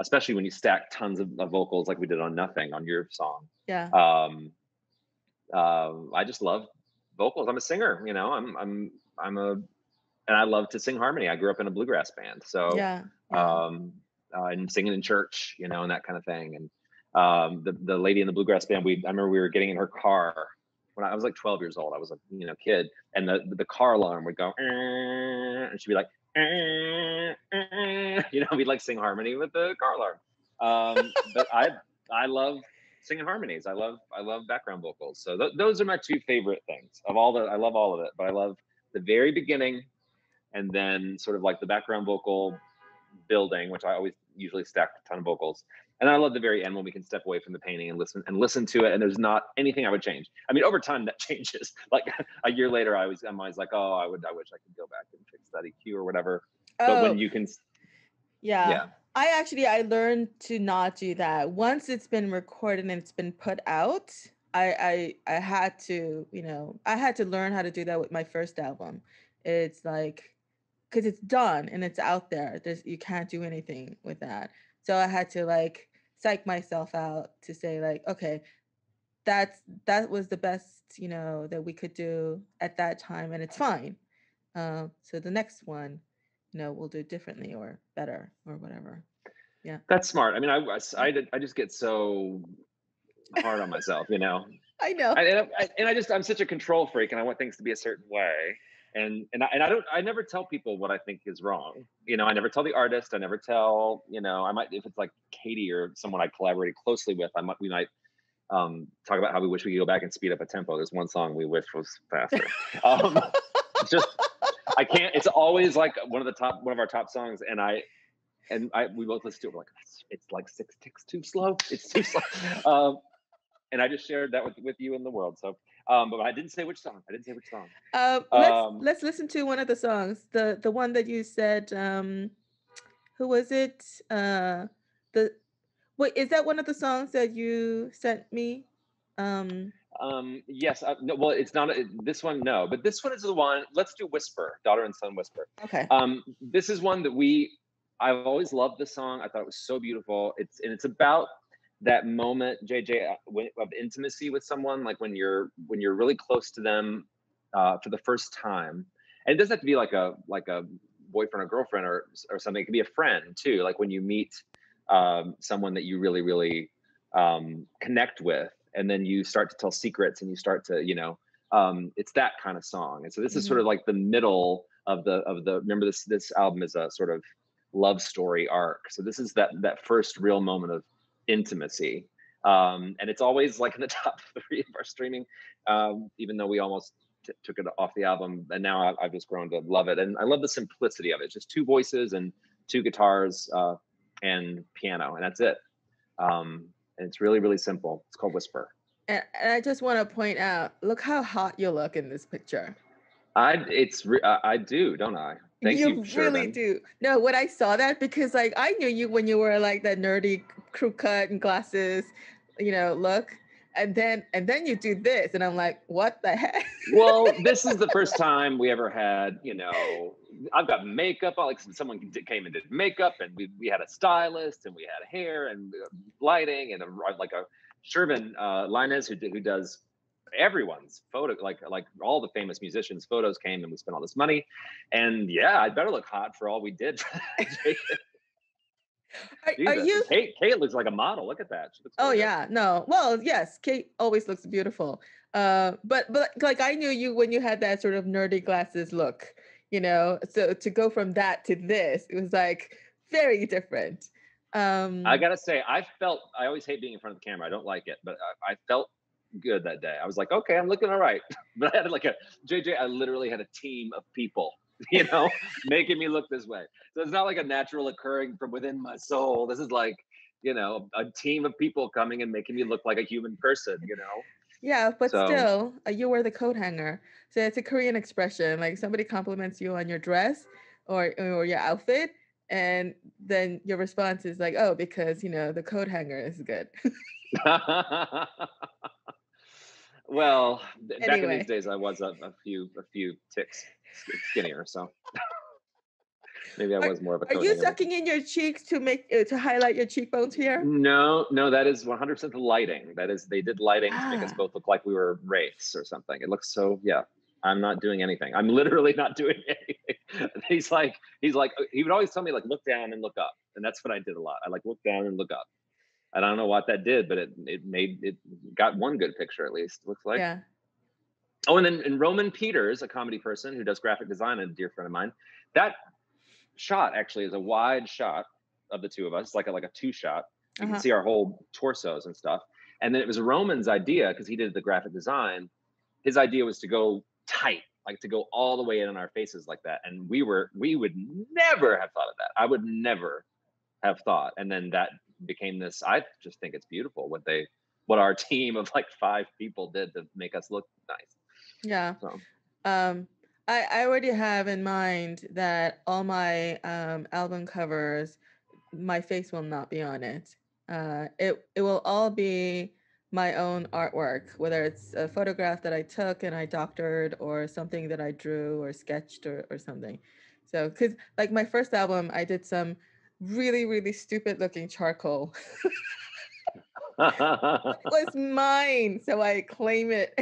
S2: especially when you stack tons of, of vocals like we did on nothing on your song
S1: yeah
S2: um uh, i just love vocals i'm a singer you know i'm i'm i'm a and I love to sing harmony. I grew up in a bluegrass band, so
S1: yeah,
S2: um, uh, and singing in church, you know, and that kind of thing. And um, the the lady in the bluegrass band, we I remember we were getting in her car when I was like 12 years old. I was a you know kid, and the the car alarm would go, and she'd be like, Mm, mm, mm. you know, we'd like sing harmony with the car alarm. Um, but I I love singing harmonies. I love I love background vocals. So th- those are my two favorite things of all the. I love all of it, but I love the very beginning and then sort of like the background vocal building, which I always usually stack a ton of vocals. And I love the very end when we can step away from the painting and listen and listen to it. And there's not anything I would change. I mean, over time that changes. Like a year later, I was I'm always like, oh, I would I wish I could go back and fix that EQ or whatever. Oh, but when oh. you can,
S1: yeah. yeah. I actually I learned to not do that. Once it's been recorded and it's been put out, I I I had to, you know, I had to learn how to do that with my first album. It's like because it's done and it's out there. There's you can't do anything with that. So I had to like psych myself out to say like, okay, that's that was the best you know that we could do at that time and it's fine uh, so the next one you know we'll do differently or better or whatever. Yeah.
S2: That's smart. I mean i i, I just get so hard on myself you know?
S1: I know.
S2: I, and, I, and I just i'm such a control freak and i want things to be a certain way and and I, and I don't I never tell people what I think is wrong. You know, I never tell the artist. I never tell you know I might if it's like Katie or someone I collaborated closely with. I might we might um, talk about how we wish we could go back and speed up a tempo. There's one song we wish was faster. um, just I can't. It's always like one of the top one of our top songs, and I and I we both listen to it. We're like it's, it's like six ticks too slow. It's too slow. Um, and I just shared that with with you in the world. So um, but I didn't say which song. I didn't say which song.
S1: Uh, let's um, let's listen to one of the songs. The the one that you said. Um, who was it? Uh, the wait, is that one of the songs that you sent me? Um,
S2: um yes uh, no, well it's not a, this one no but this one is the one let's do whisper daughter and son whisper
S1: okay
S2: um this is one that we i've always loved this song i thought it was so beautiful it's and it's about that moment jj uh, of intimacy with someone like when you're when you're really close to them uh, for the first time and it doesn't have to be like a like a boyfriend or girlfriend or or something it could be a friend too like when you meet um, someone that you really really um, connect with and then you start to tell secrets and you start to you know um, it's that kind of song and so this mm-hmm. is sort mm-hmm. of like the middle of the of the remember this this album is a sort of love story arc so this is that that first real moment of intimacy. Um, and it's always like in the top three of our streaming, um, even though we almost t- took it off the album. And now I've, I've, just grown to love it. And I love the simplicity of it just two voices and two guitars uh, and piano, and that's it. Um, and it's really, really simple. It's called Whisper.
S1: And, and I just want to point out, look how hot you look in this picture.
S2: I it's re- I do, don't I? Thank you,
S1: you really do. No, when I saw that, because like I knew you when you were like that nerdy crew cut and glasses, you know, look. And then and then you do this, and I'm like, what the heck?
S2: well, this is the first time we ever had, you know, I've got makeup. I like someone came and did makeup, and we, we had a stylist, and we had hair and uh, lighting, and a, like a Shervin uh, Lainez who who does everyone's photo like like all the famous musicians photos came and we spent all this money. And yeah I'd better look hot for all we did.
S1: Are, are, you
S2: kate kate looks like a model. Look at that.
S1: Oh yeah. No. Well yes kate always looks beautiful. Uh but but like i knew you when you had that sort of nerdy glasses look you know? So to go from that to this it was like very different. Um
S2: i gotta say i felt i always hate being in front of the camera. I don't like it but i, I felt good that day. I was like, okay, I'm looking all right. But I had like a JJ, I literally had a team of people, you know, making me look this way. So it's not like a natural occurring from within my soul. This is like, you know, a team of people coming and making me look like a human person, you know?
S1: Yeah, but so, still, uh, you wear the coat hanger. So it's a Korean expression. Like somebody compliments you on your dress or or your outfit, and then your response is like, "Oh, because you know the coat hanger is good."
S2: Well, anyway. back in these days, I was a, a few a few ticks skinnier, so maybe I was more of a.
S1: Are you sucking in your cheeks to make uh, to highlight your cheekbones here?
S2: No, no, that is 100 percent the lighting. That is they did lighting ah. to make us ah. both look like we were wraiths or something. It looks so yeah. I'm not doing anything. I'm literally not doing anything. he's like, he's like, he would always tell me like, look down and look up, and that's what I did a lot. I like look down and look up. I don't know what that did, but it it made it got one good picture at least. Looks like.
S1: Yeah.
S2: Oh, and then and Roman Peters, a comedy person who does graphic design, and a dear friend of mine. That shot actually is a wide shot of the two of us, like a like a two shot. You uh-huh. can see our whole torsos and stuff. And then it was Roman's idea because he did the graphic design. His idea was to go tight, like to go all the way in on our faces like that. And we were we would never have thought of that. I would never have thought. And then that became this i just think it's beautiful what they what our team of like five people did to make us look nice
S1: yeah so. um I, I already have in mind that all my um, album covers, my face will not be on it. Uh, it it will all be my own artwork, whether it's a photograph that I took and I doctored, or something that I drew or sketched or, or something. So, because like my first album, I did some really, really stupid looking charcoal.
S5: It was mine, so I claim it.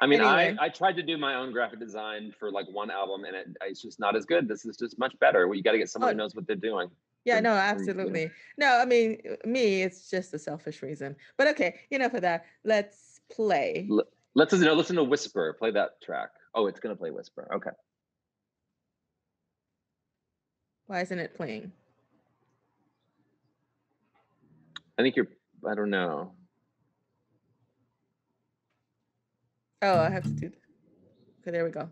S2: I mean, anyway. I, I tried to do my own graphic design for like one album and it, it's just not as good. This is just much better. Well, you got to get someone oh. who knows what they're doing.
S5: Yeah, no, absolutely. No, I mean, uh, me, it's just a selfish reason. But okay, enough of that. Let's play. L-
S2: let's listen, no, listen to Whisper. Play that track. Oh, it's going to play Whisper. Okay.
S5: Why isn't it playing?
S2: I think you're, I don't know.
S5: Oh, I have to do that. Okay, there we go.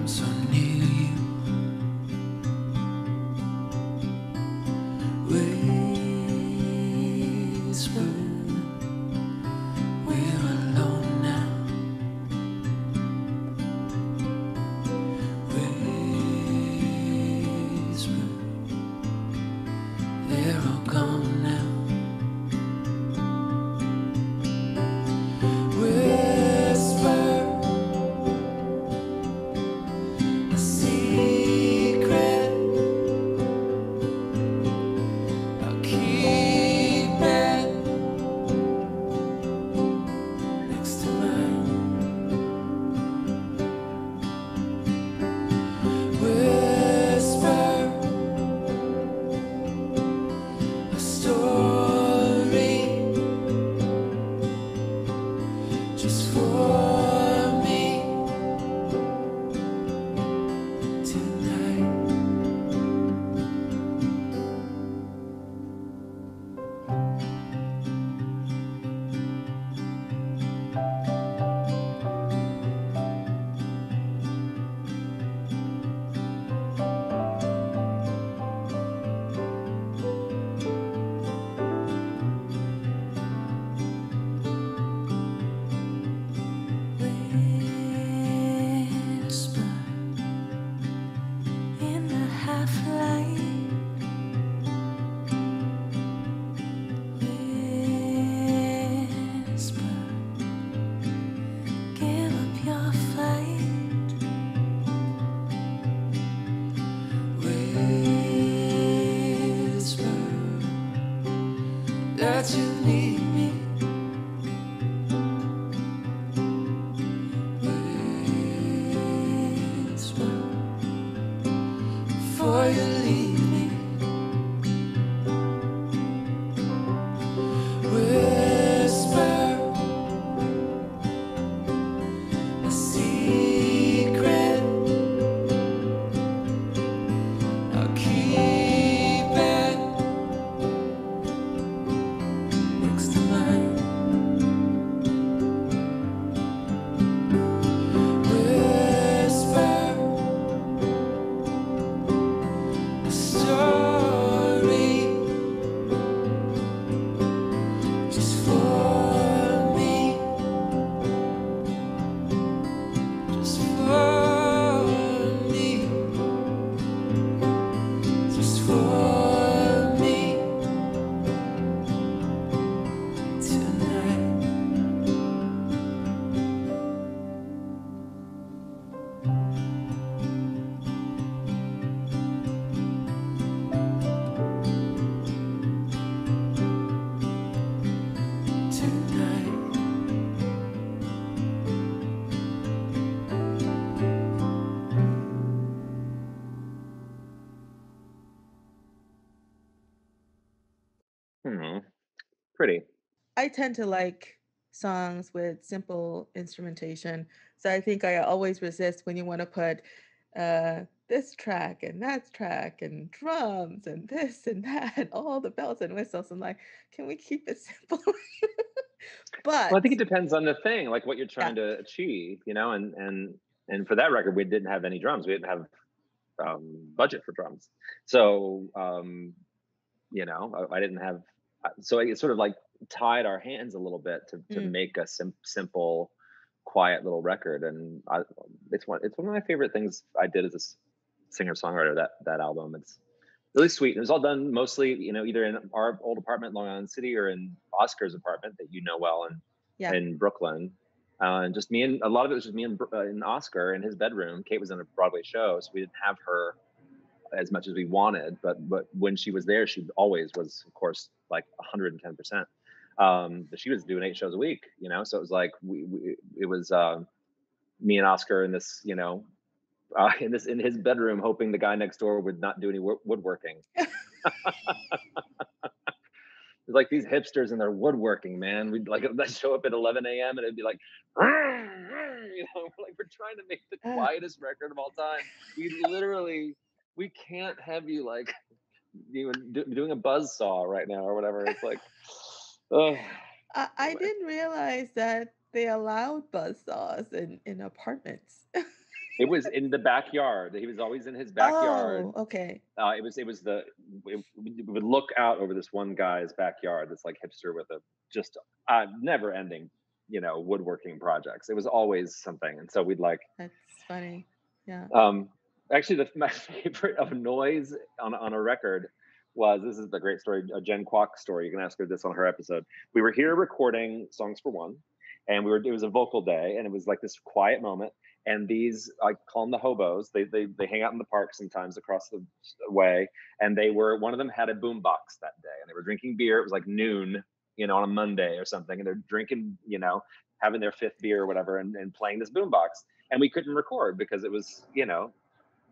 S5: I'm sorry. I tend to like songs with simple instrumentation. So I think I always resist when you want to put uh, this track and that track and drums and this and that and all the bells and whistles. I'm like, can we keep it simple? but
S2: well, I think it depends on the thing, like what you're trying yeah. to achieve, you know, and and and for that record, we didn't have any drums. We didn't have um, budget for drums, so um, you know, I, I, didn't have. So it's sort of like tied our hands a little bit to to mm. make a sim- simple, quiet little record, and I, it's one it's one of my favorite things I did as a singer songwriter. That that album, it's really sweet. It was all done mostly, you know, either in our old apartment, Long Island City, or in Oscar's apartment that you know well, and yeah. in Brooklyn. Uh, and just me and a lot of it was just me and, uh, and Oscar in his bedroom. Kate was in a Broadway show, so we didn't have her as much as we wanted. But but when she was there, she always was, of course, like 110 percent. Um, but she was doing eight shows a week, you know. So it was like we, we it was um, me and Oscar in this, you know, uh, in this in his bedroom, hoping the guy next door would not do any woodworking. It's like these hipsters and their woodworking, man. We'd like that show up at 11 a.m. and it'd be like, you know, like we're trying to make the quietest record of all time. We literally, we can't have you like even do, doing a buzz saw right now or whatever. It's like,
S1: oh. I, I didn't realize that they allowed buzz saws in, in apartments.
S2: It was in the backyard. He was always in his backyard.
S1: Oh, okay.
S2: Uh, it was it was the it, we would look out over this one guy's backyard. That's like hipster with a just uh, never ending, you know, woodworking projects. It was always something, and so we'd like.
S1: That's funny. Yeah.
S2: Um, actually, the, my favorite of noise on on a record was this is the great story, a Jen Kwok story. You can ask her this on her episode. We were here recording songs for one, and we were it was a vocal day, and it was like this quiet moment and these I call them the hobos. They they they hang out in the park sometimes across the way, and they were one of them had a boom box that day, and they were drinking beer. It was like noon, you know, on a Monday or something, and they're drinking, you know, having their fifth beer or whatever, and, and playing this boom box, and we couldn't record because it was, you know,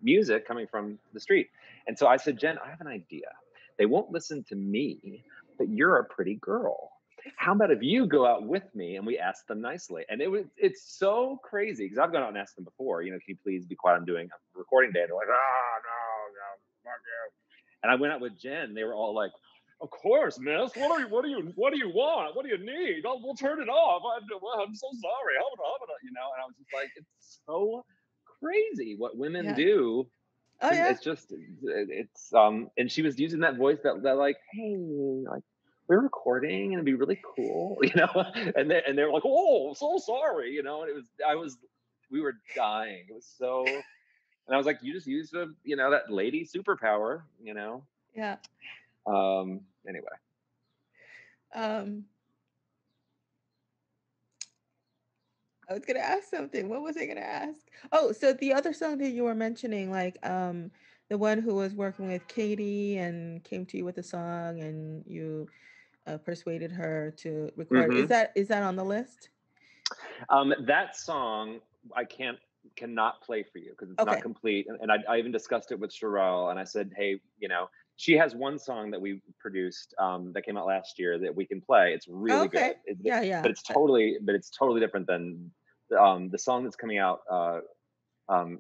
S2: music coming from the street. And so I said, Jen, I have an idea. They won't listen to me, but you're a pretty girl how about if you go out with me and we ask them nicely? And it was it's so crazy because I've gone out and asked them before, you know, can you please be quiet? I'm doing a recording day. And they're like, oh no, no, fuck you. And I went out with Jen. They were all like, of course, miss. What are you? What do you? What do you want? What do you need? Oh, we'll turn it off. I'm, I'm so sorry. You know, and I was just like, it's so crazy what women yeah. do.
S1: Oh yeah.
S2: It's just, it's um, and she was using that voice that that like, hey, like we're recording and it'd be really cool, you know? And they and they were like, oh, so sorry, you know? And it was, I was, we were dying. It was so, and I was like, you just used a, you know, that lady superpower, you know?
S1: Yeah.
S2: Um, anyway.
S1: Um, I was gonna ask something. What was I gonna ask? Oh, so the other song that you were mentioning, like um the one who was working with Katie and came to you with a song and you uh, persuaded her to record. Mm-hmm. Is that is that on the list?
S2: Um, that song I can't cannot play for you because it's okay. not complete. And, and I, I, even discussed it with Cherelle, and I said, hey, you know, she has one song that we produced um, that came out last year that we can play. It's really
S1: okay.
S2: good. It,
S1: yeah, yeah.
S2: But it's totally, but it's totally different than um, the song that's coming out. Uh, um,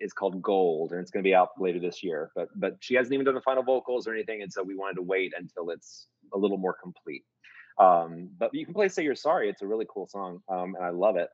S2: is called Gold, and it's going to be out later this year. But but she hasn't even done the final vocals or anything, and so we wanted to wait until it's a little more complete. Um, but you can play "Say You're Sorry." It's a really cool song, um, and I love it.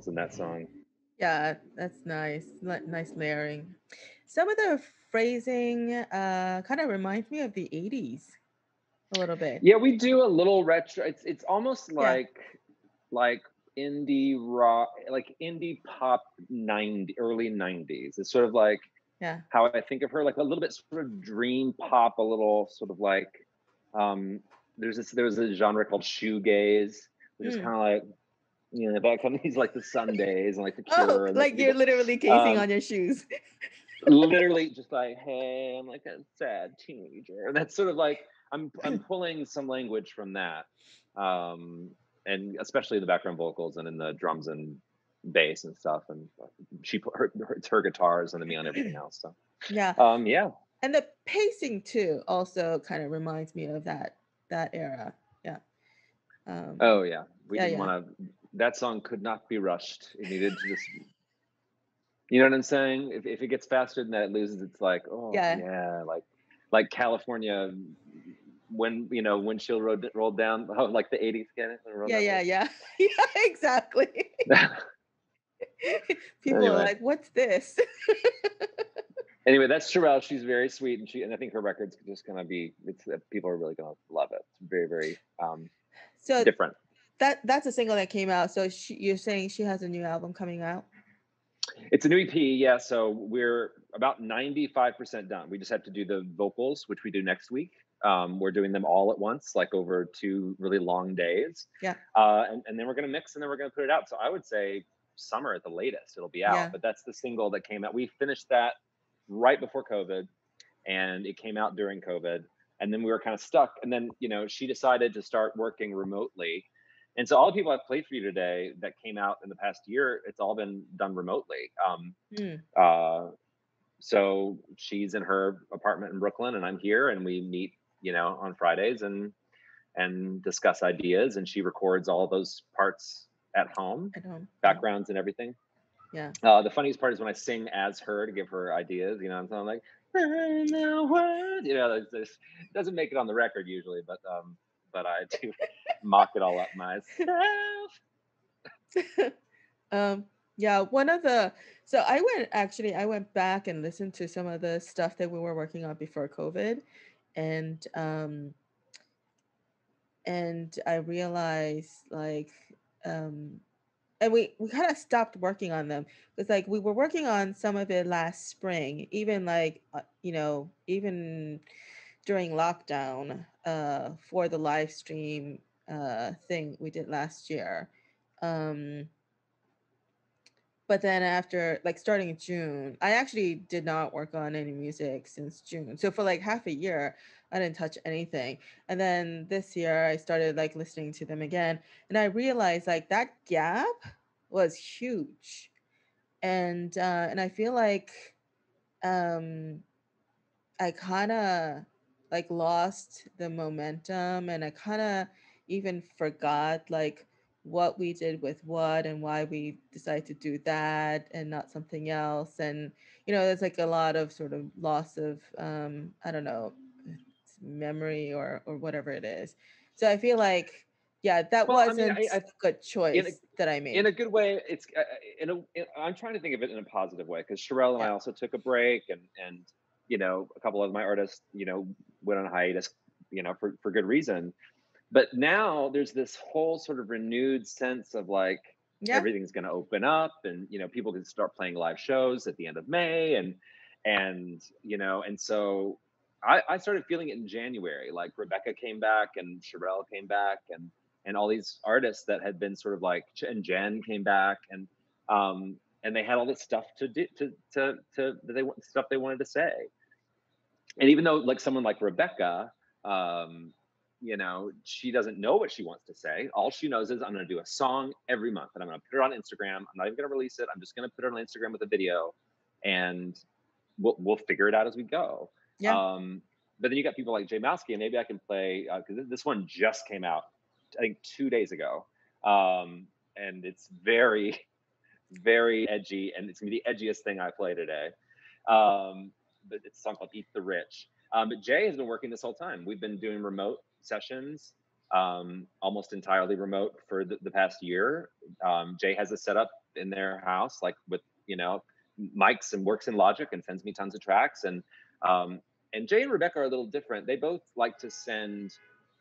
S2: Vocals in that song.
S1: Yeah, that's nice. Nice layering. Some of the phrasing uh kind of reminds me of the 80s a little bit.
S2: Yeah, we do a little retro. It's it's almost like like indie rock, like indie pop 90 early 90s. It's sort of like
S1: Yeah.
S2: how I think of her, like a little bit sort of dream pop, a little sort of like um there's this there was a genre called shoegaze, which is
S1: Mm.
S2: kind of like you know back on these like the Sundays and like the
S1: Oh,
S2: Cure and
S1: like you're
S2: people,
S1: literally gazing
S2: um,
S1: on your shoes.
S2: literally just like hey I'm like a sad teenager and that's sort of like I'm I'm pulling some language from that um and especially the background vocals and in the drums and bass and stuff and she put her, her her guitars and then me on everything else so
S1: Yeah.
S2: um yeah
S1: And the pacing too also kind of reminds me of that that era. Yeah. Um
S2: oh yeah we
S1: Yeah,
S2: didn't
S1: yeah.
S2: want to that song could not be rushed it needed to just you know what i'm saying if, if it gets faster than that it loses it's like oh
S1: Yeah.
S2: yeah like like california when you know windshield rolled, rolled down oh, like the 80s again
S1: yeah, yeah, yeah. Yeah, exactly. People are like, "What's this?"
S2: anyway that's Cherelle. she's very sweet and she and i think her record's just gonna be it's uh, people are really gonna love it it's very very um
S1: So
S2: different
S1: that that's a single that came out. So she, you're saying she has a new album coming out?
S2: It's a new EP, yeah. So we're about 95% done. We just have to do the vocals, which we do next week. Um, we're doing them all at once, like over two really long days.
S1: Yeah.
S2: Uh, and, and then we're going to mix and then we're going to put it out. So I would say summer at the latest, it'll be out.
S1: Yeah.
S2: But that's the single that came out. We finished that right before COVID and it came out during COVID. And then we were kind of stuck. And then, you know, she decided to start working remotely. And so all the people I've played for you today that came out in the past year, it's all been done remotely. Um,
S1: Mm.
S2: uh, so she's in her apartment in Brooklyn, and I'm here, and we meet, you know, on Fridays and and discuss ideas. And she records all those parts at home,
S1: I don't.
S2: backgrounds and everything.
S1: Yeah.
S2: Uh, the funniest part is when I sing as her to give her ideas. You know, I'm sounding like, "I know what-" you know, it's, doesn't make it on the record usually, but um, but I do mock it all up myself.
S1: um yeah one of the so i went actually i went back and listened to some of the stuff that we were working on before covid and um and i realized like um and we we kind of stopped working on them because like we were working on some of it last spring even like uh, you know even during lockdown uh for the live stream uh thing we did last year um but then after like starting in June, I actually did not work on any music since June. So for like half a year, I didn't touch anything. And then this year I started like listening to them again and I realized like that gap was huge. And uh and I feel like um I kind of like lost the momentum and I kind of even forgot like what we did with what and why we decided to do that and not something else and you know there's like a lot of sort of loss of um i don't know memory or or whatever it is. So i feel like yeah that
S2: Well,
S1: wasn't
S2: mean, I- I-
S1: a good choice that i made
S2: in a good way it's uh, in a in, i'm trying to think of it in a positive way because Cherelle and i also took a break and and you know a couple of my artists you know went on hiatus you know for, for good reason but now there's this whole sort of renewed sense of like
S1: yeah
S2: everything's going to open up and you know people can start playing live shows at the end of may and and you know and so i i started feeling it in january like rebecca came back and Cherelle came back and and all these artists that had been sort of like and jen came back and um and they had all this stuff to do to to to that they want stuff they wanted to say. And even though like someone like rebecca um you know, she doesn't know what she wants to say. All she knows is I'm going to do a song every month and I'm going to put it on Instagram. I'm not even going to release it. I'm just going to put it on Instagram with a video and we'll, we'll figure it out as we go.
S1: yeah
S2: Um, but then you got people like Jay Malsky, and maybe I can play because this one just came out, I think two days ago, um, and it's very, very edgy, and it's gonna be the edgiest thing I play today. Um, but it's a song called "Eat the Rich." Um, but Jay has been working this whole time. We've been doing remote sessions um, almost entirely remote for the, the past year. Um, Jay has a setup in their house, like with you know mics and works in Logic and sends me tons of tracks. And um, and Jay and Rebecca are a little different. They both like to send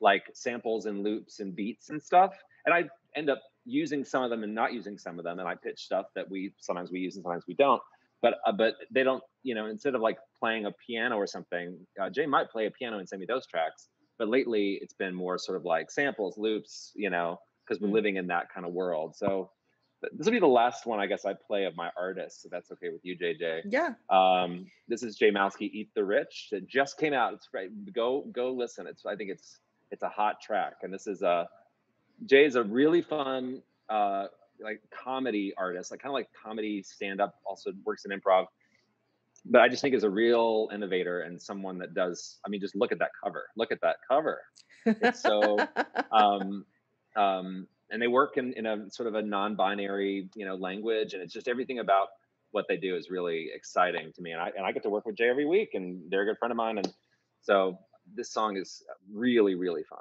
S2: like samples and loops and beats and stuff. And I end up using some of them and not using some of them. And I pitch stuff that we sometimes we use and sometimes we don't. But uh, but they don't, you know, instead of like playing a piano or something, uh, Jay might play a piano and send me those tracks. But lately, it's been more sort of like samples, loops, you know, because we're mm. living in that kind of world. So this will be the last one I guess I play of my artists, if that's okay with you, JJ.
S1: Yeah.
S2: Um, this is Jay Malsky Eat the Rich. It just came out. It's right. Go go listen. It's I think it's it's a hot track. And this is a Jay is a really fun uh like comedy artist, like kind of like comedy stand-up, also works in improv. But I just think is a real innovator and someone that does, I mean, just look at that cover. Look at that cover. It's so um um and they work in, in a sort of a non-binary you know language and it's just everything about what they do is really exciting to me and I, and I get to work with jay every week and they're a good friend of mine and so this song is really really fun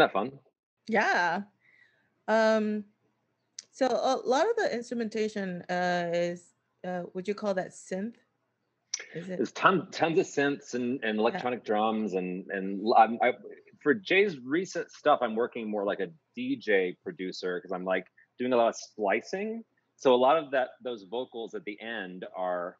S2: that fun?
S1: Yeah. Um, so a lot of the instrumentation uh, is, uh, would you call that synth?
S2: Is it? There's tons, tons of synths and, and electronic yeah. drums and and I, for Jay's recent stuff, I'm working more like a DJ producer because I'm like doing a lot of splicing. So a lot of that those vocals at the end are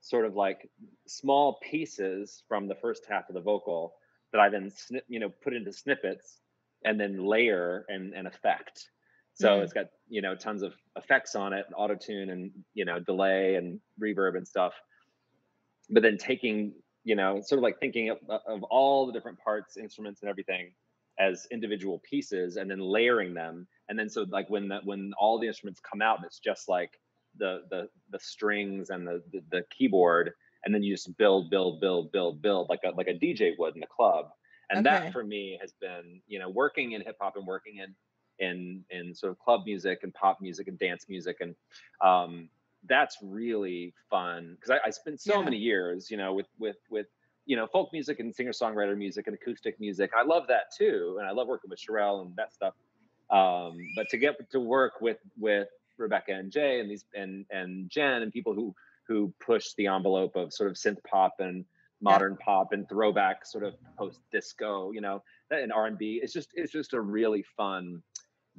S2: sort of like small pieces from the first half of the vocal that I then snip, you know, put into snippets and then layer and, and effect. So mm-hmm. it's got, you know, tons of effects on it, auto tune and, you know, delay and reverb and stuff. But then taking, you know, sort of like thinking of, of all the different parts, instruments and everything as individual pieces and then layering them. And then so like when that when all the instruments come out, it's just like the the the strings and the, the, the keyboard and then you just build, build, build, build, build like a like a DJ would in a club. And okay. that for me has been, you know, working in hip hop and working in in in sort of club music and pop music and dance music and um, that's really fun because I, I spent so yeah. many years you know with with with you know folk music and singer songwriter music and acoustic music i love that too and i love working with Cherelle and that stuff um, but to get to work with with rebecca and jay and these and and jen and people who who push the envelope of sort of synth pop and modern yeah. pop and throwback sort of post disco you know and r&b it's just it's just a really fun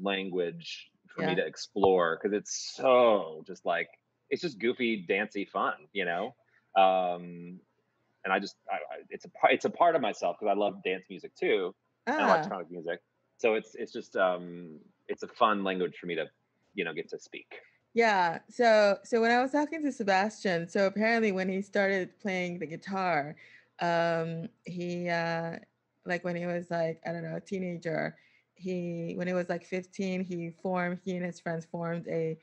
S2: language for yeah. me to explore because it's so just like it's just goofy dancey fun you know um and i just I, I, it's a it's a part of myself because i love dance music too ah. and electronic music so it's it's just um it's a fun language for me to you know get to speak
S1: yeah. So so when I was talking to Sebastian, so apparently when he started playing the guitar, um, he uh like when he was like, I don't know, a teenager, he when he was like 15, he formed he and his friends formed a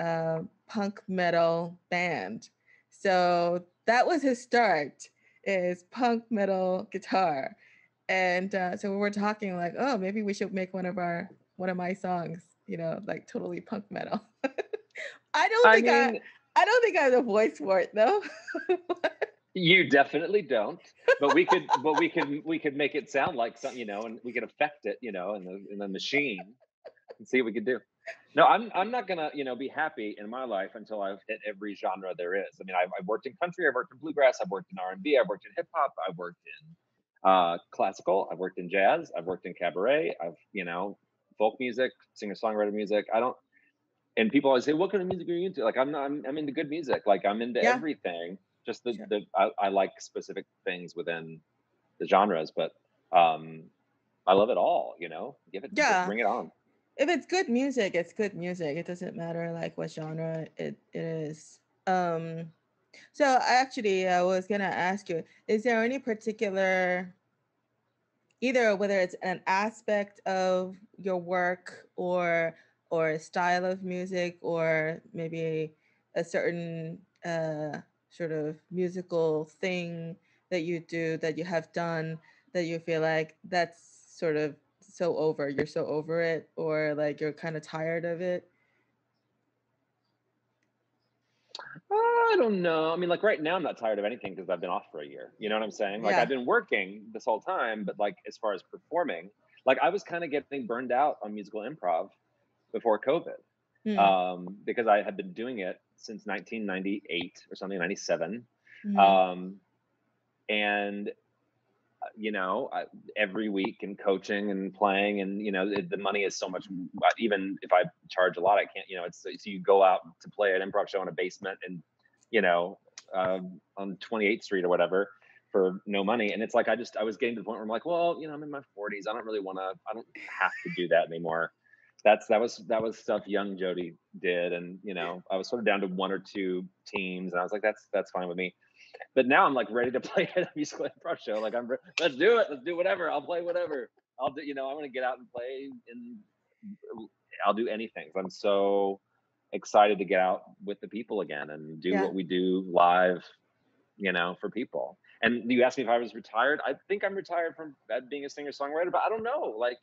S1: uh, punk metal band. So that was his start is punk metal guitar. And uh, so we were talking like, oh, maybe we should make one of our one of my songs, you know, like totally punk metal. I don't think I, mean, I, I don't think I have the voice for it though.
S2: you definitely don't. But we could but we could we could make it sound like something, you know, and we could affect it, you know, in the in the machine and see what we could do. No, I'm I'm not gonna, you know, be happy in my life until I've hit every genre there is. I mean, I've, I've worked in country, I've worked in bluegrass, I've worked in R and B, I've worked in hip hop, I've worked in uh, classical, I've worked in jazz, I've worked in cabaret, I've you know, folk music, singer songwriter music. I don't and people always say, "What kind of music are you into?" Like, I'm not. I'm, I'm into good music. Like, I'm into yeah. everything. Just the, sure. the I, I, like specific things within the genres, but um, I love it all. You know, give it. Yeah. Bring it on.
S1: If it's good music, it's good music. It doesn't matter like what genre it, it is. Um, so actually, I was gonna ask you: Is there any particular either whether it's an aspect of your work or or a style of music or maybe a, a certain uh, sort of musical thing that you do that you have done that you feel like that's sort of so over you're so over it or like you're kind of tired of it
S2: I don't know. I mean, like right now, I'm not tired of anything because I've been off for a year. You know what I'm saying? Like yeah. I've been working this whole time, but like as far as performing, like I was kind of getting burned out on musical improv before COVID mm. um, because I had been doing it since 1998 or something, 97. Mm. Um, and uh, you know I, every week and coaching and playing and you know the, the, money is so much even if i charge a lot i can't you know it's so you go out to play an improv show in a basement and you know um, on 28th street or whatever for no money and it's like i just i was getting to the point where i'm like well you know i'm in my 40s i don't really want to i don't have to do that anymore that's that was that was stuff young Jody did, and you know I was sort of down to one or two teams, and I was like, that's that's fine with me. But now I'm like ready to play at a musical improv show. Like I'm, let's do it, let's do whatever. I'll play whatever. I'll do, you know, I want to get out and play, and I'll do anything. I'm so excited to get out with the people again and do yeah. what we do live, you know, for people. And you asked me if I was retired. I think I'm retired from uh, being a singer songwriter, but I don't know. Like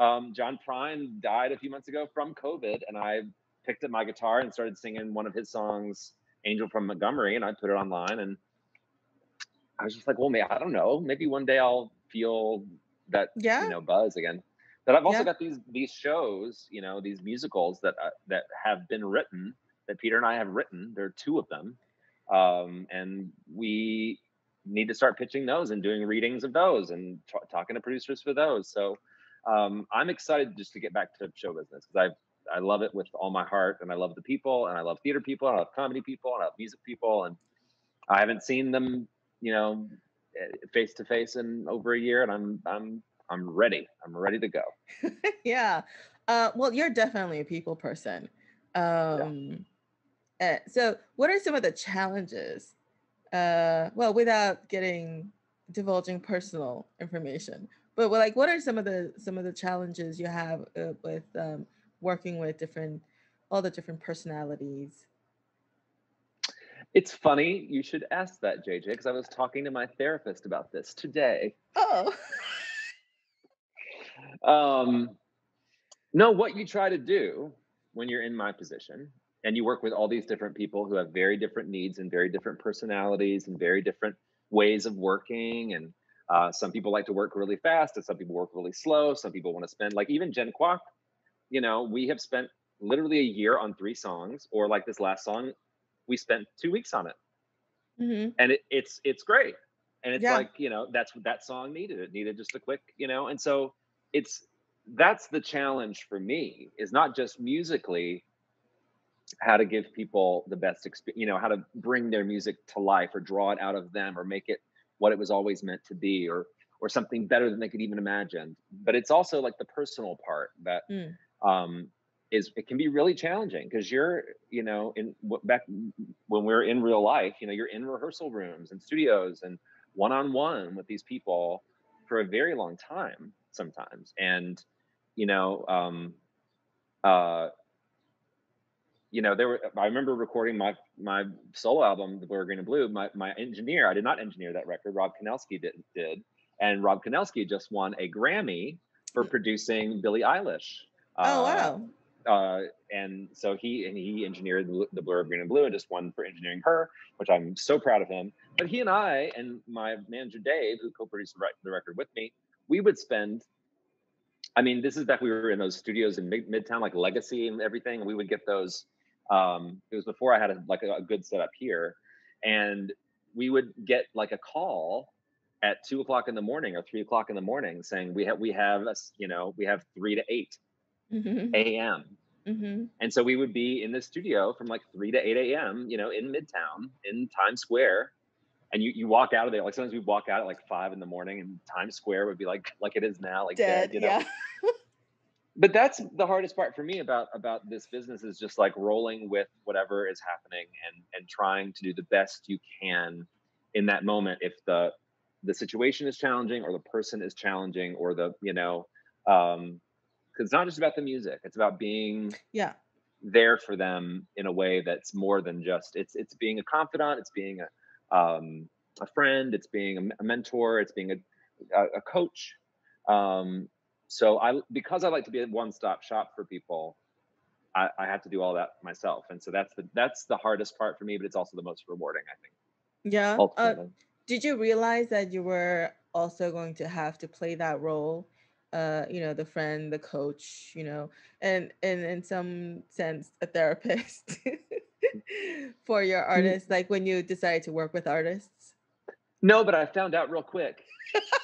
S2: um, John Prine died a few months ago from COVID, and I picked up my guitar and started singing one of his songs, "Angel from Montgomery," and I put it online. And I was just like, well, maybe I don't know. Maybe one day I'll feel that yeah. you know buzz again. But I've also yeah. got these these shows, you know, these musicals that uh, that have been written that Peter and I have written. There are two of them, um, and we need to start pitching those and doing readings of those and t- talking to producers for those. So um, I'm excited just to get back to show business because I I love it with all my heart, and I love the people, and I love theater people, and I love comedy people, and I love music people, and I haven't seen them, you know, face to face in over a year, and I'm I'm I'm ready. I'm ready to go.
S1: yeah. Uh, well, you're definitely a people person. Um, yeah. so, what are some of the challenges? Uh, well, without getting divulging personal information, but like what are some of the some of the challenges you have uh, with um, working with different all the different personalities?
S2: It's funny you should ask that jj because i was talking to my therapist about this today.
S1: Oh.
S2: Um No, what you try to do when you're in my position and you work with all these different people who have very different needs and very different personalities and very different ways of working and uh, some people like to work really fast and some people work really slow some people want to spend like even jen kwok you know we have spent literally a year on three songs or like this last song we spent two weeks on it mm-hmm. and it, it's it's great and it's yeah. like you know that's what that song needed it needed just a quick you know and so it's that's the challenge for me is not just musically how to give people the best experience you know how to bring their music to life or draw it out of them or make it what it was always meant to be or or something better than they could even imagine but it's also like the personal part that mm. um is it can be really challenging because you're you know in back when we're in real life you know you're in rehearsal rooms and studios and one-on-one with these people for a very long time sometimes and you know um uh you know there were i remember recording my my solo album the blue green and blue my, my engineer i did not engineer that record rob kinelski did, did and rob kinelski just won a grammy for producing billie eilish
S1: oh uh, wow
S2: uh, and so he and he engineered the Blur of Green and Blue, and just won for engineering her, which I'm so proud of him. But he and I and my manager Dave, who co-produced the record with me, we would spend. I mean, this is back we were in those studios in Midtown, like Legacy and everything. We would get those. Um, it was before I had a, like a, a good setup here, and we would get like a call at two o'clock in the morning or three o'clock in the morning saying we have we have us you know we have three to 8 mm-hmm. a.m. Mm-hmm. And so we would be in the studio from like 3 to 8 a.m., you know, in Midtown, in Times Square. And you, you walk out of there, like sometimes we walk out at like five in the morning and Times Square would be like like it is now, like dead, dead you know. Yeah. but that's the hardest part for me about about this business is just like rolling with whatever is happening and and trying to do the best you can in that moment if the the situation is challenging or the person is challenging or the you know um because it's not just about the music it's about being
S1: yeah.
S2: there for them in a way that's more than just it's it's being a confidant it's being a um, a friend it's being a, mentor it's being a, a, a coach um, so i because i like to be a one-stop shop for people I, I have to do all that myself. And so that's the that's the hardest part for me but it's also the most rewarding i think.
S1: Yeah uh, did you realize that you were also going to have to play that role uh you know the friend the coach you know and and in some sense a therapist for your mm. artists like when you decided to work with artists?
S2: No but i found out real quick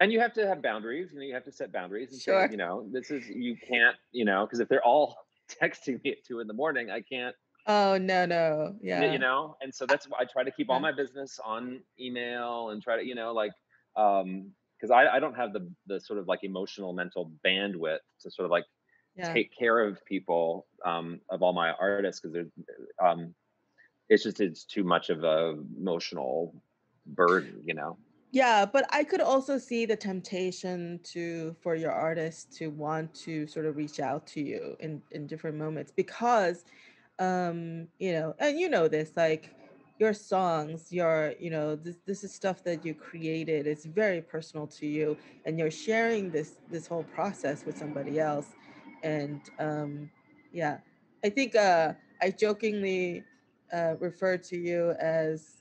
S2: and you have to have boundaries you know you have to set boundaries and sure. say you know this is you can't you know because if they're all texting me at two in the morning i can't
S1: Oh no, no, yeah.
S2: You know, and so that's why I try to keep all my business on email and try to, you know, like, um, because I, I don't have the the sort of like emotional mental bandwidth to sort of like yeah. take care of people um of all my artists because there's um it's just it's too much of a emotional burden, you know.
S1: Yeah, but I could also see the temptation to for your artist to want to sort of reach out to you in in different moments because um you know and you know this like your songs your you know this this is stuff that you created it's very personal to you and you're sharing this this whole process with somebody else and um yeah. I think uh i jokingly uh referred to you as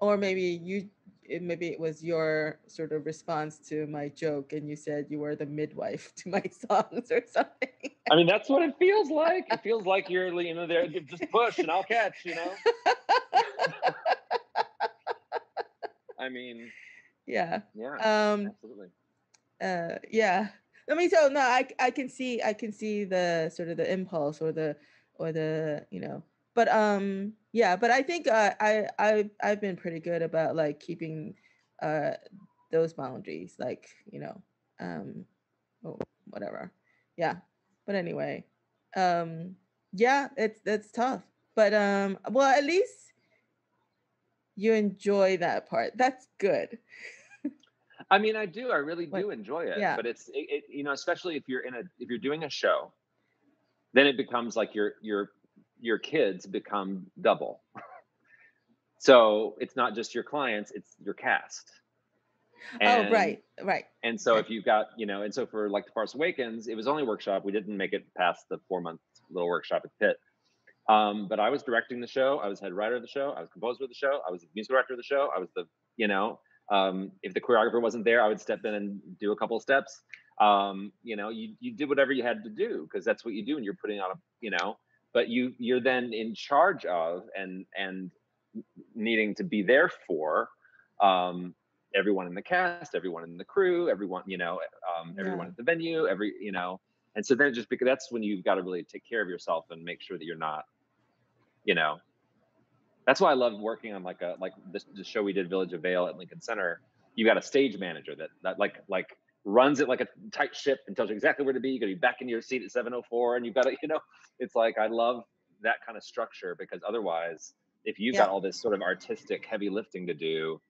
S1: or maybe you it, maybe it was your sort of response to my joke and you said you were the midwife to my songs or something.
S2: I mean that's what it feels like. It feels like you're you know there just push and i'll catch you know? I mean
S1: yeah
S2: yeah um absolutely.
S1: uh yeah. I mean so no i i can see i can see the sort of the impulse or the or the you know but um yeah but i think uh, i i i've been pretty good about like keeping uh those boundaries like you know um oh, whatever yeah but anyway um yeah it's it's tough but um well at least you enjoy that part that's good
S2: i mean i do i really do enjoy it yeah. but it's it, it, you know especially if you're in a if you're doing a show then it becomes like you're you're your kids become double. so it's not just your clients, it's your cast.
S1: And, oh, right, right.
S2: And so if you've got, you know, and so for like the Farce Awakens, it was only workshop. We didn't make it past the four month little workshop at the pit. Um, but I was directing the show. I was head writer of the show. I was composer of the show. I was the music director of the show. I was the, you know, um, if the choreographer wasn't there, I would step in and do a couple of steps. Um, you know, you you did whatever you had to do because that's what you do when you're putting on a, you know, but you you're then in charge of and and needing to be there for um, everyone in the cast, everyone in the crew, everyone, you know, um, everyone yeah. at the venue, every, you know, and so then just because that's when you've got to really take care of yourself and make sure that you're not, you know, that's why I love working on like a like this, the show we did Village of Vale at Lincoln Center. You got a stage manager that that like like runs it like a tight ship and tells you exactly where to be. You got to be back in your seat at 7:04, and you've got to you know. It's like I love that kind of structure because otherwise, if you've yeah. got all this sort of artistic heavy lifting to do,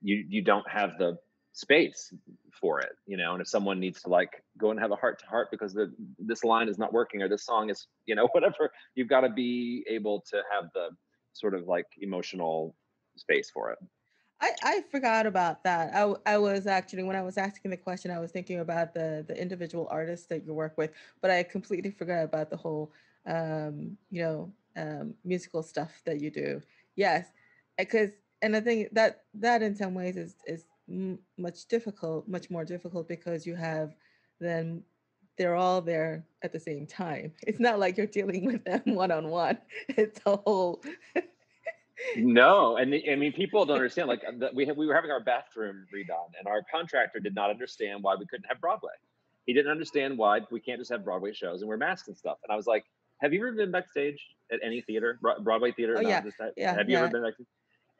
S2: you you don't have the space for it you know and if someone needs to like go and have a heart to heart because the this line is not working or this song is you know whatever you've got to be able to have the sort of like emotional space for it
S1: I, I forgot about that. I, I was actually when I was asking the question, I was thinking about the the individual artists that you work with, but I completely forgot about the whole um, you know um, musical stuff that you do. Yes, because and I think that that in some ways is is much difficult, much more difficult because you have then they're all there at the same time. It's not like you're dealing with them one on one. It's a whole.
S2: no, and I mean people don't understand. Like uh, we have, we were having our bathroom redone, and our contractor did not understand why we couldn't have Broadway. He didn't understand why we can't just have Broadway shows and wear masks and stuff. And I was like, "Have you ever been backstage at any theater, Broadway theater?
S1: Oh, yeah. yeah,
S2: have you
S1: yeah.
S2: ever been backstage?"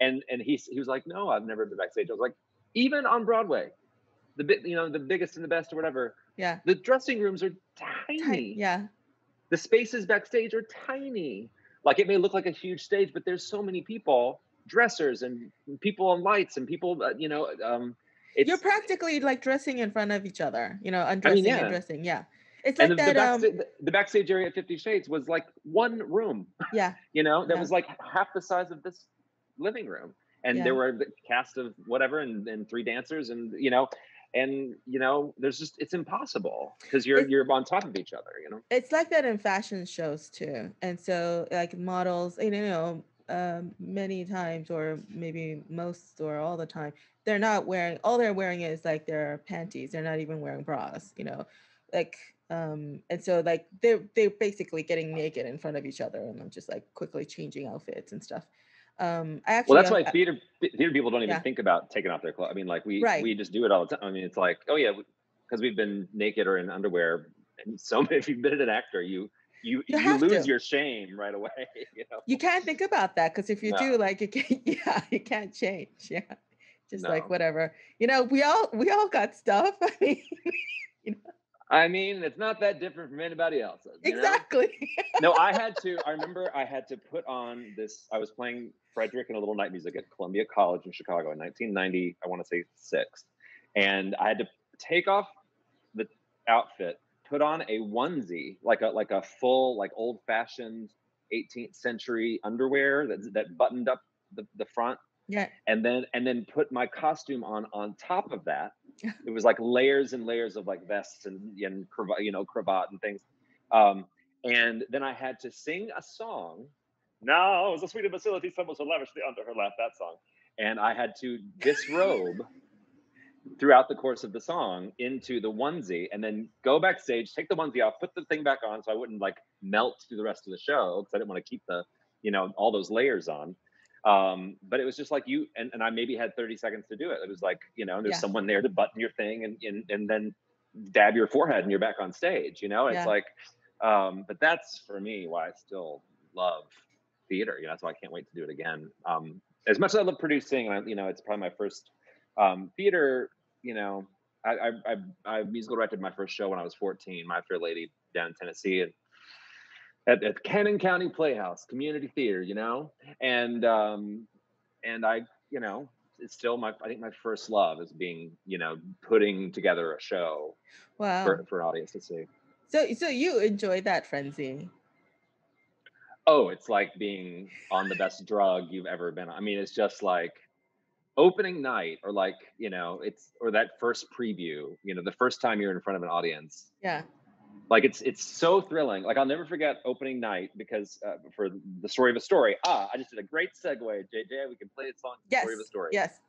S2: And and he he was like, "No, I've never been backstage." I was like, even on Broadway, the bit you know the biggest and the best or whatever.
S1: Yeah.
S2: The dressing rooms are tiny.
S1: yeah.
S2: The spaces backstage are tiny. Like it may look like a huge stage, but there's so many people, dressers and people on lights and people, uh, you know. Um,
S1: You're practically like dressing in front of each other, you know, undressing I mean, yeah. and dressing. Yeah. It's like and the, that.
S2: The
S1: backstage,
S2: um, the backstage area at Fifty Shades was like one room.
S1: Yeah.
S2: you know, that
S1: yeah.
S2: was like half the size of this living room and yeah. there were the cast of whatever and, and three dancers and you know and you know there's just it's impossible because you're it's, you're on top of each other you know?
S1: It's like that in fashion shows too and so like models you know um, many times or maybe most or all the time they're not wearing all they're wearing is like their panties they're not even wearing bras you know? Like um and so like they're they're basically getting naked in front of each other and i'm just like quickly changing outfits and stuff um, I actually
S2: well, that's why theater theater people don't even yeah. think about taking off their clothes. I mean, like we
S1: right.
S2: we just do it all the time. I mean, it's like, oh yeah, because we've been naked or in underwear, and so. If you've been an actor, you you you, you lose to. your shame right away. You know,
S1: you can't think about that because if you no. do, like, you can yeah, you can't change. Yeah, just no. like whatever. You know, we all we all got stuff. I mean, you know.
S2: I mean, it's not that different from anybody else.
S1: Exactly.
S2: no, I had to. I remember I had to put on this. I was playing Frederick in a Little Night Music at Columbia College in Chicago in 1990. I want to say six, and I had to take off the outfit, put on a onesie, like a like a full like old fashioned 18th century underwear that that buttoned up the, the front
S1: yeah.
S2: And then and then put my costume on on top of that. It was like layers and layers of like vests and and you know cravat and things. Um, and then I had to sing a song. Now as a sweet facility, someone so lavishly under her lap that song, and I had to disrobe throughout the course of the song into the onesie, and then go backstage, take the onesie off, put the thing back on, so I wouldn't like melt through the rest of the show because I didn't want to keep the you know all those layers on um, but it was just like you and, and I maybe had 30 seconds to do it. It was like, you know, there's yeah. someone there to button your thing and, and and then dab your forehead and you're back on stage, you know? It's yeah. like um, but that's for me why I still love theater. You know, that's why I can't wait to do it again. Um, as much as I love producing, I, you know, it's probably my first um, theater, you know, I, I, I, I musical directed my first show when I was 14, My Fair Lady down in Tennessee. And at, at Cannon County Playhouse Community Theater, you know, and um, and I, you know, it's still my I think my first love is being, you know, putting together a show
S1: wow.
S2: for for an audience to see.
S1: So so you enjoy that frenzy?
S2: Oh, it's like being on the best drug you've ever been. On. I mean, it's just like, opening night or like you know it's or that first preview you know the first time you're in front of an audience
S1: yeah
S2: like it's it's so thrilling like i'll never forget opening night because uh, for the story of a story ah i just did a great segue jj we can play a song
S1: yes.
S2: story of a story
S1: yes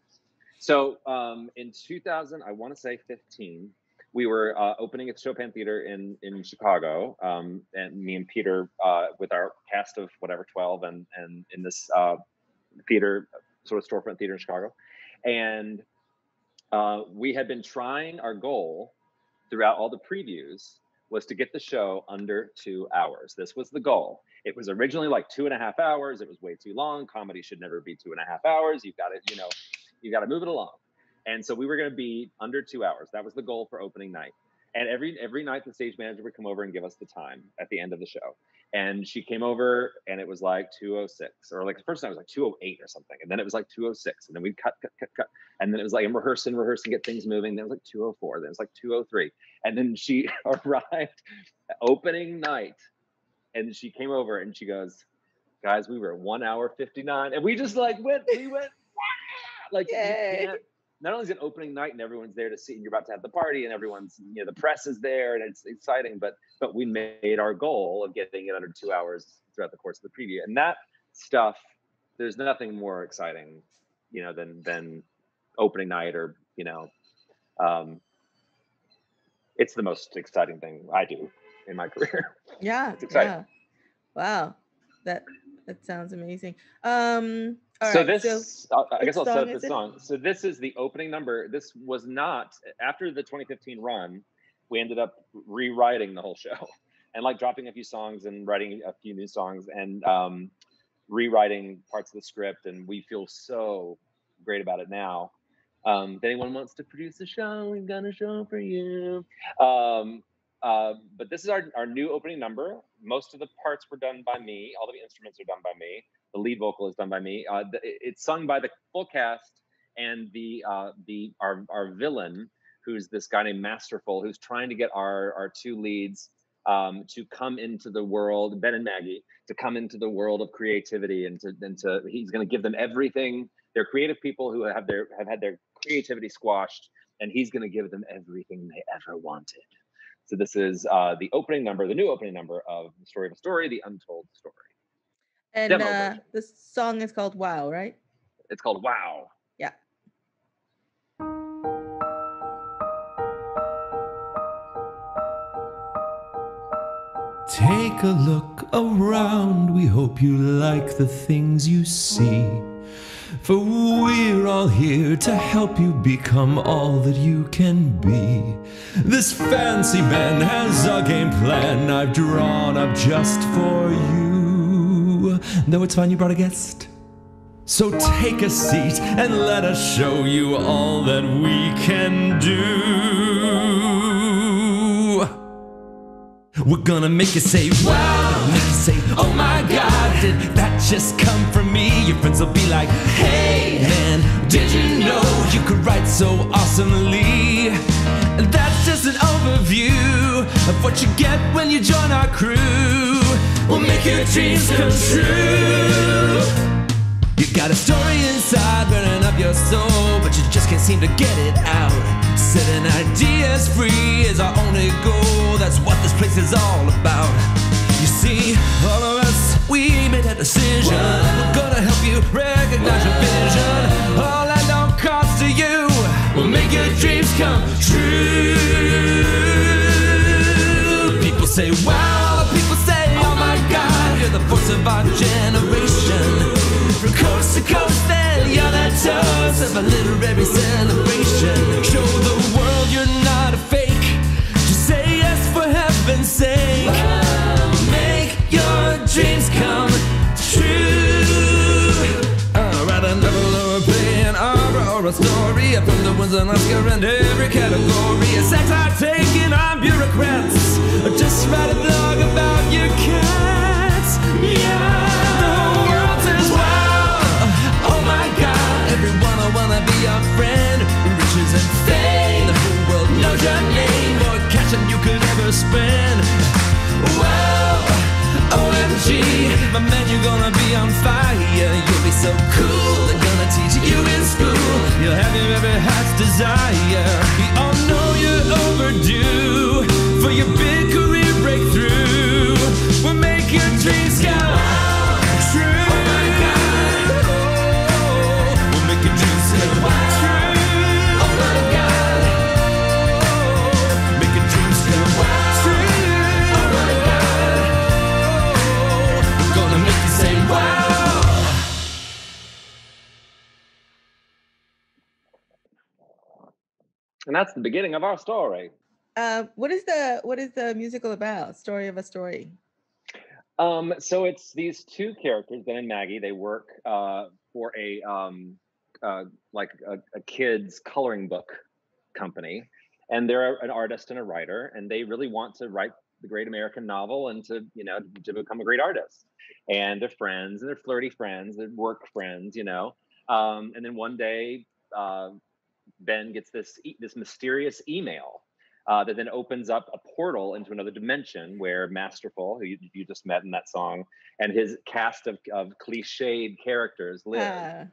S2: so um in 2000 i want to say 15 we were uh, opening at the chopin theater in in chicago um and me and peter uh with our cast of whatever 12 and and in this uh theater sort of storefront theater in Chicago, and uh, we had been trying. Our goal throughout all the previews was to get the show under two hours. This was the goal. It was originally like two and a half hours. It was way too long. Comedy should never be two and a half hours. You've got to, you know, you got to move it along. And so we were going to be under two hours. That was the goal for opening night. And every every night the stage manager would come over and give us the time at the end of the show and she came over and it was like 206 or like the first time it was like 208 or something and then it was like 206 and then we cut cut cut cut and then it was like I'm rehearsing rehearsing get things moving then it was like 204 then it was like 203 and then she arrived opening night and she came over and she goes guys we were at one hour 59 and we just like went we went like Yay not only is it opening night and everyone's there to see and you're about to have the party and everyone's you know the press is there and it's exciting but but we made our goal of getting it under two hours throughout the course of the preview. And that stuff there's nothing more exciting you know than than opening night or you know um it's the most exciting thing i do in my career.
S1: Yeah yeah. Wow. That that sounds amazing. Um
S2: all so right, this, so I guess I'll set up the song. So this is the opening number. This was not after the 2015 run. We ended up rewriting the whole show, and like dropping a few songs and writing a few new songs and um, rewriting parts of the script. And we feel so great about it now. Um, if anyone wants to produce a show, we've got a show for you. Um, uh, but this is our, our new opening number. Most of the parts were done by me. All the instruments are done by me. The lead vocal is done by me. Uh, the, it's sung by the full cast and the uh, the our our villain, who's this guy named Masterful, who's trying to get our our two leads um, to come into the world, Ben and Maggie, to come into the world of creativity and to and to he's going to give them everything. They're creative people who have their have had their creativity squashed, and he's going to give them everything they ever wanted. So this is uh, the opening number, the new opening number of the story of a story, the untold story.
S1: And uh, the song is called Wow, right?
S2: It's called Wow.
S1: Yeah.
S5: Take a look around. We hope you like the things you see. For we're all here to help you become all that you can be. This fancy man has a game plan I've drawn up just for you. Though it's fine you brought a guest. So take a seat and let us show you all that we can do. We're gonna make you say wow, make you say oh my god, did that just come from me? Your friends will be like, hey man, did you know you could write so awesomely? That's just an overview of what you get when you join our crew. We'll make your dreams come true. You got a story inside burning up your soul, but you just can't seem to get it out. Setting ideas free is our only goal. That's what this place is all about. You see, all us, we made a decision. We're gonna help you recognize your vision. All at no cost to you. We'll make your dreams come true. People say, wow. People say, oh my God. You're the force of our generation. From coast to coast and you're the toast of a literary celebration. Show the world you're not a fake. Just say yes for heaven's sake. Dreams come true. Uh, write a novel or a play, an opera or a story. A film that wins an Oscar in every category. A satire taking on bureaucrats. Or just write a blog about your cats. Yeah. The. Oh my God. Everyone I wanna be your friend. Riches and fame, the whole world knows your name. More cash than you could ever spend. My man, you're gonna be on fire. You'll be so cool. They're gonna teach you in school You'll have your every heart's desire. We all know you're overdue for your big career breakthrough. We'll make your dreams come
S2: And that's the beginning of our story.
S1: Uh, what is the what is the musical about? Story of a story.
S2: Um, so it's these two characters, Ben and Maggie. They work uh, for a um, uh, like a, a kids coloring book company, and they're an artist and a writer, and they really want to write the great American novel and to you know to become a great artist. And they're friends, and they're flirty friends, they're work friends, you know. Um, and then one day, uh, Ben gets this e- this mysterious email uh, that then opens up a portal into another dimension where Masterful, who you, you just met in that song, and his cast of, of cliched characters live.
S1: Uh,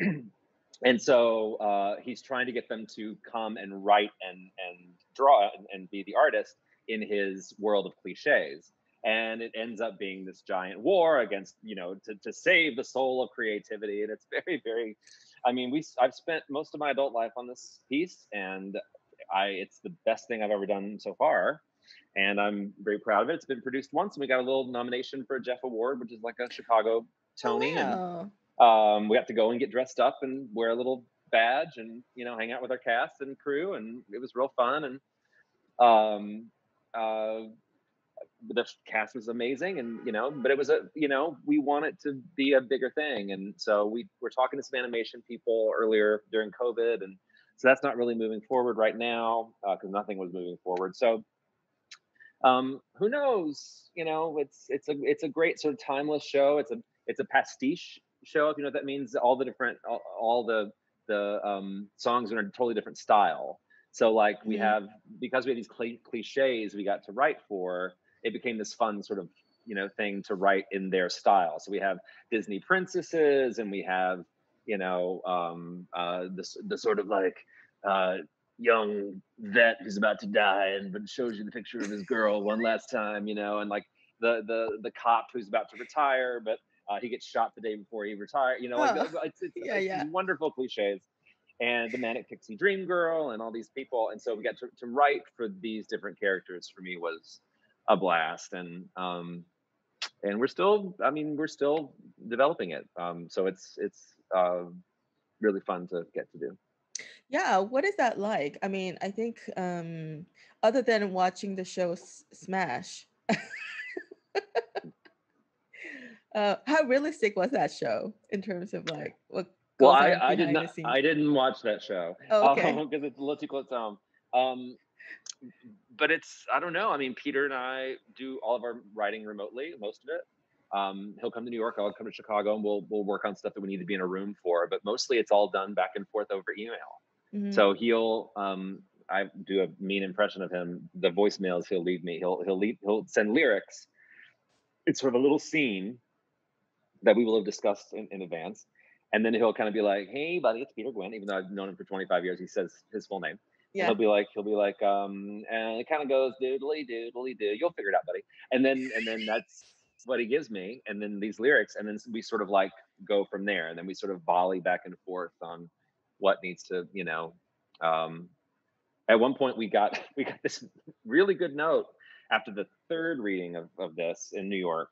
S2: and so uh, he's trying to get them to come and write and and draw and, and be the artist in his world of cliches. And it ends up being this giant war against you know to, to save the soul of creativity. And it's very very i mean we i've spent most of my adult life on this piece and i it's the best thing i've ever done so far and i'm very proud of it it's been produced once and we got a little nomination for a jeff award which is like a chicago tony and
S1: wow.
S2: um, we got to go and get dressed up and wear a little badge and you know hang out with our cast and crew and it was real fun and um uh the cast was amazing and you know but it was a you know we want it to be a bigger thing. And so we were talking to some animation people earlier during covid and so that's not really moving forward right now because nothing was moving forward. So um who knows? You know it's it's a it's a great sort of timeless show. It's a it's a pastiche show if you know what that means. All the different all, all the the um songs are in a totally different style. So like we
S1: Mhm.
S2: have because we have these cli- cliches we got to write for it became this fun sort of you know thing to write in their style. So we have disney princesses and we have you know um uh this the sort of like uh young vet who's about to die and but shows you the picture of his girl one last time you know and like the the the cop who's about to retire but uh, he gets shot the day before he retires you know like
S1: Oh,
S2: it's, it's,
S1: yeah,
S2: it's
S1: yeah.
S2: wonderful cliches. And the manic pixie dream girl and all these people. And so we got to, to write for these different characters for me was a blast and um and we're still i mean we're still developing it. Um so it's it's uh really fun to get to do.
S1: Yeah, what is that like? I mean, I think um other than watching the show S- Smash, uh how realistic was that show in terms of like what
S2: well i i did not i didn't watch that show.
S1: Oh, okay.
S2: because it's a little too close to home. Um but it's i don't know i mean peter and i do all of our writing remotely most of it um, he'll come to New York. I'll come to Chicago, and we'll we'll work on stuff that we need to be in a room for. But mostly, it's all done back and forth over email.
S1: Mhm.
S2: So he'll um I do a mean impression of him. The voicemails he'll leave me. He'll he'll leave he'll send lyrics. It's sort of a little scene that we will have discussed in, in advance. And then he'll kind of be like, Hey buddy, it's Peter Gwinn, even though I've known him for 25 years, he says his full name. And
S1: yeah.
S2: He'll be like, he'll be like, um, and it kind of goes doodly doodly doo. You'll figure it out, buddy. And then and then that's what he gives me, and then these lyrics, and then we sort of like go from there, and then we sort of volley back and forth on what needs to, you know, um, at one point we got we got this really good note after the third reading of, of this in New York,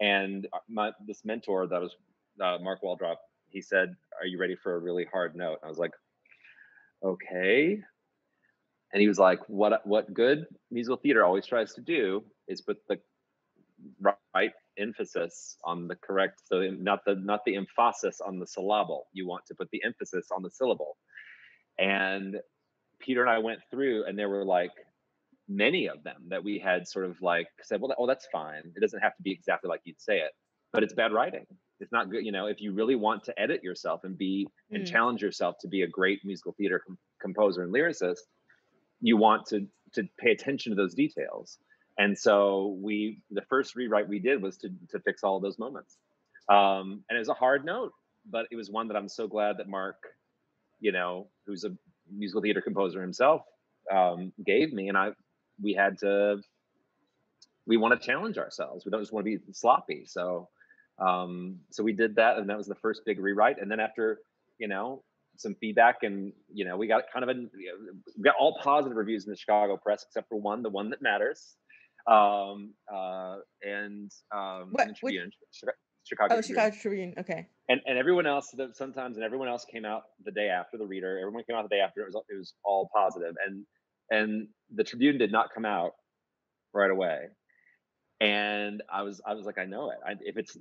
S2: and uh, my this mentor that was uh, Mark Waldrop, he said, "Are you ready for a really hard note?" I was like, "Okay." And he was like, "What what good musical theater always tries to do is put the right emphasis on the correct so not the not the emphasis on the syllable. You want to put the emphasis on the syllable. And peter and i went through and there were like many of them that we had sort of like said well oh that's fine. It doesn't have to be exactly like you'd say it but it's bad writing. It's not good you know if you really want to edit yourself and be and
S1: Mm.
S2: challenge yourself to be a great musical theater com- composer and lyricist you want to to pay attention to those details and so we the first rewrite we did was to to fix all those moments um and it was a hard note but it was one that i'm so glad that mark you know who's a musical theater composer himself um, gave me, and I we had to we want to challenge ourselves. We don't just want to be sloppy. So um, so we did that, and that was the first big rewrite. And then after you know some feedback, and you know we got kind of a we got all positive reviews in the Chicago press except for one, the one that matters. Um, uh, and um,
S1: what,
S2: Tribune,
S1: Chicago, Chicago. Oh, Chicago Tribune. Okay.
S2: And and everyone else that sometimes and everyone else came out the day after the reader. Everyone came out the day after. It was it was all positive, and and the Tribune did not come out right away. And I was I was like, I know it. I, if it's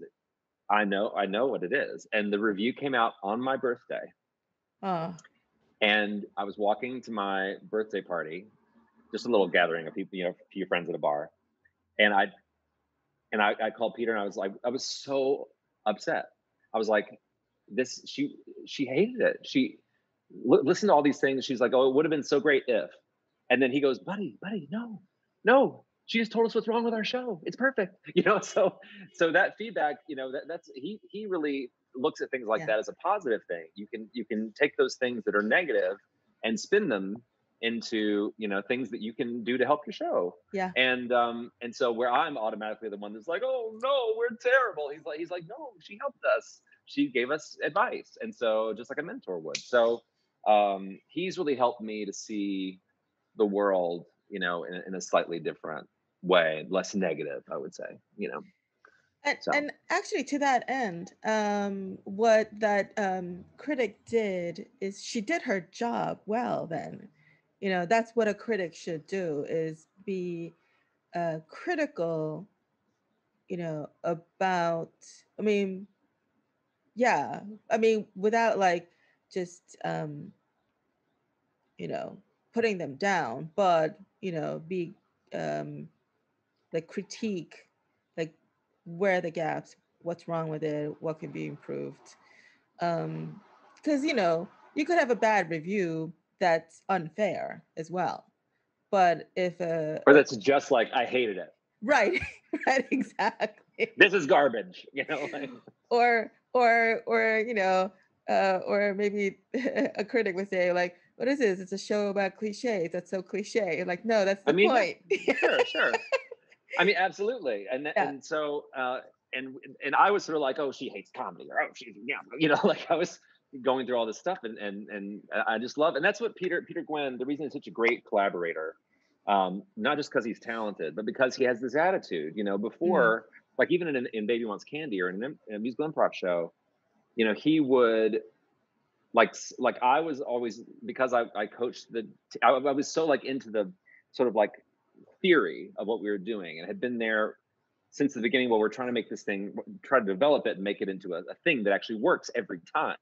S2: I know I know what it is. And the review came out on my birthday.
S1: Uh.
S2: And I was walking to my birthday party, just a little gathering of people, you know, a few friends at a bar. And I and I, I called Peter and I was like, I was so upset. I was like, this she she hated it. She l- listened to all these things. She's like, oh, it would have been so great if. And then he goes, buddy, buddy, no, no, she just told us what's wrong with our show. It's perfect. You know, so so that feedback, you know, that that's he he really looks at things like yeah. that as a positive thing. You can you can take those things that are negative and spin them into you know things that you can do to help your show
S1: yeah
S2: and um and so where i'm automatically the one that's like oh no we're terrible he's like he's like no she helped us she gave us advice and so just like a mentor would so um he's really helped me to see the world you know in, in a slightly different way, less negative, I would say, you know.
S1: And, so. and actually, to that end, um, what that um, critic did is she did her job well. Then, you know, that's what a critic should do: is be uh, critical, you know, about. I mean, yeah, I mean, without like just, um, you know, putting them down, but you know, be um, like critique where are the gaps? What's wrong with it? What can be improved? Um because you know you could have a bad review that's unfair as well but if uh
S2: or that's just like i hated it.
S1: Right right exactly.
S2: This is garbage you know like...
S1: or or or you know uh or maybe a critic would say like what is this? It's a show about cliches. That's so cliche like no that's the I mean, point.
S2: Sure sure I mean, absolutely. And yeah. and so uh, and and I was sort of like, oh, she hates comedy, or oh, she's yeah, you know, like I was going through all this stuff, and and and I just love, and that's what Peter Peter Gwinn. The reason he's such a great collaborator, um, not just because he's talented, but because he has this attitude. You know, before mm. like even in, in Baby Wants Candy or in, in a musical improv show, you know, he would like like I was always because I I coached the I, I was so like into the sort of like theory of what we were doing and had been there since the beginning while we're trying to make this thing try to develop it and make it into a, a, thing that actually works every time.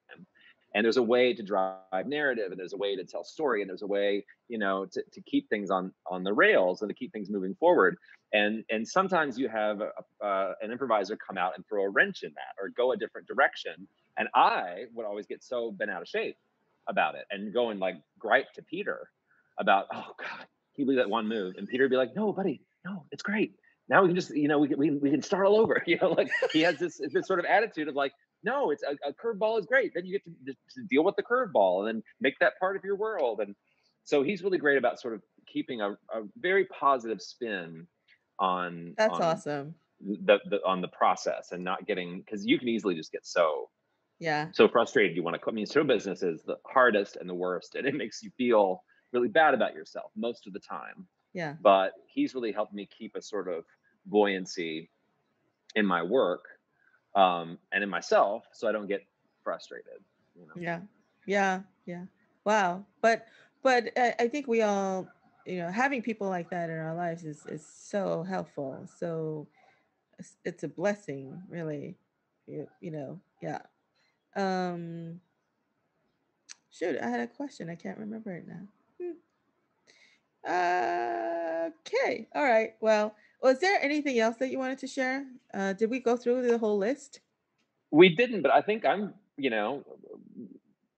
S2: And there's a way to drive narrative and there's a way to tell story and there's a way you know to, to keep things on on the rails and to keep things moving forward. And and sometimes you have a, uh, an improviser come out and throw a wrench in that or go a different direction. And i would always get so bent out of shape about it and go and like gripe to peter about oh god he would that one move, and Peter would be like, "No, buddy, no, it's great. Now we can just, you know, we can we, we can start all over." You know, like he has this this sort of attitude of like, "No, it's a, a curveball is great. Then you get to, to deal with the curveball and then make that part of your world." And so he's really great about sort of keeping a, a very positive spin on.
S1: That's
S2: on
S1: awesome.
S2: The, the on the process and not getting because you can easily just get so
S1: yeah
S2: so frustrated you want to i mean show business is the hardest and the worst and it makes you feel really bad about yourself most of the time.
S1: Yeah.
S2: But he's really helped me keep a sort of buoyancy in my work um, and in myself so I don't get frustrated. You know?
S1: Yeah. Yeah. Yeah. Wow. But but I think we all, you know, having people like that in our lives is is so helpful. So it's, it's a blessing, really. You, you know, yeah. Um shoot, I had a question. I can't remember it now. Okay. All right. Well, was there anything else that you wanted to share? Uh, did we go through the whole list?
S2: We didn't, but I think I'm, you know,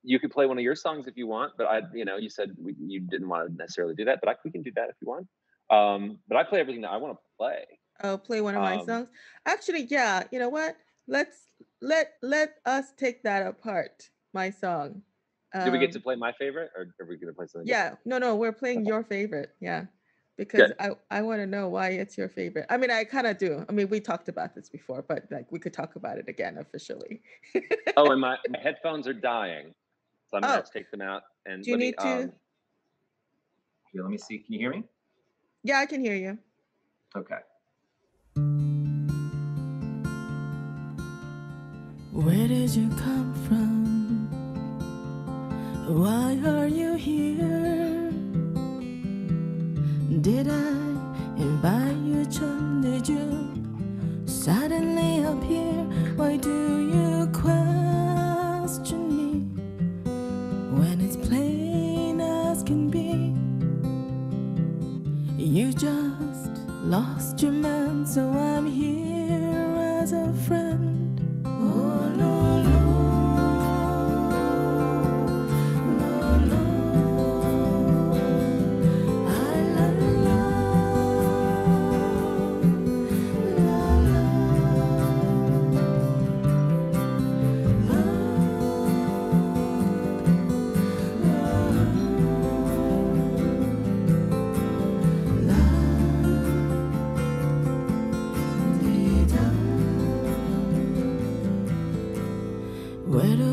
S2: you could play one of your songs if you want, but I, you know, you said we, you didn't want to necessarily do that, but I, we can do that if you want. Um, but I play everything that I want to play.
S1: Oh, play one of my um, songs. Actually, yeah. You know what? Let's let let us take that apart. My song.
S2: Um, Do we get to um play my favorite, or are we going to play something?
S1: Yeah, different? no, no, we're playing your favorite. Yeah, because Good. I I want to know why it's your favorite. I mean, I kind of do. I mean, we talked about this before, but like we could talk about it again officially.
S2: oh, and my, my, headphones are dying, so I'm gonna oh. have to take them out. And
S1: do you need
S2: me,
S1: to?
S2: Um, here, let me see. Can you hear me?
S1: Yeah, I can hear you.
S2: Okay.
S3: Where did you come from? Why are you here? Did I invite you, chum? Did you suddenly appear? Why do you question me when it's plain as can be? You just lost your man, so I'm here as a friend.
S2: Where do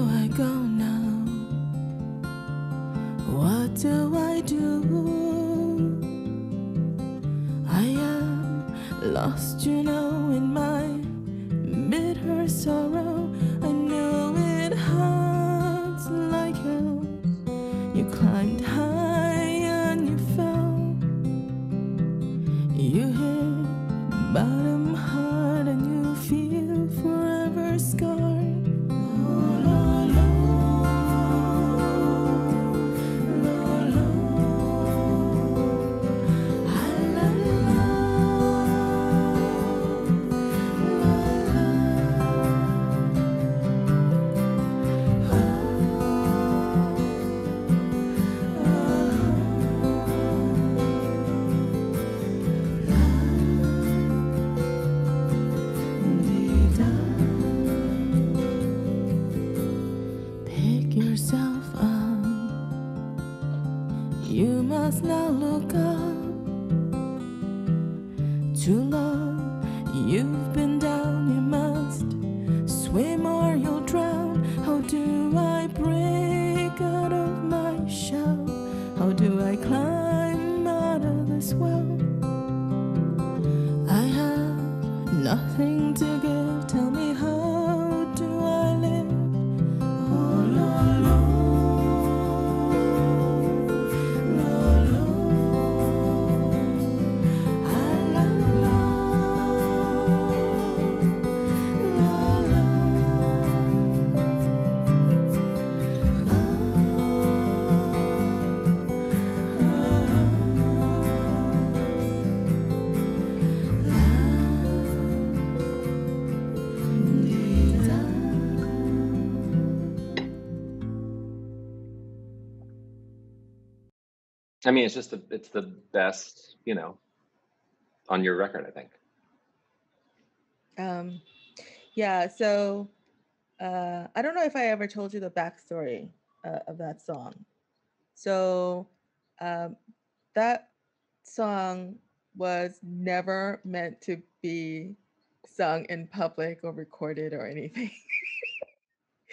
S2: I mean, it's just the it's the best, you know, on your record, I think.
S1: Um, yeah. So, uh, I don't know if I ever told you the backstory uh, of that song. So, um, that song was never meant to be sung in public or recorded or anything.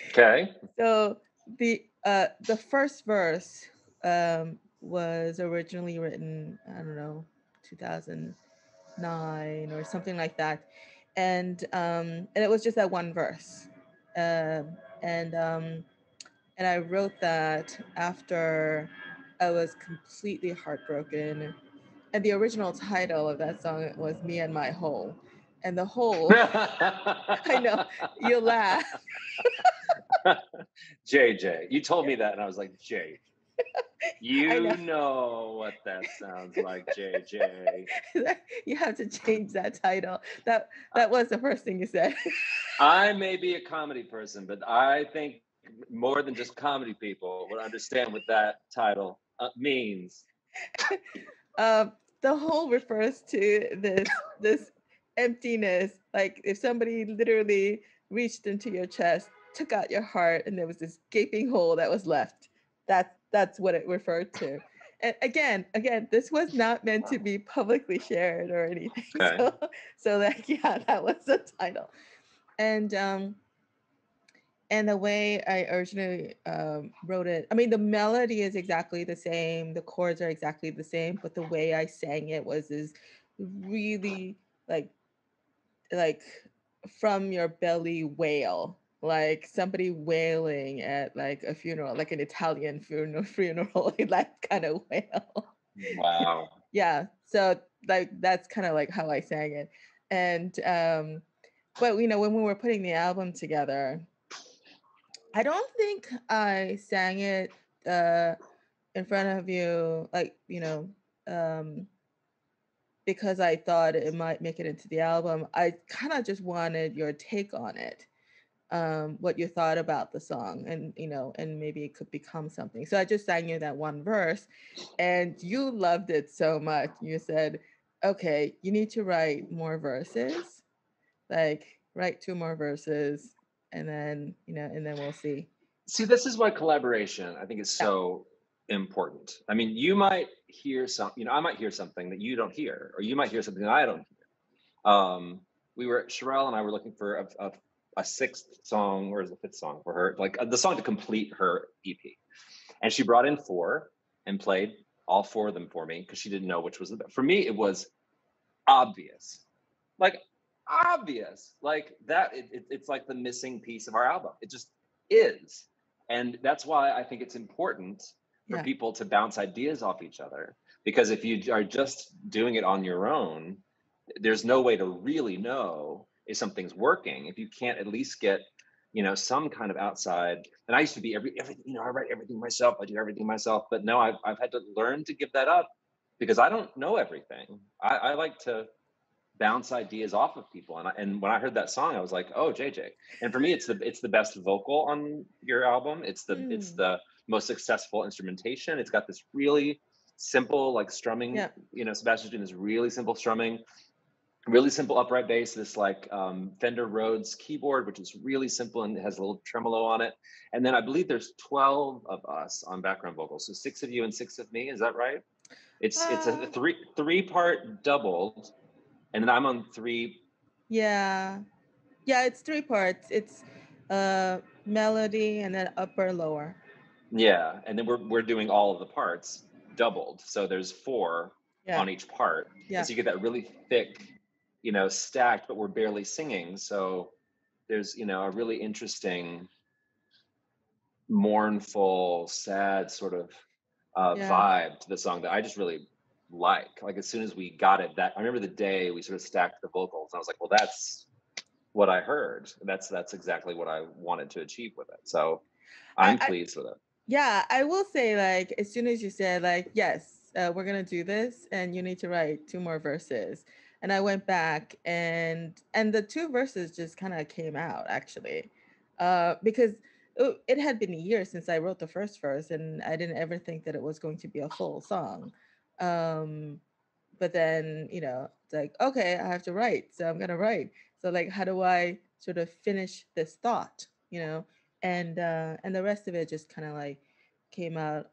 S2: okay.
S1: So the uh, the first verse um, was originally written, I don't know, 2009 or something like that. And um, and it was just that one verse. Uh, and um, and I wrote that after I was completely heartbroken. And the original title of that song was Me and My Hole. And the hole, I know, you'll laugh.
S2: JJ, you told me that, and I was like, Jay, you know. know. what that sounds like, JJ.
S1: you have to change that title. That that was the first thing you said.
S2: I may be a comedy person, but I think more than just comedy people would understand what that title uh, means.
S1: Um, the hole refers to this this emptiness. Like if somebody literally reached into your chest, took out your heart, and there was this gaping hole that was left that's that's what it referred to. And again, again, this was not meant to be publicly shared or anything. Okay. So, so like, yeah, that was the title. And um, and the way I originally um, wrote it, I mean, the melody is exactly the same, the chords are exactly the same, but the way I sang it was is really like like from your belly wail like somebody wailing at like a funeral like an italian funeral funeral like kind of wail.
S2: Wow.
S1: Yeah so like that's kind of like how i sang it. And um but you know when we were putting the album together i don't think i sang it uh in front of you like you know um because I thought it might make it into the album, I kind of just wanted your take on it, um, what you thought about the song, and you know, and maybe it could become something. So I just sang you that one verse, and you loved it so much. You said, "Okay, you need to write more verses, like write two more verses, and then you know, and then we'll see."
S2: See, this is why collaboration I think is so important. I mean, you might hear some, you know, I might hear something that you don't hear, or you might hear something that I don't hear. Um, we were Cherelle and I were looking for a, a, a sixth song, or is the fifth song for her, like uh, the song to complete her EP, and she brought in four and played all four of them for me because she didn't know which was the best. For me, it was obvious, like obvious, like that. It, it, it's like the missing piece of our album. It just is, and that's why I think it's important for yeah. people to bounce ideas off each other. Because if you are just doing it on your own, there's no way to really know if something's working if you can't at least get you know some kind of outside and i used to be every everything you know i write everything myself i do everything myself but no i've, I've had to learn to give that up because i don't know everything i, I like to bounce ideas off of people and, I, and when i heard that song i was like oh jj and for me it's the it's the best vocal on your album it's the mm. it's the most successful instrumentation. It's got this really simple like strumming. Yeah. You know, Sebastian's doing this really simple strumming, really simple upright bass. This like um, Fender Rhodes keyboard, which is really simple and has a little tremolo on it. And then I believe there's 12 of us on background vocals, so six of you and six of me. Is that right? It's uh, it's a uh. three three part doubled, and then I'm on three.
S1: Yeah, yeah, it's three parts. It's uh melody and then upper lower.
S2: Yeah, and then we're we're doing all of the parts doubled, so there's four yeah. on each part. Yeah. so you get that really thick, you know, stacked, but we're barely singing. So there's you know a really interesting, mournful, sad sort of uh, yeah. vibe to the song that I just really like. Like as soon as we got it, that I remember the day we sort of stacked the vocals, and I was like, well, that's what I heard. That's that's exactly what I wanted to achieve with it. So I'm I, pleased with it.
S1: Yeah, I will say like as soon as you said like yes, uh, we're gonna do this, and you need to write two more verses, and I went back and and the two verses just kind of came out actually, uh, because it had been a year since I wrote the first verse, and I didn't ever think that it was going to be a full song. Um, but then you know it's like okay, I have to write, so I'm gonna write. So like, how do I sort of finish this thought? You know, and uh, and the rest of it just kind of like came out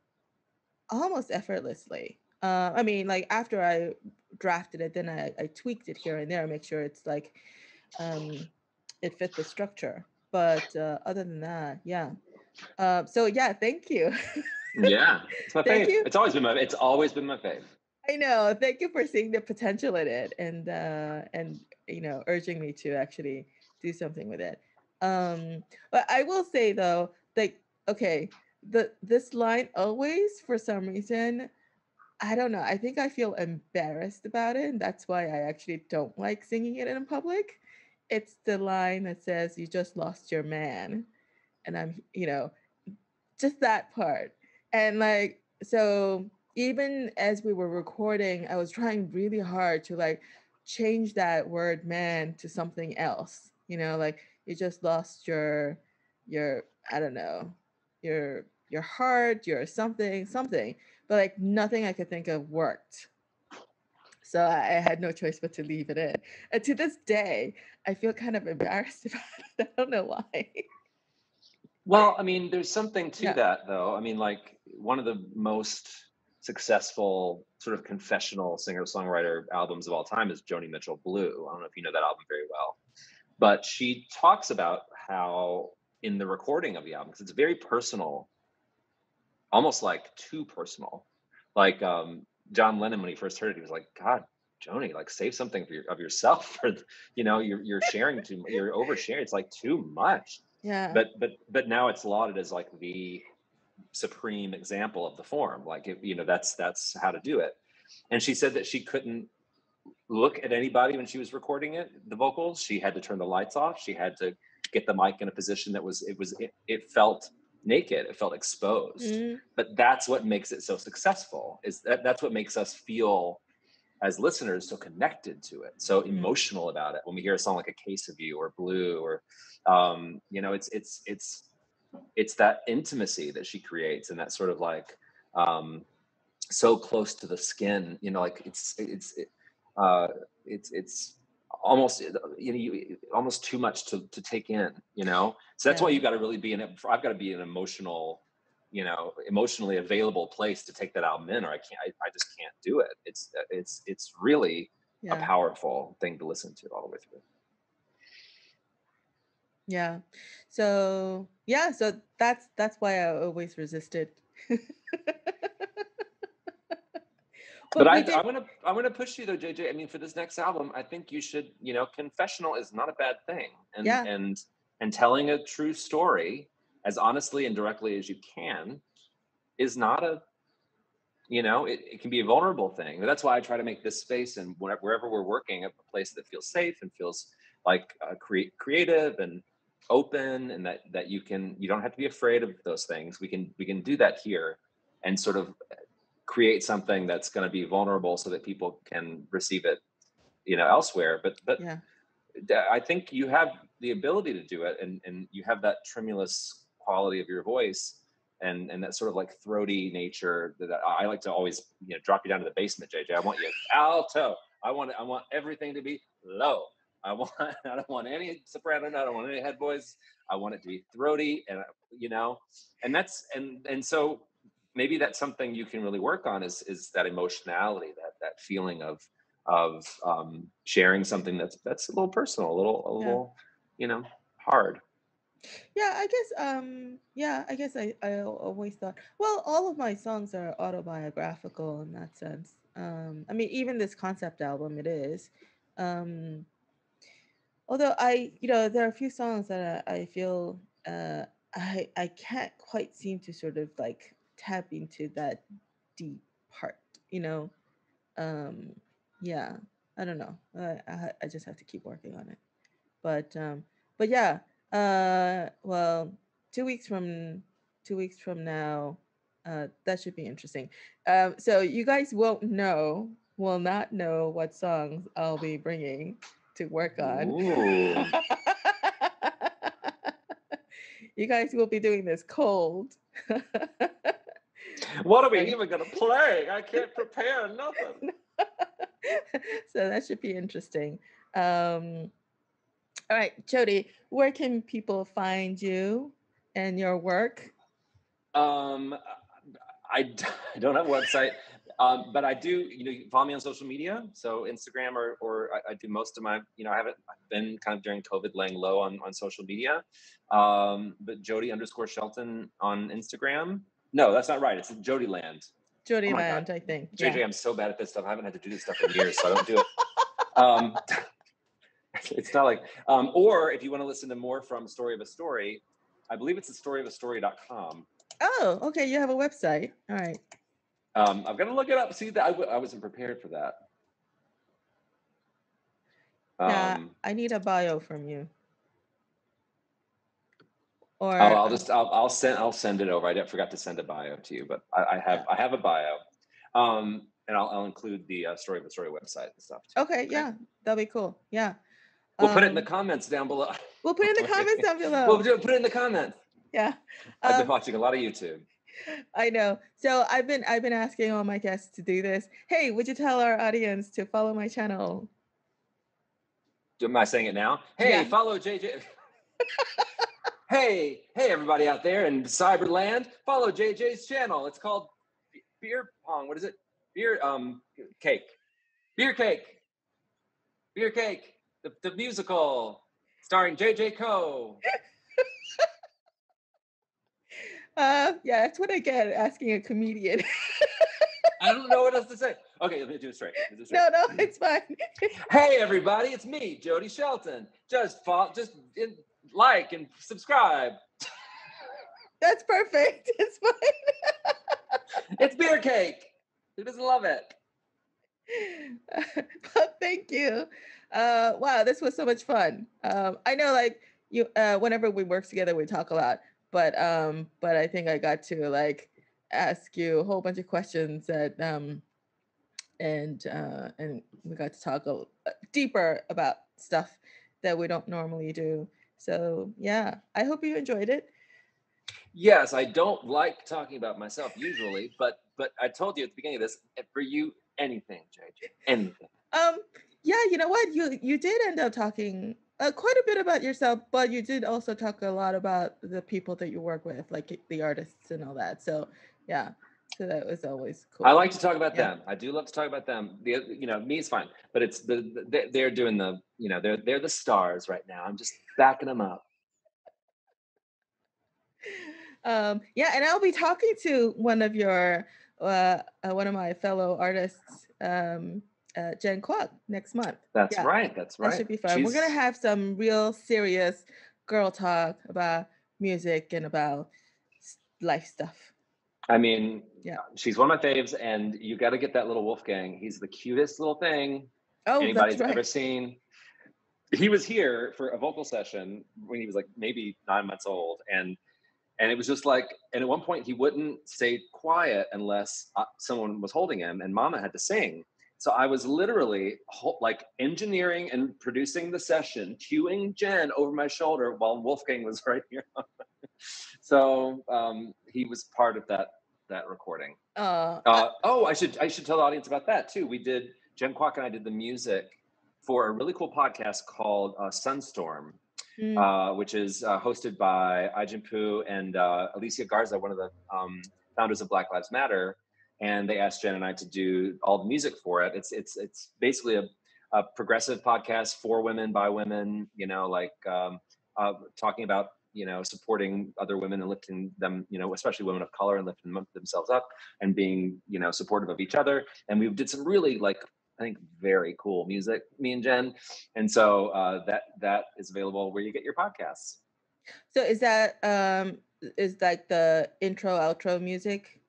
S1: almost effortlessly. Uh, I mean, like after I drafted it, then I, I tweaked it here and there, to make sure it's like um, it fit the structure. But uh, other than that, yeah. Uh, so yeah, thank you.
S2: yeah, it's my thank You. It's always been my. It's always been my fave.
S1: I know. Thank you for seeing the potential in it and uh, and you know urging me to actually do something with it. Um, but I will say though, like, okay, the this line always for some reason, I don't know. I think I feel embarrassed about it, and that's why I actually don't like singing it in public. It's the line that says, "You just lost your man," and I'm, you know, just that part. And like, so even as we were recording, I was trying really hard to like change that word "man" to something else. You know, like you just lost your your i don't know your your heart your something something but like nothing i could think of worked. So I, I had no choice but to leave it in. And to this day i feel kind of embarrassed about it. I don't know why.
S2: Well i mean there's something to yeah. that though. I mean like one of the most successful sort of confessional singer songwriter albums of all time is Joni Mitchell Blue. I don't know if you know that album very well, but she talks about how in the recording of the album, because it's very personal, almost like too personal. Like um, John Lennon, when he first heard it, he was like, God, Joni, like save something for your, of yourself for, you know, you're, you're sharing too, you're oversharing. It's like too much.
S1: Yeah.
S2: But, but, but now it's lauded as like the supreme example of the form. Like, it, you know, that's, that's how to do it. And she said that she couldn't look at anybody when she was recording it, the vocals. She had to turn the lights off. She had to get the mic in a position that was, it was, it, it felt naked it felt exposed mm-hmm. but that's what makes it so successful is that that's what makes us feel as listeners so connected to it so mm-hmm. emotional about it when we hear a song like a case of you or blue or um you know it's it's it's it's that intimacy that she creates and that sort of like um so close to the skin you know like it's it's it, uh it's it's almost uh, you know you, almost too much to to take in you know? So that's yeah. why you got to really be in it i've got to be an emotional you know emotionally available place to take that album in or i can't i, I just can't do it. It's uh, it's it's really yeah. a powerful thing to listen to all the way through.
S1: Yeah. So yeah so that's that's why i always resisted
S2: but, I, I'm gonna I'm gonna push you though, JJ. I mean, for this next album, I think you should, you know, confessional is not a bad thing, and yeah. and and telling a true story as honestly and directly as you can is not a you know it, it can be a vulnerable thing that's why i try to make this space and wherever, wherever we're working a place that feels safe and feels like uh, cre- creative and open and that that you can you don't have to be afraid of those things we can we can do that here and sort of create something that's going to be vulnerable so that people can receive it you know elsewhere but but yeah. i think you have the ability to do it and and you have that tremulous quality of your voice and and that sort of like throaty nature that I like to always you know drop you down to the basement, JJ. I want you alto. I want I want everything to be low. I want I don't want any soprano. I don't want any head voice. I want it to be throaty and you know, and that's and and so maybe that's something you can really work on is is that emotionality, that that feeling of of um, sharing something that's that's a little personal, a little a little yeah. you know hard.
S1: Yeah, I guess um yeah, I guess I I always thought well, all of my songs are autobiographical in that sense. Um I mean even this concept album it is. Um although I you know there are a few songs that I, I feel uh I I can't quite seem to sort of like tap into that deep part, you know. Um yeah, I don't know. I I, I just have to keep working on it. But um but yeah, uh, well, two weeks from two weeks from now, uh, that should be interesting. Um, so you guys won't know, will not know what songs I'll be bringing to work on. you guys will be doing this cold.
S2: what are we even going to play? I can't prepare nothing.
S1: so that should be interesting. Um, all right, Jody, where can people find you and your work?
S2: Um, I, I don't have a website, um, but I do, you know, you follow me on social media. So Instagram or, or I, I, do most of my, you know, I haven't been kind of during COVID laying low on, on social media. Um, but Jody underscore Shelton on Instagram. No, that's not right. It's Jody Land.
S1: Jody oh Land, God. I think.
S2: JJ, yeah. I'm so bad at this stuff. I haven't had to do this stuff in years, so I don't do it. Um, it's not like, um, or if you want to listen to more from Story of a Story, I believe it's the storyofastory.com.
S1: Oh, okay. You have a website. All right.
S2: Um, I'm gonna look it up. See that I w- I wasn't prepared for that.
S1: Yeah, um, I need a bio from you.
S2: Or oh, I'll just I'll, I'll send I'll send it over. I forgot to send a bio to you, but I, I have. I have a bio. Um, and I'll, I'll include the uh, story of a story website and stuff.
S1: Too. Okay, okay, yeah, that'll be cool. Yeah.
S2: We'll um, put it in the um, comments down below.
S1: We'll put it in the comments down below.
S2: We'll do, put it in the comments.
S1: Yeah.
S2: I've been um, watching a lot of YouTube.
S1: I know. So I've been I've been asking all my guests to do this. Hey, would you tell our audience to follow my channel?
S2: Am I saying it now? Hey, yeah. follow JJ. Hey, hey, everybody out there in Cyberland, follow JJ's channel. It's called Beer Pong. What is it? Beer um cake. Beer cake. Beer cake. The, the musical starring JJ Ko.
S1: uh yeah, that's what I get asking a comedian.
S2: I don't know what else to say. Okay, let me do it straight. Do it straight.
S1: No, no, it's fine.
S2: hey everybody, it's me, Jody Shelton. Just follow, just in, like and subscribe.
S1: That's perfect. It's fine.
S2: it's beer cake. Who doesn't love it?
S1: well, thank you. Uh, wow, this was so much fun. Um, I know, like you, uh, whenever we work together, we talk a lot, but um, but I think I got to like ask you a whole bunch of questions that um, and uh, and we got to talk a, uh, deeper about stuff that we don't normally do. So yeah, I hope you enjoyed it.
S2: Yes, I don't like talking about myself usually, but but I told you at the beginning of this, eh, for you, anything, JJ, anything.
S1: Um, yeah, you know what? You you did end up talking uh, quite a bit about yourself, but you did also talk a lot about the people that you work with, like the artists and all that. So yeah, so that was always cool.
S2: I like to talk about yeah. them. I do love to talk about them. The you know me is fine, but it's the, the they're doing the you know they're they're the stars right now. I'm just backing them up.
S1: Um, yeah, and I'll be talking to one of your uh, uh one of my fellow artists, um, uh, Jen Kwok, next month.
S2: That's yeah. right. That's right.
S1: That should be fun. She's... We're gonna have some real serious girl talk about music and about life stuff.
S2: I mean, yeah, she's one of my faves, and you got to get that little Wolfgang. He's the cutest little thing oh, anybody's right. ever seen. He was here for a vocal session when he was like maybe nine months old, and and it was just like, and at one point he wouldn't stay quiet unless uh, someone was holding him, and Mama had to sing. So I was literally like engineering and producing the session, cueing Jen over my shoulder while Wolfgang was right here. so um, he was part of that that recording. Uh, uh, oh, I should I should tell the audience about that too. We did Jen Kwok and I did the music for a really cool podcast called uh, Sunstorm, mm. uh, which is uh, hosted by Ai-jen Poo and uh, Alicia Garza, one of the um, founders of Black Lives Matter. And they asked Jen and I to do all the music for it. It's it's it's basically a, a progressive podcast for women by women. You know, like um, uh, talking about you know supporting other women and lifting them you know especially women of color and lifting them, themselves up and being you know supportive of each other. And we did some really like i think very cool music me and jen. And so uh, that that is available where you get your podcasts.
S1: So is that um is like the intro outro music?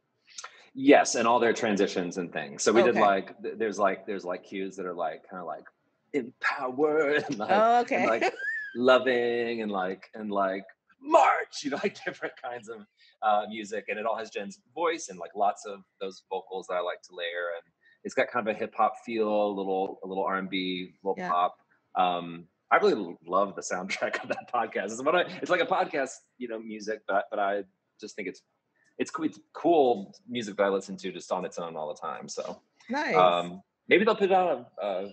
S2: Yes and all their transitions and things. So we okay. did like there's like there's like cues that are like kind of like empower and like, oh, okay. and like loving and like and like march, you know, like different kinds of uh, music, and it all has Jen's voice and like lots of those vocals that I like to layer, and it's got kind of a hip hop feel, a little a little R and B, little yeah. pop. Um, I really love the soundtrack of that podcast. It's what I, it's like a podcast, you know, music, but but I just think it's it's cool, it's cool music that I listen to just on its own all the time. So
S1: nice. Um,
S2: maybe they'll put out a, a,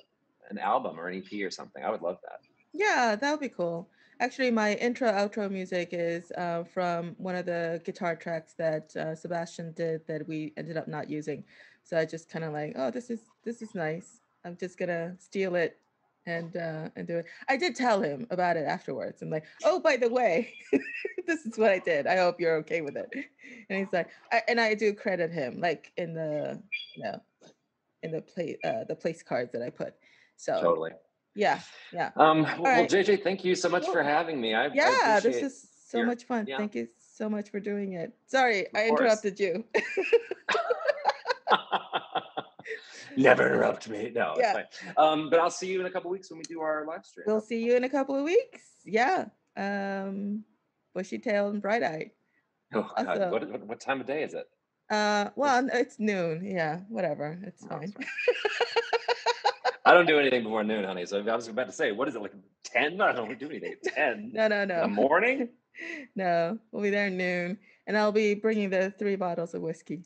S2: an album or an EP or something. I would love that.
S1: Yeah, that would be cool. Actually, my intro outro music is uh, from one of the guitar tracks that uh, Sebastian did that we ended up not using. So I just kind of like, oh, this is this is nice. I'm just gonna steal it and uh, and do it. I did tell him about it afterwards. I'm like, oh, by the way, this is what I did. I hope you're okay with it. And he's like, I, and I do credit him, like in the you know, in the place uh, the place cards that I put. So
S2: totally.
S1: Yeah, yeah.
S2: Um, well, right. JJ, thank you so much for having me. I,
S1: yeah, I this is so your, much fun. Yeah. Thank you so much for doing it. Sorry, of I course. interrupted you.
S2: Never interrupt me. No, yeah. Um, but I'll see you in a couple weeks when we do our live stream.
S1: We'll see you in a couple of weeks. Yeah. Um, bushy tail and bright eye.
S2: Oh God! What, what, what time of day is it?
S1: Uh, well, it's noon. Yeah, whatever. It's oh, fine.
S2: I don't do anything before noon, honey. So I was about to say, what is it like ten? I don't do anything at ten.
S1: no, no, no.
S2: The morning?
S1: no, we'll be there noon, and I'll be bringing the three bottles of whiskey.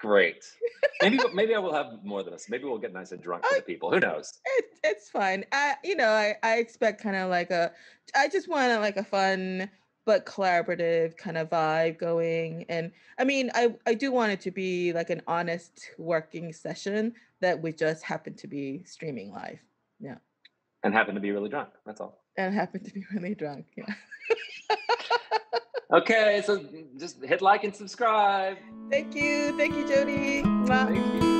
S2: Great. Maybe maybe I will have more than this. Maybe we'll get nice and drunk for the uh, people. Who knows?
S1: It, it's fine. I you know I I expect kind of like a I just want like a fun but collaborative kind of vibe going. And I mean, I, I do want it to be like an honest working session that we just happen to be streaming live. Yeah.
S2: And happen to be really drunk. That's all.
S1: And happen to be really drunk. Yeah.
S2: okay. So just hit like and subscribe.
S1: Thank you. Thank you, Jody.
S2: Thank you.